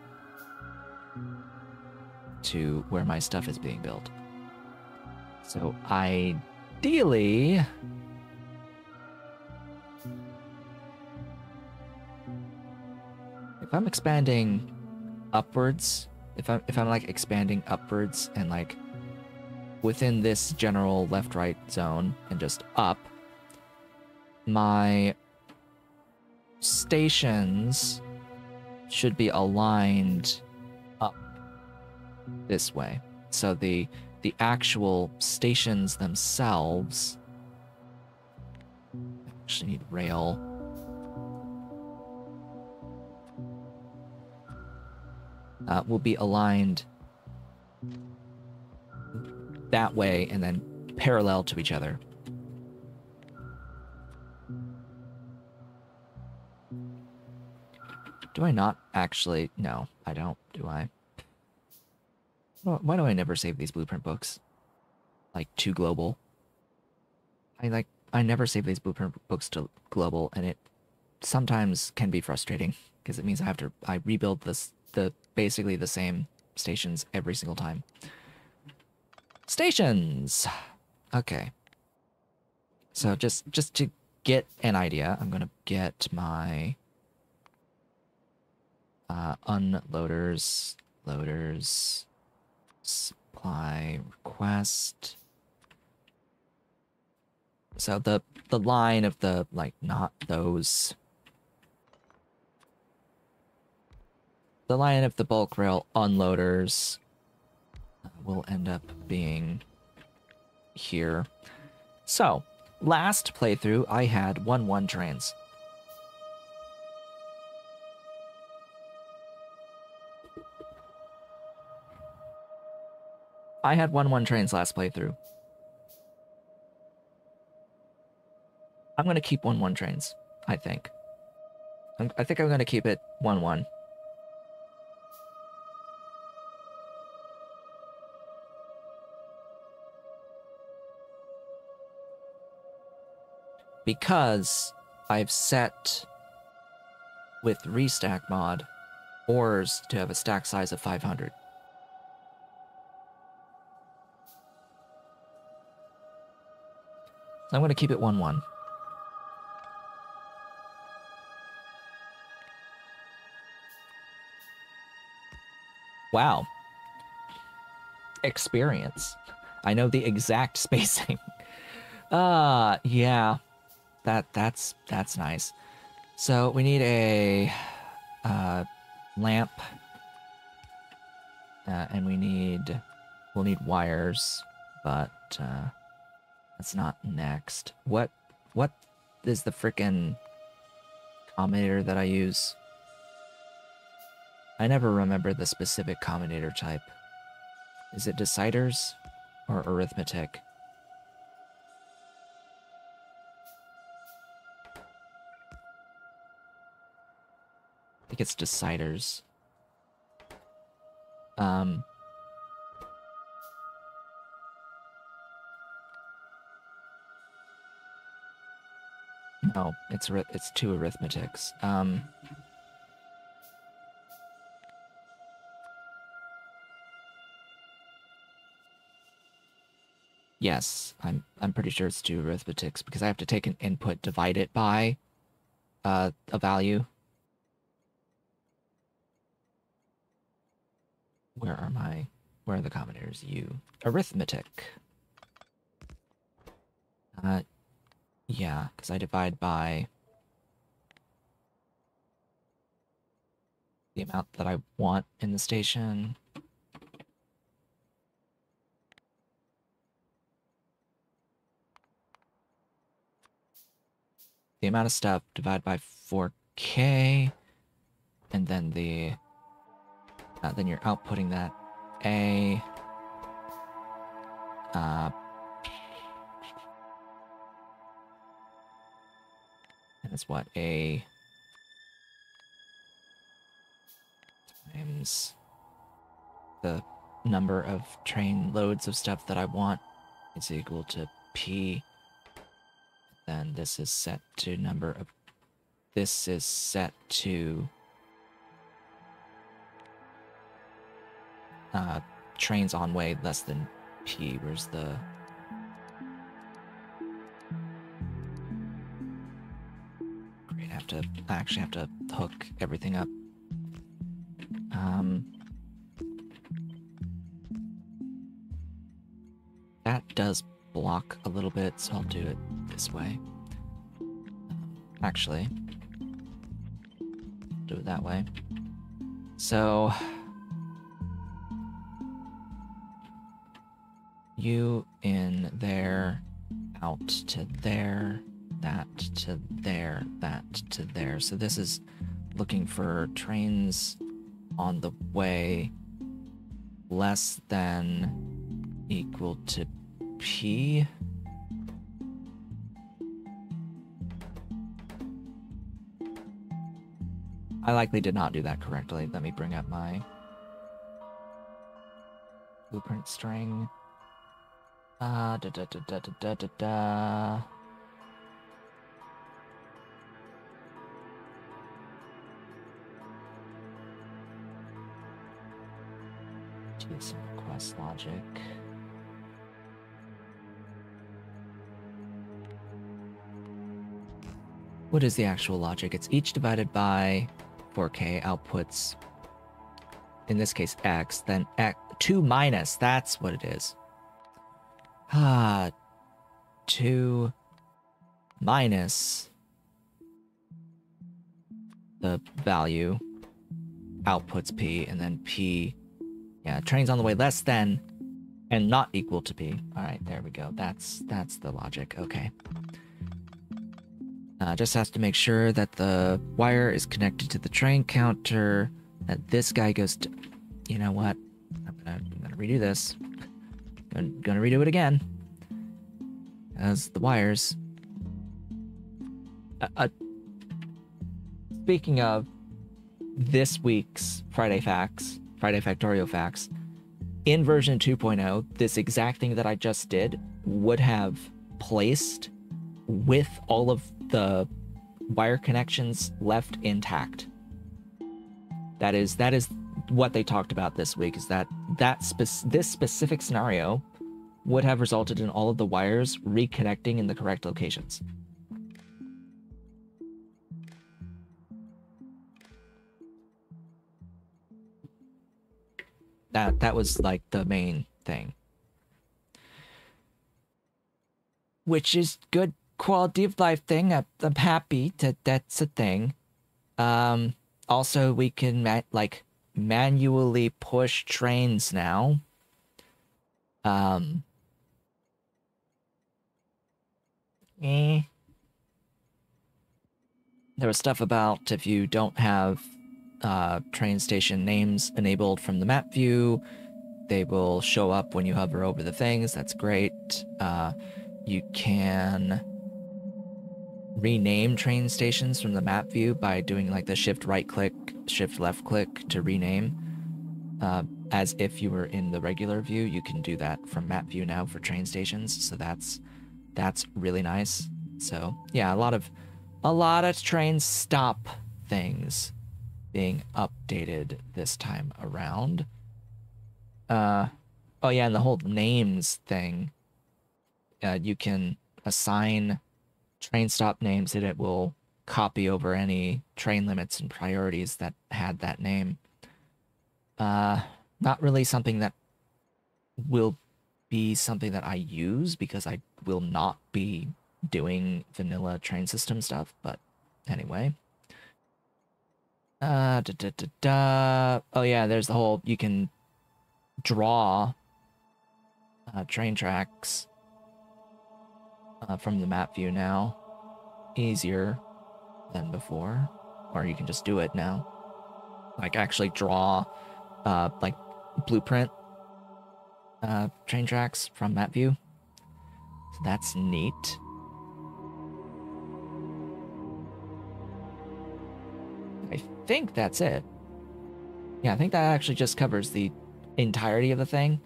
Speaker 1: to where my stuff is being built. So ideally, if I'm expanding upwards, if I'm if I'm like expanding upwards and like within this general left right zone and just up, my stations should be aligned up this way. So the the actual stations themselves actually need rail. Uh, will be aligned that way and then parallel to each other. Do I not actually? No, I don't, do I? Why do I never save these blueprint books? Like, to global. I, like, I never save these blueprint books to global, and it sometimes can be frustrating, because it means I have to, I rebuild this, the, basically the same stations every single time. Stations! Okay. So just, just to get an idea, I'm gonna get my uh, unloaders, loaders, supply request. So the the line of the like not those the line of the bulk rail unloaders uh, will end up being here. So, last playthrough I had 1-1 trains. I had 1-1 trains last playthrough. I'm going to keep 1-1 trains, I think. I'm, I think I'm going to keep it 1-1. Because I've set with restack mod ores to have a stack size of 500. I'm going to keep it 1 1. Wow. experience. I know the exact *laughs* spacing. Uh, yeah. That that's that's nice. So we need a uh, lamp, uh, and we need we'll need wires, but uh, that's not next. What what is the frickin' combinator that I use? I never remember the specific combinator type. Is it deciders or arithmetic? Think it's deciders. Um, no, it's it's two arithmetics. Um, Yes, I'm I'm pretty sure it's two arithmetics because I have to take an input, divide it by uh, a value. Where are my where are the combinators? You. arithmetic. Uh, yeah, because I divide by the amount that I want in the station. the amount of stuff divided by 4k and then the uh, then you're outputting that. A uh, and it's what? A times the number of train loads of stuff that I want. Is equal to p. Then this is set to number of this is set to uh, trains on way less than p where's the great I have to I actually have to hook everything up um that does block a little bit, so I'll do it this way. Actually, do it that way. So, you in there, out to there, that to there, that to there. So this is looking for trains on the way less than equal to P. I likely did not do that correctly. Let me bring up my blueprint string. Uh, da, da, da, da, da, da, da. Do some request logic. What is the actual logic? It's each divided by 4K outputs, in this case X, then X, 2 minus, that's what it is. Ah, 2 minus the value outputs p, and then p, yeah, trains on the way less than and not equal to p. All right, there we go. That's that's the logic. Okay. Uh, just has to make sure that the wire is connected to the train counter, that this guy goes to... You know what? I'm gonna, I'm gonna redo this. I'm gonna redo it again. As the wires... Uh, uh, speaking of this week's Friday Facts, Friday Factorio Facts, in version 2.0, this exact thing that I just did would have placed with all of the wire connections left intact. That is that is what they talked about this week is that that spe- this specific scenario would have resulted in all of the wires reconnecting in the correct locations. That that was like the main thing. Which is good quality of life thing. I'm happy that that's a thing. Um, also, we can like manually push trains now. Um, eh. There was stuff about if you don't have uh, train station names enabled from the map view, they will show up when you hover over the things. That's great. Uh, you can rename train stations from the map view by doing like the shift right click, shift left click to rename. Uh, as if you were in the regular view, you can do that from map view now for train stations. So that's that's really nice. So yeah, a lot of a lot of train stop things being updated this time around. Uh, oh yeah, and the whole names thing. Uh, you can assign train stop names and it will copy over any train limits and priorities that had that name. Uh, not really something that will be something that I use because I will not be doing vanilla train system stuff, but anyway. Uh, da, da, da, da. Oh yeah, there's the whole, you can draw uh, train tracks uh, from the map view now. Easier than before. Or you can just do it now. Like actually draw uh, like blueprint uh, train tracks from map view. So that's neat. I think that's it. Yeah, I think that actually just covers the entirety of the thing.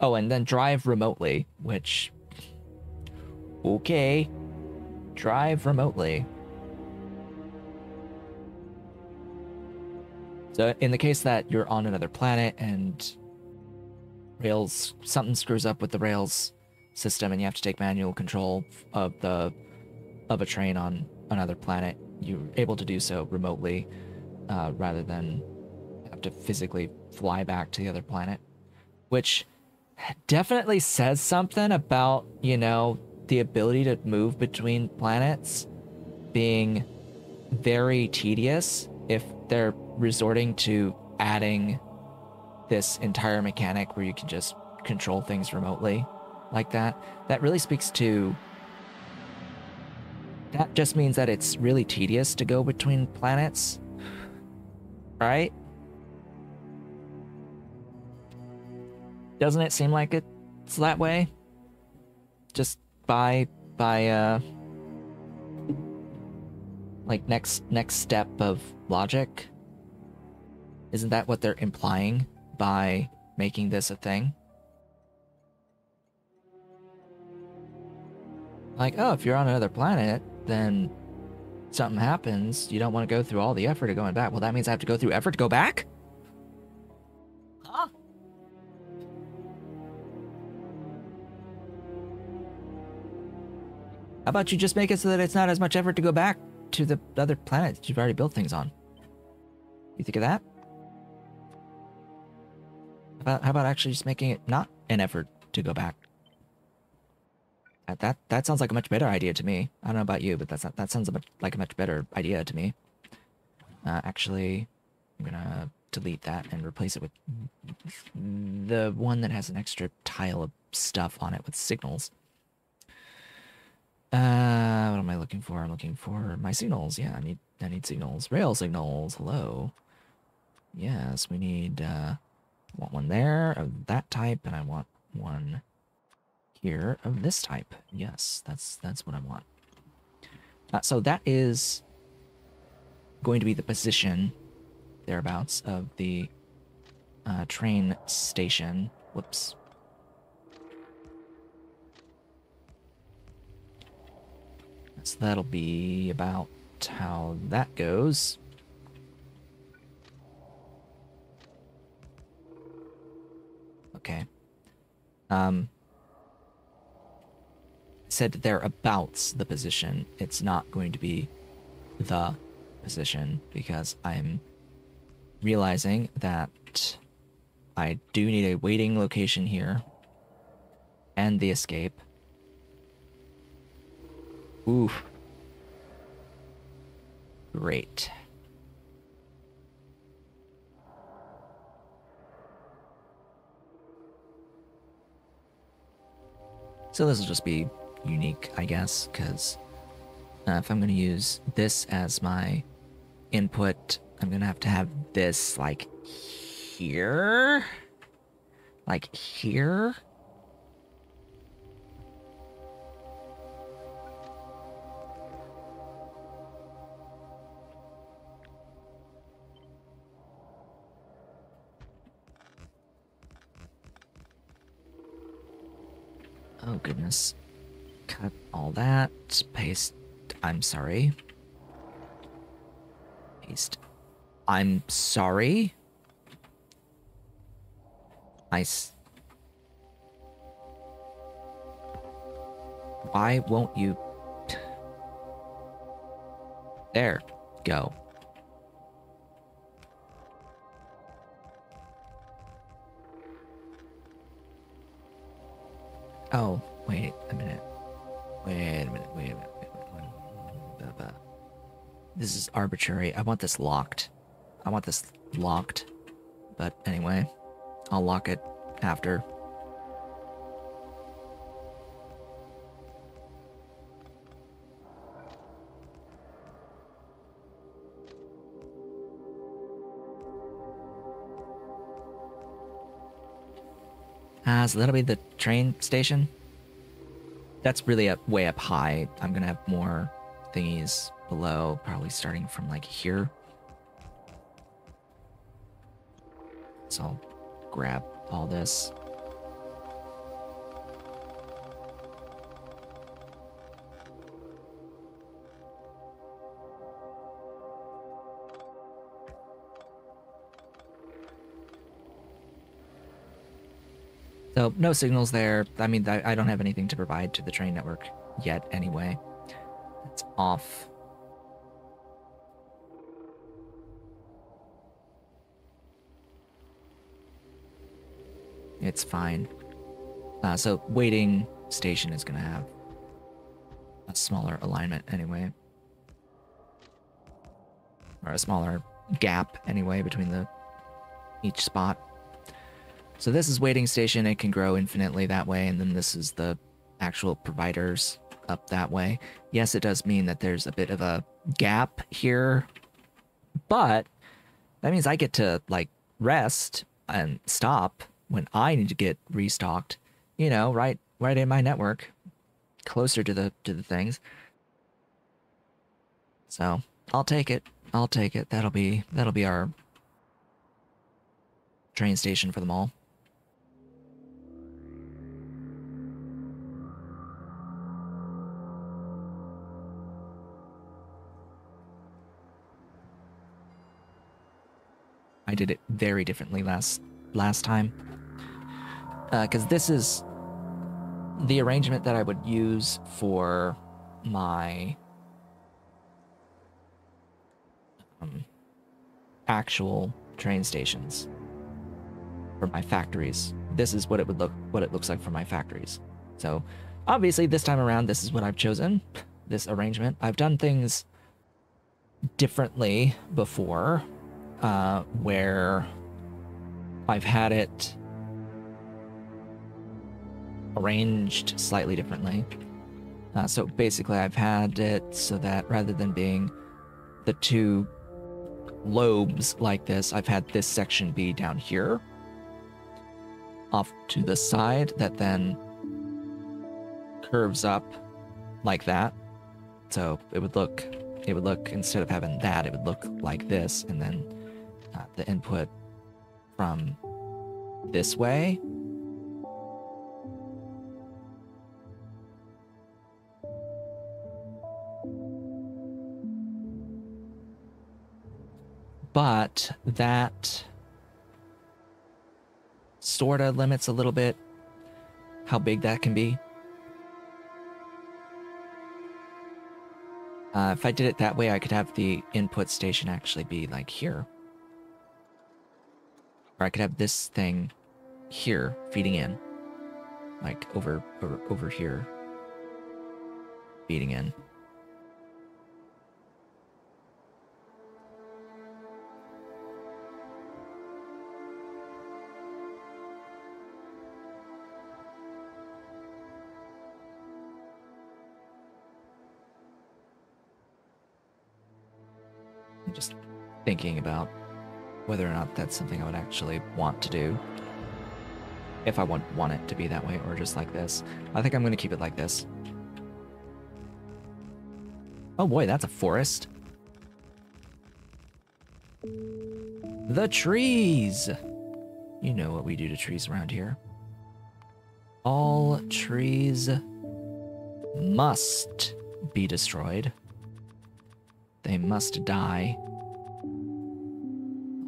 Speaker 1: Oh, and then drive remotely, which Okay. Drive remotely. So in the case that you're on another planet and Rails something screws up with the Rails system and you have to take manual control of the of a train on another planet, you're able to do so remotely uh, rather than have to physically fly back to the other planet, which definitely says something about you know the ability to move between planets being very tedious if they're resorting to adding this entire mechanic where you can just control things remotely like that. That really speaks to. That just means that it's really tedious to go between planets. Right? Doesn't it seem like it's that way? Just by by uh like next next step of logic? Isn't that what they're implying by making this a thing? Like oh if you're on another planet then something happens. You don't want to go through all the effort of going back. Well that means i have to go through effort to go back How about you just make it so that it's not as much effort to go back to the other planets you've already built things on? You think of that? How about, how about actually just making it not an effort to go back? That, that that sounds like a much better idea to me. I don't know about you, but that's not, that sounds a much, like a much better idea to me. Uh, actually, I'm gonna delete that and replace it with the one that has an extra tile of stuff on it with signals. Uh, what am I looking for? I'm looking for my signals. Yeah, I need I need signals. Rail signals. Hello. Yes, we need uh want one there of that type, and I want one here of this type. Yes, that's that's what I want. Uh, so that is going to be the position thereabouts of the uh, train station. Whoops. So that'll be about how that goes. Okay. Um, said thereabouts the position. It's not going to be the position because I'm realizing that I do need a waiting location here and the escape. Oof. Great. So this will just be unique, I guess, because uh, if I'm going to use this as my input, I'm going to have to have this, like, here? Like, here? Oh, goodness. Cut all that. Paste. I'm sorry. Paste. I'm sorry. I. Why won't you? There. Go. Oh, wait a minute. Wait a minute. Wait a minute. Wait a minute. Wait a minute. This is arbitrary. I want this locked. I want this locked. But anyway, I'll lock it after. Ah, so that'll be the train station. That's really up way up high. I'm gonna have more thingies below, probably starting from like here. So I'll grab all this. So no signals there. I mean, I, I don't have anything to provide to the train network yet anyway. It's off. It's fine. Uh, so waiting station is going to have a smaller alignment anyway. Or a smaller gap anyway between the each spot. So this is waiting station. It can grow infinitely that way. And then this is the actual providers up that way. Yes, it does mean that there's a bit of a gap here, but that means I get to like rest and stop when I need to get restocked, you know, right right in my network, closer to the to the things. So I'll take it. I'll take it. That'll be that'll be our train station for them all. I did it very differently last last time. Because uh, this is the arrangement that I would use for my um, actual train stations for my factories. This is what it would look what it looks like for my factories. So obviously this time around this is what I've chosen, this arrangement. I've done things differently before uh, where I've had it arranged slightly differently. Uh, so basically, I've had it so that rather than being the two lobes like this, I've had this section be down here, off to the side, that then curves up like that. So it would look, it would look, instead of having that, it would look like this, and then the input from this way. But that sort of limits a little bit how big that can be. Uh, if I did it that way, I could have the input station actually be like here. Or I could have this thing here feeding in. like over over, over here, feeding in. Just thinking about whether or not that's something I would actually want to do. If I want, want it to be that way or just like this. I think I'm going to keep it like this. Oh boy, that's a forest. The trees! You know what we do to trees around here. All trees must be destroyed. They must die.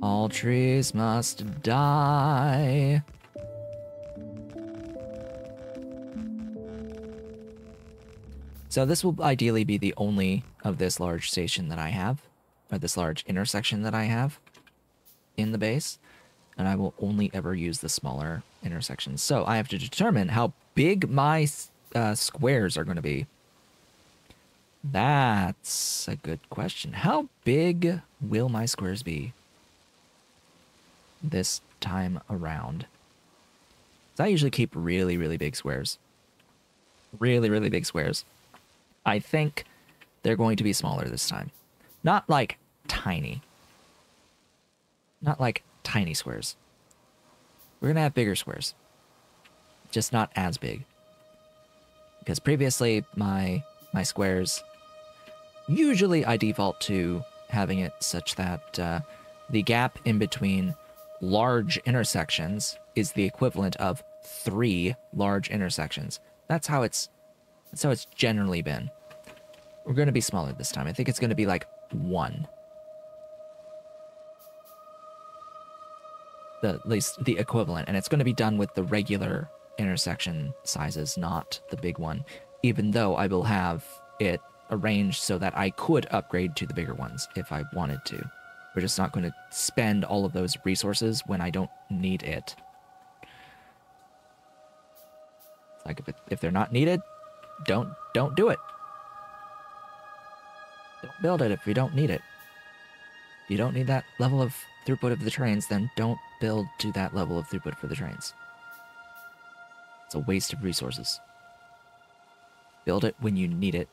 Speaker 1: All trees must die. So this will ideally be the only of this large station that I have, or this large intersection that I have in the base, and I will only ever use the smaller intersections. So I have to determine how big my uh, squares are going to be. That's a good question. How big will my squares be this time around? So I usually keep really, really big squares. Really, really big squares. I think they're going to be smaller this time. Not like tiny. Not like tiny squares. We're going to have bigger squares. Just not as big. Because previously, my my squares, usually I default to having it such that uh, the gap in between large intersections is the equivalent of three large intersections. That's how it's that's how it's generally been. We're going to be smaller this time. I think it's going to be like one. The, at least the equivalent. And it's going to be done with the regular intersection sizes, not the big one. Even though I will have it arranged so that I could upgrade to the bigger ones if I wanted to. We're just not going to spend all of those resources when I don't need it. Like if, it, if they're not needed, don't don't do it. Don't build it if you don't need it. If you don't need that level of throughput of the trains, then don't build to that level of throughput for the trains. It's a waste of resources. Build it when you need it.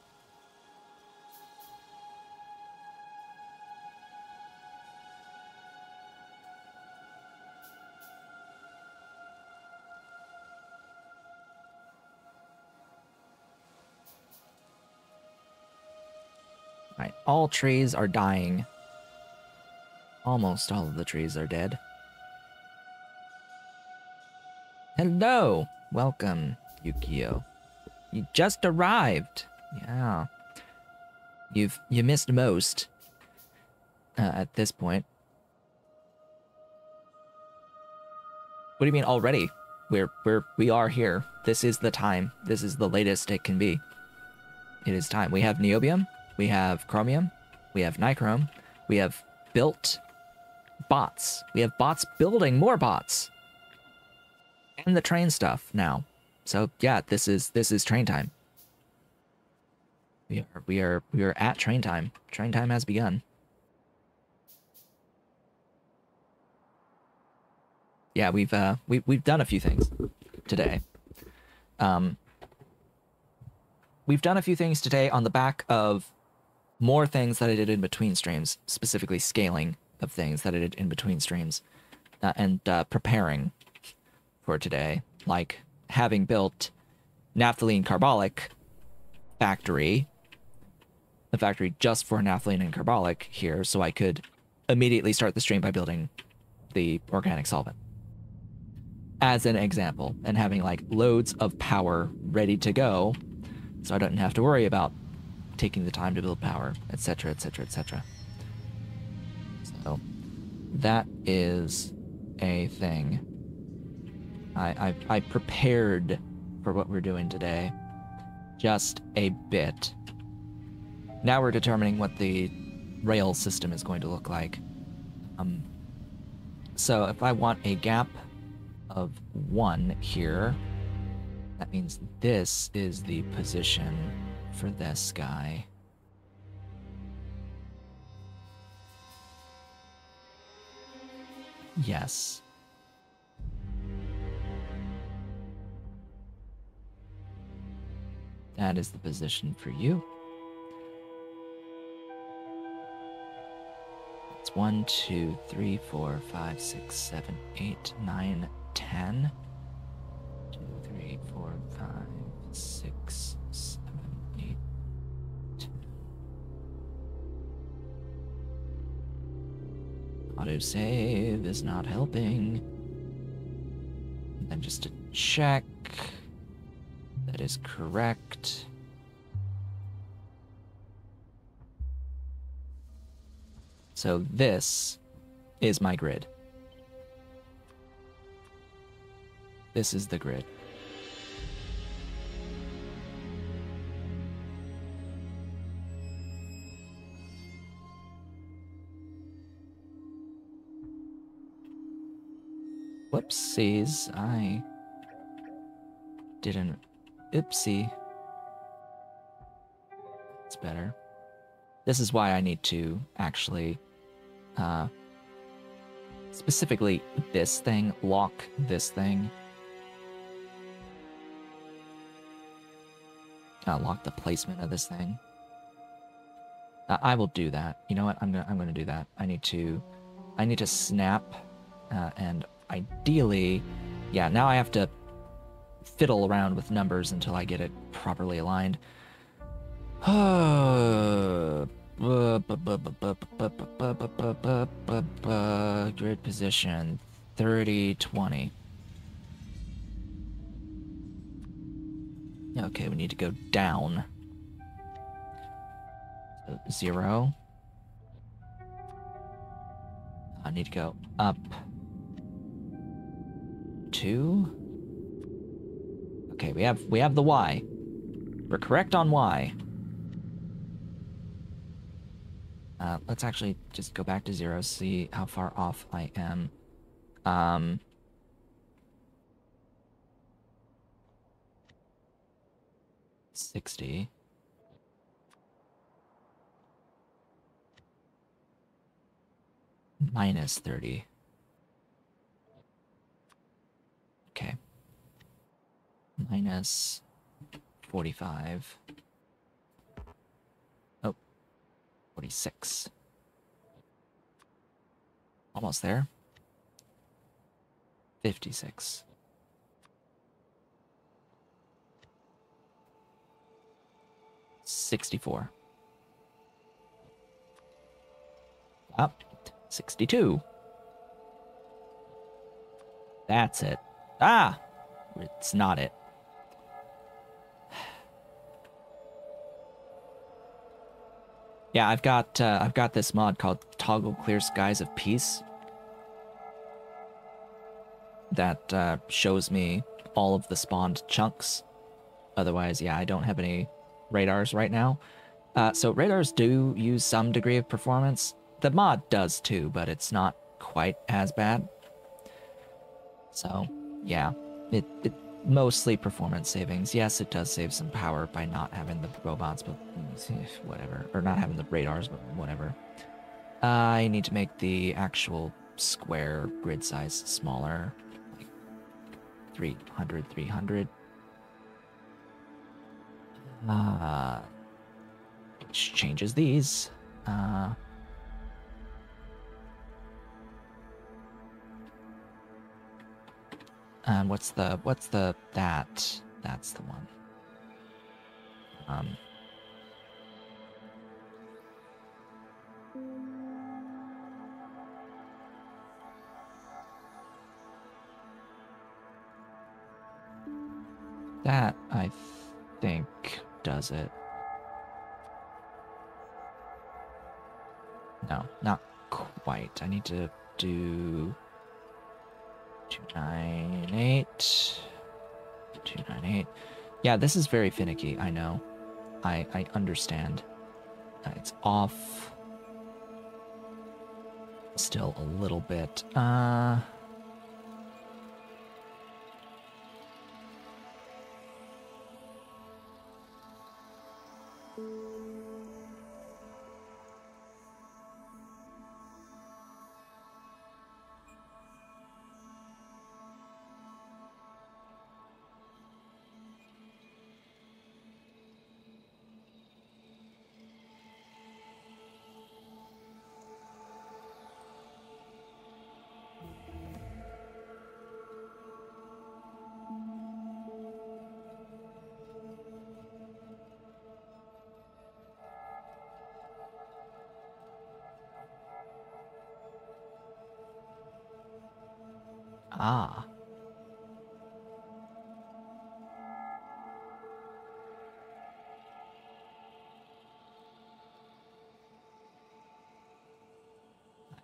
Speaker 1: All trees are dying. Almost all of the trees are dead. Hello! Welcome, Yukio. You just arrived. Yeah. You've you missed most uh, at this point. What do you mean already? We're we're we are here. This is the time. This is the latest it can be. It is time. We have niobium, we have chromium, we have nichrome, we have built bots. We have bots building more bots. And the train stuff now. So yeah, this is this is train time. We are we are we are at train time. Train time has begun. Yeah, we've uh we we've done a few things today. Um we've done a few things today on the back of more things that I did in between streams, specifically scaling of things that I did in between streams, uh, and uh, preparing for today, like having built naphthalene carbolic factory, the factory just for naphthalene and carbolic here, so I could immediately start the stream by building the organic solvent. As an example, and having like loads of power ready to go, so I don't have to worry about taking the time to build power, etc., etc., etc. So that is a thing. I, I I prepared for what we're doing today, just a bit. Now we're determining what the rail system is going to look like. Um, so if I want a gap of one here, That means this is the position for this guy. Yes. That is the position for you. It's 1, 2, 3, 4, 5, 6, 7, 8, 9, 10. Autosave is not helping. And then just to check. That is correct. So this is my grid. This is the grid. Whoopsies, I didn't. Oopsie. It's better. This is why I need to actually, uh, specifically this thing, lock this thing. Uh, lock the placement of this thing. Uh, I will do that. You know what? I'm gonna I'm gonna do that. I need to, I need to snap, uh, and ideally, yeah. Now I have to fiddle around with numbers until I get it properly aligned. *sighs* Grid position 30 20. Okay, we need to go down. Zero. I need to go up. Two. Okay, we have we have the Y. We're correct on Y. Uh, let's actually just go back to zero, see how far off I am. Um, Sixty. Minus thirty. Okay. Minus forty-five. Oh, 46. Almost there. 56. Sixty-four. Up. Sixty-two. That's it. Ah! It's not it. Yeah, I've got uh, I've got this mod called Toggle Clear Skies of Peace that uh, shows me all of the spawned chunks. Otherwise, yeah, I don't have any radars right now. Uh, so radars do use some degree of performance. The mod does too, but it's not quite as bad. So, yeah, it, it mostly performance savings. Yes, it does save some power by not having the robots, but *laughs* whatever. Or not having the radars, but whatever. I need to make the actual square grid size smaller. Like 300, 300. Uh, which changes these. Uh, And what's the what's the that? That's the one. Um. That I think does it. No, not quite. I need to do 298. 298. Yeah, this is very finicky, I know. I, I understand. Uh, it's off. Still a little bit. Uh...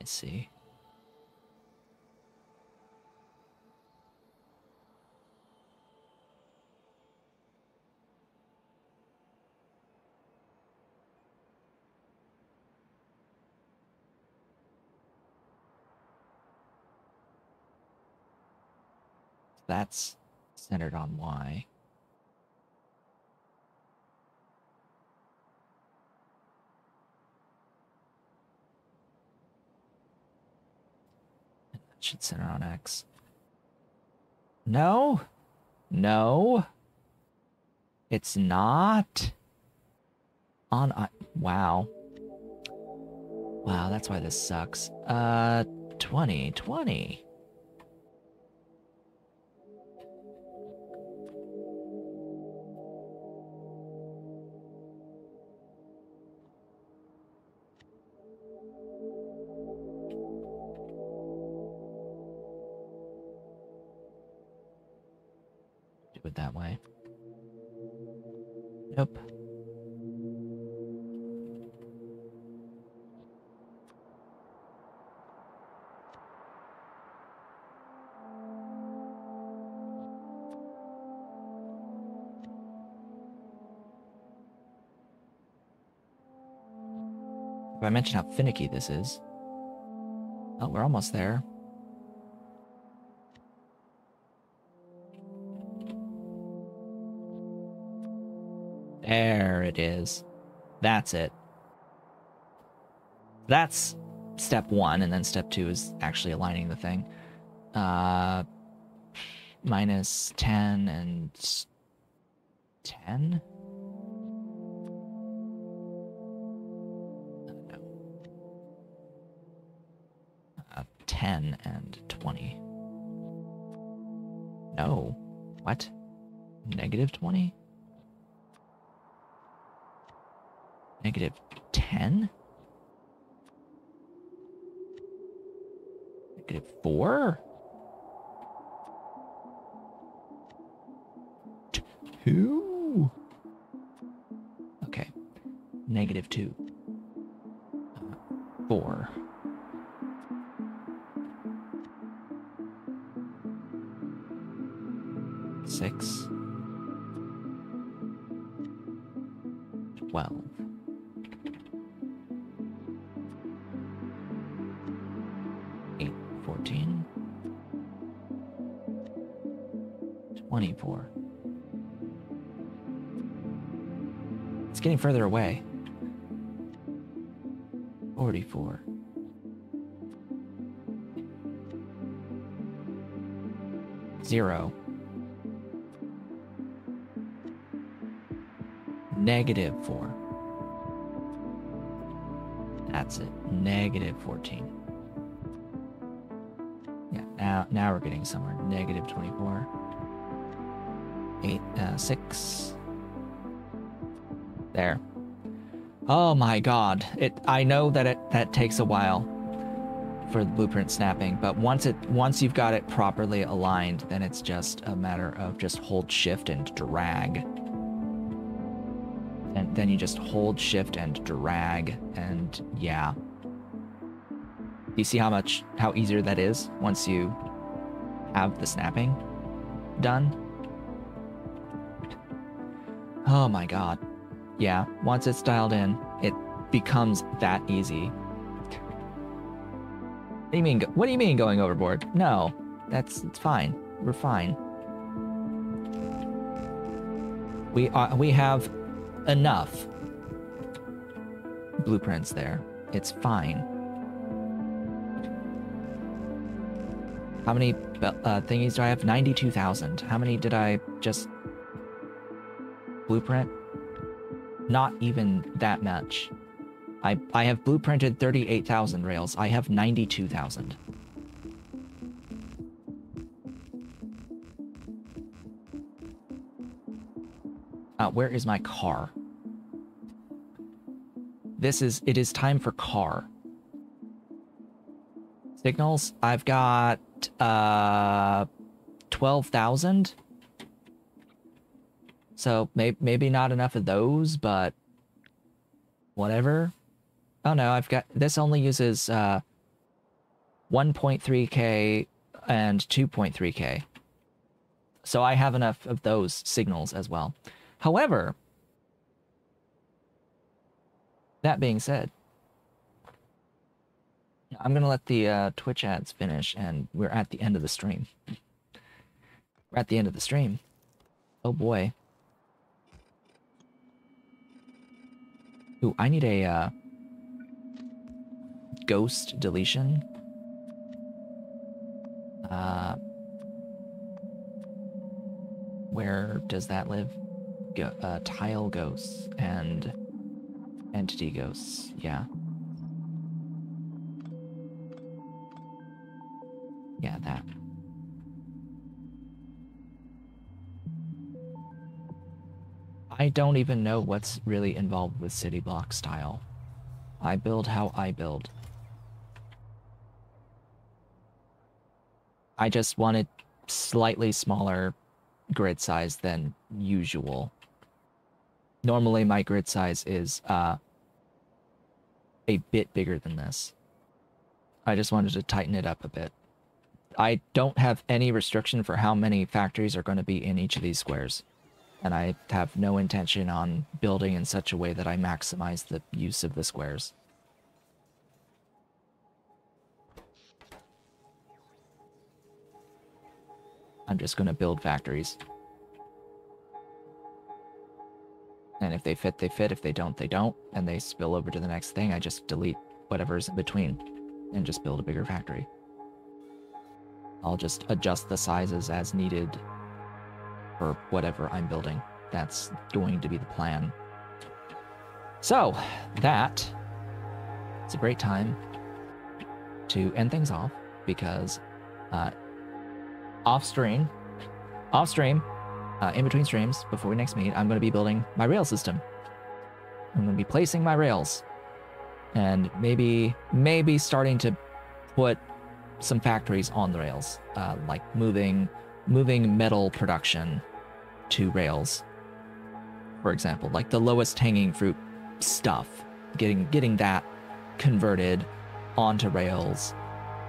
Speaker 1: see. That's centered on Y. Should center on X. No. No. It's not. On I wow. Wow, that's why this sucks. Uh 20, 20. I mention how finicky this is. Oh, we're almost there. There it is. That's it. That's step one, and then step two is actually aligning the thing. Uh, minus 10 and 10? 10 and 20. No. What? Negative 20? Negative 10? Negative 4? 2? Okay. Negative 2. Uh, 4. Further away. Forty-four. Zero. Negative 4. That's it. Negative 14. Yeah, now now we're getting somewhere. Negative 24. 8, uh, 6. There. Oh my god. It I know that it that takes a while for the blueprint snapping, but once it once you've got it properly aligned, then it's just a matter of just hold shift and drag and then you just hold shift and drag and yeah you see how much how easier that is once you have the snapping done oh my god yeah once it's dialed in it becomes that easy what do you mean what do you mean going overboard no that's it's fine we're fine we are we have enough blueprints there. It's fine. How many uh, thingies do I have? 92,000. How many did I just blueprint? Not even that much. I, I have blueprinted 38,000 rails. I have 92,000. Uh, where is my car? This is, it is time for car. Signals, I've got uh, 12,000. So may maybe not enough of those, but whatever. Oh no, I've got this only uses uh 1.3k and 2.3k. So I have enough of those signals as well. However, that being said, I'm going to let the uh, Twitch ads finish and we're at the end of the stream. We're at the end of the stream. Oh boy. Ooh, I need a uh, ghost deletion. Uh, where does that live? Go, uh, tile ghosts and entity ghosts. Yeah. Yeah, that. I don't even know what's really involved with city block style. I build how I build. I just want wanted slightly smaller grid size than usual. Normally my grid size is uh, a bit bigger than this. I just wanted to tighten it up a bit. I don't have any restriction for how many factories are going to be in each of these squares. And I have no intention on building in such a way that I maximize the use of the squares. I'm just going to build factories. And if they fit, they fit. If they don't, they don't. And they spill over to the next thing, I just delete whatever's in between and just build a bigger factory. I'll just adjust the sizes as needed for whatever I'm building. That's going to be the plan. So, that is a great time to end things off because uh, off stream, off stream, uh, in between streams, before we next meet, I'm going to be building my rail system. I'm going to be placing my rails and maybe, maybe starting to put some factories on the rails, uh, like moving, moving metal production to rails, for example, like the lowest hanging fruit stuff, getting, getting that converted onto rails,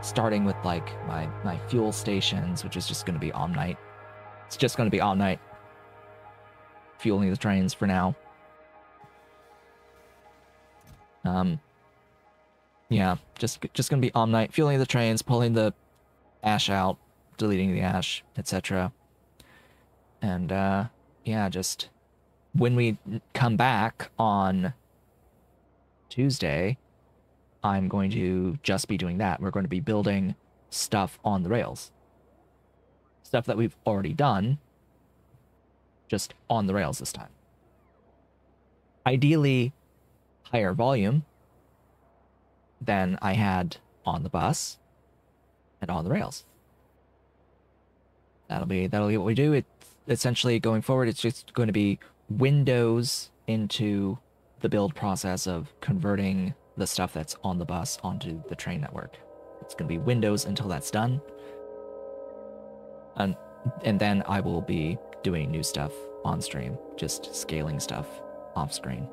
Speaker 1: starting with like my, my fuel stations, which is just going to be Omnite it's just going to be Omnite. Fueling the trains for now. Um, yeah, just just going to be Omnite. Fueling the trains, pulling the ash out, deleting the ash, etc. And, uh, yeah, just when we come back on Tuesday, I'm going to just be doing that. We're going to be building stuff on the rails stuff that we've already done, just on the rails this time. Ideally, higher volume than I had on the bus and on the rails. That'll be that'll be what we do. It essentially going forward, it's just going to be windows into the build process of converting the stuff that's on the bus onto the train network. It's going to be windows until that's done and and then I will be doing new stuff on stream, just scaling stuff off screen.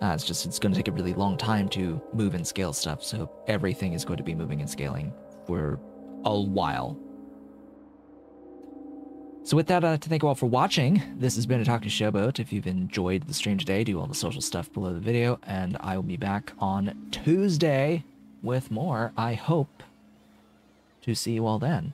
Speaker 1: Uh, it's just it's going to take a really long time to move and scale stuff, so everything is going to be moving and scaling for a while. So with that, I'd like to thank you all for watching. This has been Otaku Showboat. If you've enjoyed the stream today, do all the social stuff below the video, and I will be back on Tuesday with more. I hope to see you all then.